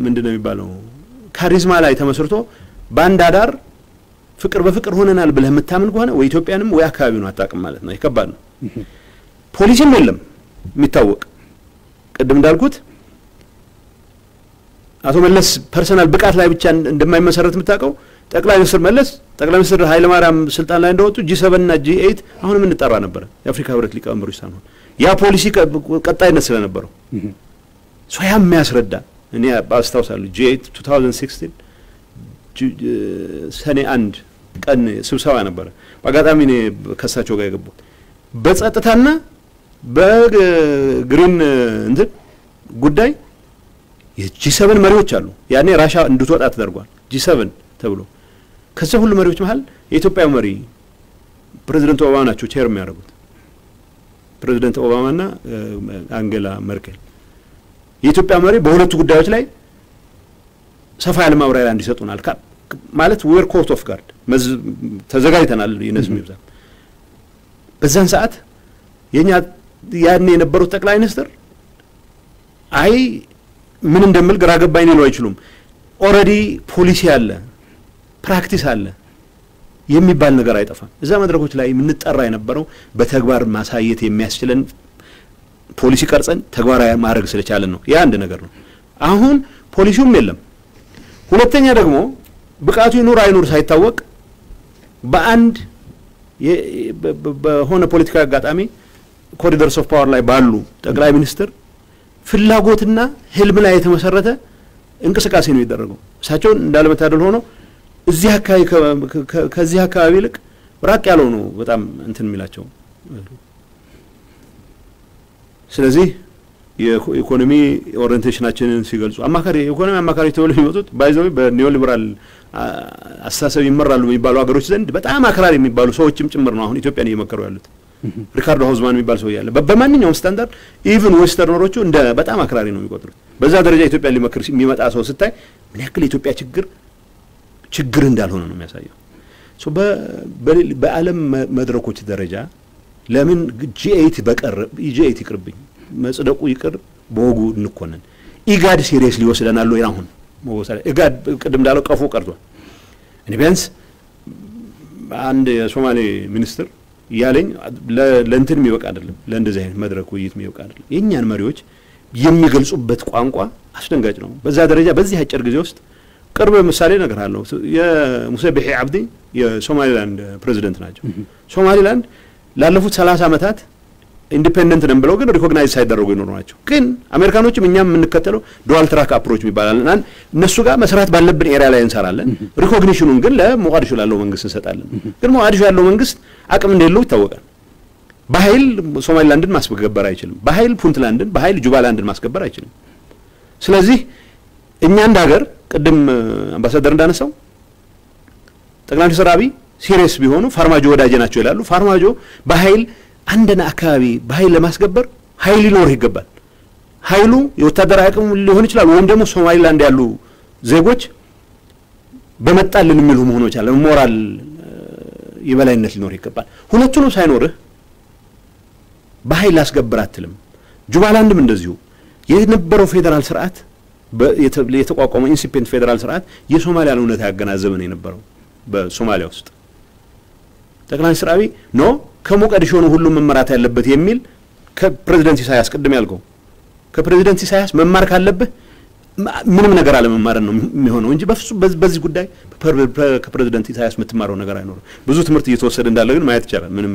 ምንድን ነው የሚባለው charisma ላይ ተመስርቶ በአንድ አዳር ፍቅር በፍቅር ሆነናል ብለህ የምታምን ከሆነ ወይ ኢትዮጵያንም ወይ አካባቢውን አታውቅም ማለት ነው። ይሄ ከባድ ነው። ፖሊሲም የለም የሚታወቅ ቅድም እንዳልኩት አቶ መለስ personal ብቃት ላይ ብቻ እንደማይመሰረት የምታውቀው ጠቅላይ ሚኒስትር መለስ ጠቅላይ ሚኒስትር ኃይለማርያም ስልጣን ላይ እንደወጡ G seven እና G eight አሁንም እንጠራ ነበረ የአፍሪካ ህብረት ሊቀመንበሮች ሳንሆን ያ ፖሊሲ ቀጣይነት ስለነበረው so ያ የሚያስረዳ እኔ አስታውሳለሁ G eight two thousand sixteen ሰኔ አንድ ቀን ስብሰባ ነበረ። በአጋጣሚ እኔ ከሳቸው ጋር የገቡት በጸጥታና በ green እንትን ጉዳይ የ G7 መሪዎች አሉ። ያኔ Russia እንድትወጣ ተደርጓል። G7 ተብሎ ከዚያ ሁሉ መሪዎች መሀል የኢትዮጵያ መሪ ፕሬዚደንት ኦባማ ናቸው chair የሚያደርጉት ፕሬዚደንት ኦባማና አንጌላ መርኬል የኢትዮጵያ መሪ በሁለቱ ጉዳዮች ላይ ሰፋ ያለ ማብራሪያ እንዲሰጡናል ማለት we're caught off guard ተዘጋጅተናል። ይነስ ይብዛል በዛን ሰዓት የኛ ያን የነበሩት ጠቅላይ ሚኒስትር አይ ምን እንደምል ግራ ገባኝ ሊሉ አይችሉም። already ፖሊሲ አለ፣ practice አለ የሚባል ነገር አይጠፋም። እዛ መድረኮች ላይ የምንጠራ የነበረው በተግባር ማሳየት የሚያስችለን ፖሊሲ ቀርጸን ተግባራዊ ማድረግ ስለቻለን ነው። ያ አንድ ነገር ነው። አሁን ፖሊሲውም የለም። ሁለተኛ ደግሞ ብቃቱ ይኑር አይኑር ሳይታወቅ በአንድ በሆነ ፖለቲካዊ አጋጣሚ corridors of power ላይ ባሉ ጠቅላይ ሚኒስትር ፍላጎትና ህልም ላይ የተመሰረተ እንቅስቃሴ ነው የሚደረገው። እሳቸው እንዳለመታደል ሆኖ እዚህ አካባቢ ከዚህ አካባቢ ይልቅ ራቅ ያለው ነው በጣም እንትን የሚላቸው። ስለዚህ የኢኮኖሚ orientation ኣችንን ሲገልጹ አማካሪ የኢኮኖሚ አማካሪ ተብሎ የሚመጡት by the way በ neoliberal አስተሳሰብ ይመራሉ የሚባሉ ሀገሮች ዘንድ በጣም አክራሪ የሚባሉ ሰዎችም ጭምር ነው አሁን ኢትዮጵያን እየመከሩ ያሉት። ሪካርዶ ሀውዝማን የሚባል ሰው ያለ በማንኛውም standard even westerner ኦቹ እንደ በጣም አክራሪ ነው የሚቆጥሩት። በዛ ደረጃ ኢትዮጵያ ሊመክር የሚመጣ ሰው ስታይ ምን ያክል የኢትዮጵያ ችግር ችግር እንዳልሆነ ነው የሚያሳየው። በዓለም መድረኮች ደረጃ ለምን ጂኤይት በቀር ጂኤይት ይቅርብኝ መጽደቁ ይቅር በወጉ እንኮነን። ኢጋድ serious ሊወስደን ወይ? አሁን ኢጋድ ቅድም እንዳለው ቀፎ ቀርቷል። እኔ ቢያንስ አንድ የሶማሌ ሚኒስትር እያለኝ ለእንትን የሚበቃ አይደለም፣ ለእንደዚህ አይነት መድረክ ውይይት የሚበቃ አይደለም። የእኛን መሪዎች የሚገልጹበት ቋንቋ አስደንጋጭ ነው። በዛ ደረጃ በዚህ አጭር ጊዜ ውስጥ ቅርብ ምሳሌ ነገር አለው። የሙሴ ቢሒ አብዲ የሶማሊላንድ ፕሬዚደንት ናቸው። ሶማሊላንድ ላለፉት ሰላሳ ዓመታት independent ነን ብለው ግን recognize ሳይደረጉ ይኖሩ ናቸው። ግን አሜሪካኖችም እኛም የምንከተለው dual track approach ይባላል። እነሱ ጋር መስራት ባለብን area ላይ እንሰራለን። recognition ኑን ግን ለሞቃዲሾ ላለው መንግስት እንሰጣለን። ግን ሞቃዲሾ ያለው መንግስት አቅም እንደሌለው ይታወቃል። በኃይል ሶማሊላንድን ማስገበር አይችልም። በኃይል ፑንትላንድን፣ በኃይል ጁባላንድን ማስገበር አይችልም። ስለዚህ እኛ እንደ ሀገር ቅድም አምባሳደር እንዳነሳው ጠቅላይ ሚኒስትር አብይ serious ቢሆኑ ፋርማጆ ወዳጄ ናቸው ይላሉ። ፋርማጆ በኃይል አንድን አካባቢ በኃይል ለማስገበር ኃይል ሊኖር ይገባል። ኃይሉ የወታደራዊ አቅም ሊሆን ይችላል፣ ወይም ደግሞ ሶማሊላንድ ያሉ ዜጎች በመጣልን የሚሉ መሆኑ ይችላል። ሞራል የበላይነት ሊኖር ይገባል። ሁለቱንም ሳይኖርህ በኃይል ላስገብር አትልም። ጁባላንድም እንደዚሁ የነበረው ፌዴራል ስርዓት የተቋቋመው incipient ፌዴራል ስርዓት የሶማሊያን እውነታ ያገናዘበ ነው የነበረው በሶማሊያ ውስጥ ጠቅላይ ሚኒስትር አብይ ኖ ከሞቃዲሾ ነው ሁሉም መመራት ያለበት የሚል ከፕሬዚደንት ኢሳያስ ቅድም ያልከው ከፕሬዚደንት ኢሳያስ መማር ካለብህ ምንም ነገር አለመማርን ነው የሚሆነው እንጂ በፍጹም በዚህ ጉዳይ ከፕሬዚደንት ኢሳያስ የምትማረው ነገር አይኖርም። ብዙ ትምህርት እየተወሰደ እንዳለ ግን ማየት ይቻላል። ምንም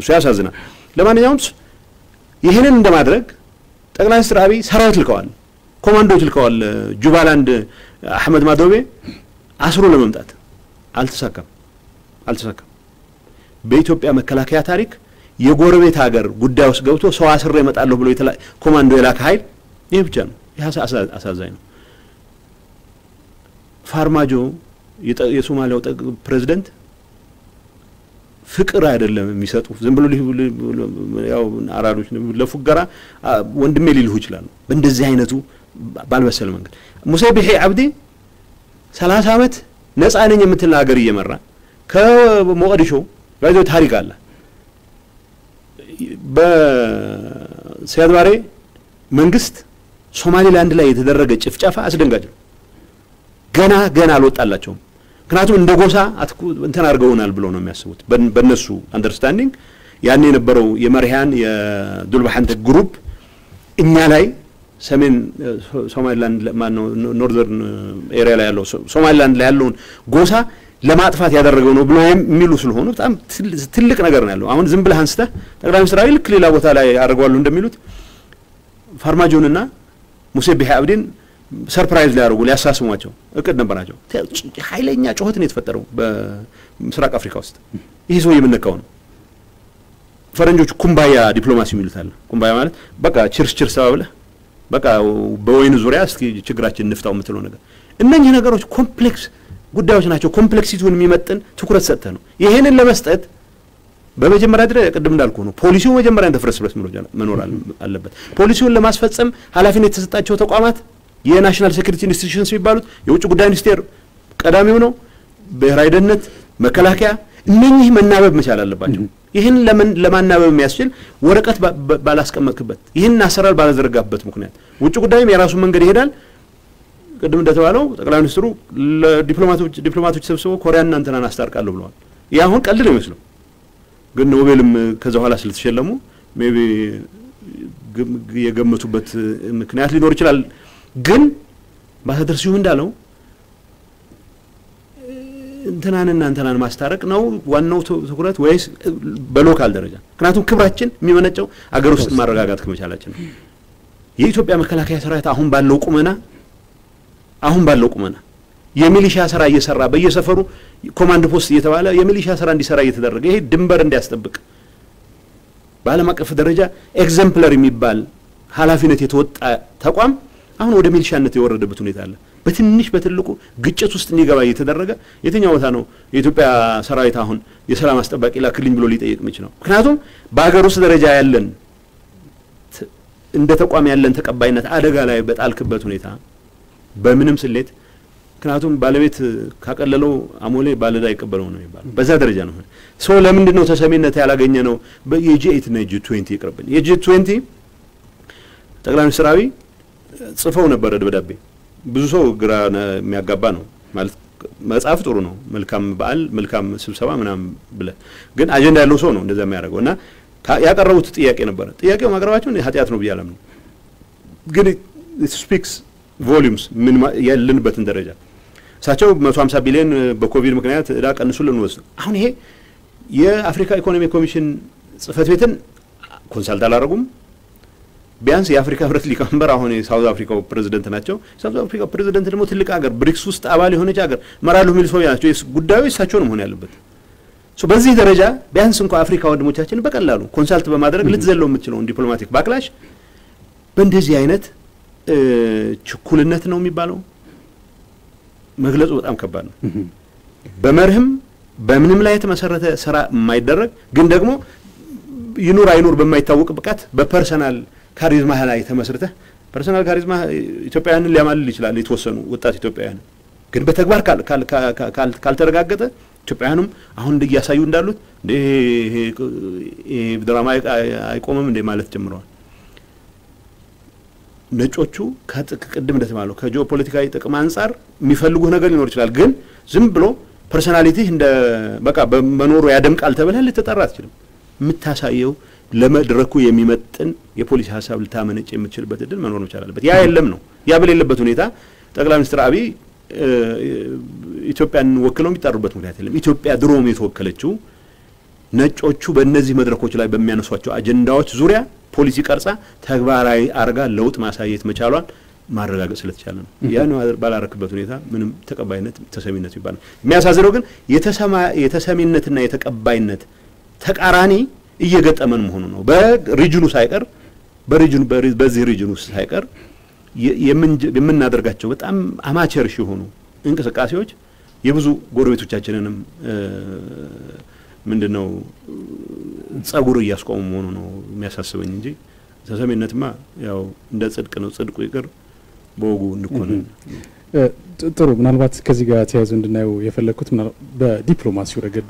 እሱ ያሳዝናል። ለማንኛውም ይህንን እንደማድረግ ጠቅላይ ሚኒስትር አብይ ሰራዊት ልከዋል፣ ኮማንዶዎች ልከዋል። ጁባላንድ አህመድ ማዶቤ አስሮ ለመምጣት አልተሳካም፣ አልተሳካም። በኢትዮጵያ መከላከያ ታሪክ የጎረቤት ሀገር ጉዳይ ውስጥ ገብቶ ሰው አስሬ እመጣለሁ ብሎ ኮማንዶ የላከ ኃይል ይህ ብቻ ነው። ይህ አሳዛኝ ነው። ፋርማጆ የሶማሊያው ፕሬዚደንት ፍቅር አይደለም የሚሰጡ ዝም ብሎ ያው አራዶች ለፉገራ ወንድሜ ሊልሁ ይችላሉ። በእንደዚህ አይነቱ ባልመሰለ መንገድ ሙሴ ቢሒ አብዲ ሰላሳ ዓመት ነጻ ነኝ የምትል ሀገር እየመራ ከሞቃዲሾ ጋይዞ ታሪክ አለ። በሲያድ ባሬ መንግስት ሶማሌላንድ ላይ የተደረገ ጭፍጨፋ አስደንጋጭ ነው። ገና ገና አልወጣላቸውም። ምክንያቱም እንደ ጎሳ እንትን አድርገውናል ብለው ነው የሚያስቡት። በእነሱ understanding ያኔ የነበረው የመርሃን የዱልባሓንተ group እኛ ላይ ሰሜን ሶማሊላንድ ማነው northern area ላይ ያለው ሶማሊላንድ ላይ ያለውን ጎሳ ለማጥፋት ያደረገው ነው ብሎ የሚሉ ስለሆኑ በጣም ትልቅ ነገር ነው ያለው። አሁን ዝም ብለህ አንስተህ ጠቅላይ ሚኒስትር አብይ ልክ ሌላ ቦታ ላይ አድርገዋሉ እንደሚሉት ፋርማጆንና ሙሴ ቢሂ አብዲን surprise ሊያደርጉ ሊያሳስሟቸው እቅድ ነበራቸው። ኃይለኛ ጩኸት ነው የተፈጠረው በምስራቅ አፍሪካ ውስጥ። ይህ ሰው የምነካው ነው። ፈረንጆቹ kumbaya ዲፕሎማሲ የሚሉት አለ። kumbaya ማለት በቃ cheers cheers ተባብለህ በቃ በወይን ዙሪያ እስኪ ችግራችን እንፍታው የምትለው ነገር። እነኚህ ነገሮች complex ጉዳዮች ናቸው። complexity ውን የሚመጥን ትኩረት ሰጥተህ ነው ይሄንን ለመስጠት በመጀመሪያ ደረጃ ቅድም እንዳልኩ ነው ፖሊሲው መጀመሪያ ተፍረስረስ መኖር አለበት። ፖሊሲውን ለማስፈጸም ኃላፊነት የተሰጣቸው ተቋማት የ national security institutions የሚባሉት የውጭ ጉዳይ ሚኒስቴር ቀዳሚው ነው። ብሔራዊ ደህንነት፣ መከላከያ፣ እነኚህ መናበብ መቻል አለባቸው። ይህን ለማናበብ የሚያስችል ወረቀት ባላስቀመጥክበት፣ ይህን አሰራር ባላዘረጋበት ምክንያት ውጭ ጉዳይም የራሱን መንገድ ይሄዳል። ቅድም እንደተባለው ጠቅላይ ሚኒስትሩ ዲፕሎማቶች ሰብስበው ኮሪያና እንትናን አስታርቃለሁ ብለዋል። ይህ አሁን ቀልድ ነው ይመስለው ግን ኖቤልም ከዛ በኋላ ስለተሸለሙ maybe የገመቱበት ምክንያት ሊኖር ይችላል። ግን አምባሳደር ስዩም እንዳለው እንትናንና እንትናን ማስታረቅ ነው ዋናው ትኩረት ወይስ በ local ደረጃ? ምክንያቱም ክብራችን የሚመነጨው አገር ውስጥ ማረጋጋት ከመቻላችን ነው። የኢትዮጵያ መከላከያ ሰራዊት አሁን ባለው ቁመና አሁን ባለው ቁመና የሚሊሻ ስራ እየሰራ በየሰፈሩ ኮማንድ ፖስት እየተባለ የሚሊሻ ስራ እንዲሰራ እየተደረገ ይሄ ድንበር እንዲያስጠብቅ በዓለም አቀፍ ደረጃ exemplar የሚባል ኃላፊነት የተወጣ ተቋም አሁን ወደ ሚሊሻነት የወረደበት ሁኔታ አለ። በትንሽ በትልቁ ግጭት ውስጥ እንዲገባ እየተደረገ የትኛው ቦታ ነው የኢትዮጵያ ሰራዊት አሁን የሰላም አስጠባቂ ላክልኝ ብሎ ሊጠይቅ የሚችለው? ምክንያቱም በሀገር ውስጥ ደረጃ ያለን እንደ ተቋም ያለን ተቀባይነት አደጋ ላይ በጣልክበት ሁኔታ በምንም ስሌት ምክንያቱም ባለቤት ካቀለለው አሞሌ ባለዕዳ አይቀበለው ነው የሚባለው። በዛ ደረጃ ነው ሰው ለምንድን ነው ተሰሚነት ያላገኘ ነው? የጂ ኤይት እና የ G20 ይቅርብን። የጂ ትዌንቲ ጠቅላይ ሚኒስትር አብይ ጽፈው ነበረ ደብዳቤ። ብዙ ሰው ግራ የሚያጋባ ነው ማለት መጽሐፍ ጥሩ ነው፣ መልካም በዓል፣ መልካም ስብሰባ ምናምን ብለህ ግን አጀንዳ ያለው ሰው ነው እንደዛ የሚያደርገው እና ያቀረቡት ጥያቄ ነበረ። ጥያቄው ማቅረባቸውን ኃጢአት ነው ብዬ አላምንም፣ ግን speaks volumes ምን ያለንበትን ደረጃ እሳቸው መቶ ሀምሳ ቢሊዮን በኮቪድ ምክንያት እዳ ቀንሱልን ወስዱ። አሁን ይሄ የአፍሪካ ኢኮኖሚ ኮሚሽን ጽህፈት ቤትን consult አላደረጉም። ቢያንስ የአፍሪካ ህብረት ሊቀመንበር አሁን የሳውዝ አፍሪካው ፕሬዚደንት ናቸው። ሳውዝ አፍሪካ ፕሬዚደንት ደግሞ ትልቅ ሀገር ብሪክስ ውስጥ አባል የሆነች ሀገር መራለሁ የሚል ሰው ናቸው። ጉዳዩ እሳቸው ነው መሆን ያለበት። በዚህ ደረጃ ቢያንስ እንኳ አፍሪካ ወንድሞቻችን በቀላሉ consult በማድረግ ልትዘለው የምትችለውን diplomatic backlash በእንደዚህ አይነት ችኩልነት ነው የሚባለው መግለጹ በጣም ከባድ ነው። በመርህም በምንም ላይ የተመሰረተ ስራ የማይደረግ ግን ደግሞ ይኑር አይኑር በማይታወቅ ብቃት በ personal charisma ላይ ተመስርተህ personal charisma ኢትዮጵያውያንን ሊያማልል ይችላል፣ የተወሰኑ ወጣት ኢትዮጵያውያን ግን በተግባር ካልተረጋገጠ ኢትዮጵያውያኑም አሁን እያሳዩ እንዳሉት ይሄ ድራማ አይቆምም እንዴ ማለት ጀምረዋል። ነጮቹ ቅድም እንደተባለው ከጂኦፖለቲካዊ ጥቅም አንጻር የሚፈልጉህ ነገር ሊኖር ይችላል። ግን ዝም ብሎ personality ህ እንደ በቃ በመኖሩ ያደምቃል ተብለህ ልትጠራ አትችልም። የምታሳየው ለመድረኩ የሚመጥን የፖሊሲ ሀሳብ ልታመነጭ የምትችልበት እድል መኖር መቻል አለበት። ያ የለም ነው። ያ በሌለበት ሁኔታ ጠቅላይ ሚኒስትር አብይ ኢትዮጵያን ወክለው የሚጠሩበት ምክንያት የለም። ኢትዮጵያ ድሮም የተወከለችው ነጮቹ በእነዚህ መድረኮች ላይ በሚያነሷቸው አጀንዳዎች ዙሪያ ፖሊሲ ቀርጻ ተግባራዊ አርጋ ለውጥ ማሳየት መቻሏን ማረጋገጥ ስለተቻለ ነው። ያን ባላረክበት ሁኔታ ምንም ተቀባይነት ተሰሚነት ይባላል። የሚያሳዝነው ግን የተሰሚነትና የተቀባይነት ተቃራኒ እየገጠመን መሆኑ ነው። በሪጅኑ ሳይቀር በሪጅኑ በዚህ ሪጅኑ ሳይቀር የምናደርጋቸው በጣም አማቸርሽ የሆኑ እንቅስቃሴዎች የብዙ ጎረቤቶቻችንንም ምንድን ነው ጸጉር እያስቆሙ መሆኑ ነው የሚያሳስበኝ እንጂ ተሰሚነትማ ያው እንደ ጽድቅ ነው። ጽድቁ ይቅር በወጉ እንኮንን። ጥሩ ምናልባት ከዚህ ጋር ተያይዞ እንድናየው የፈለግኩት በዲፕሎማሲው ረገድ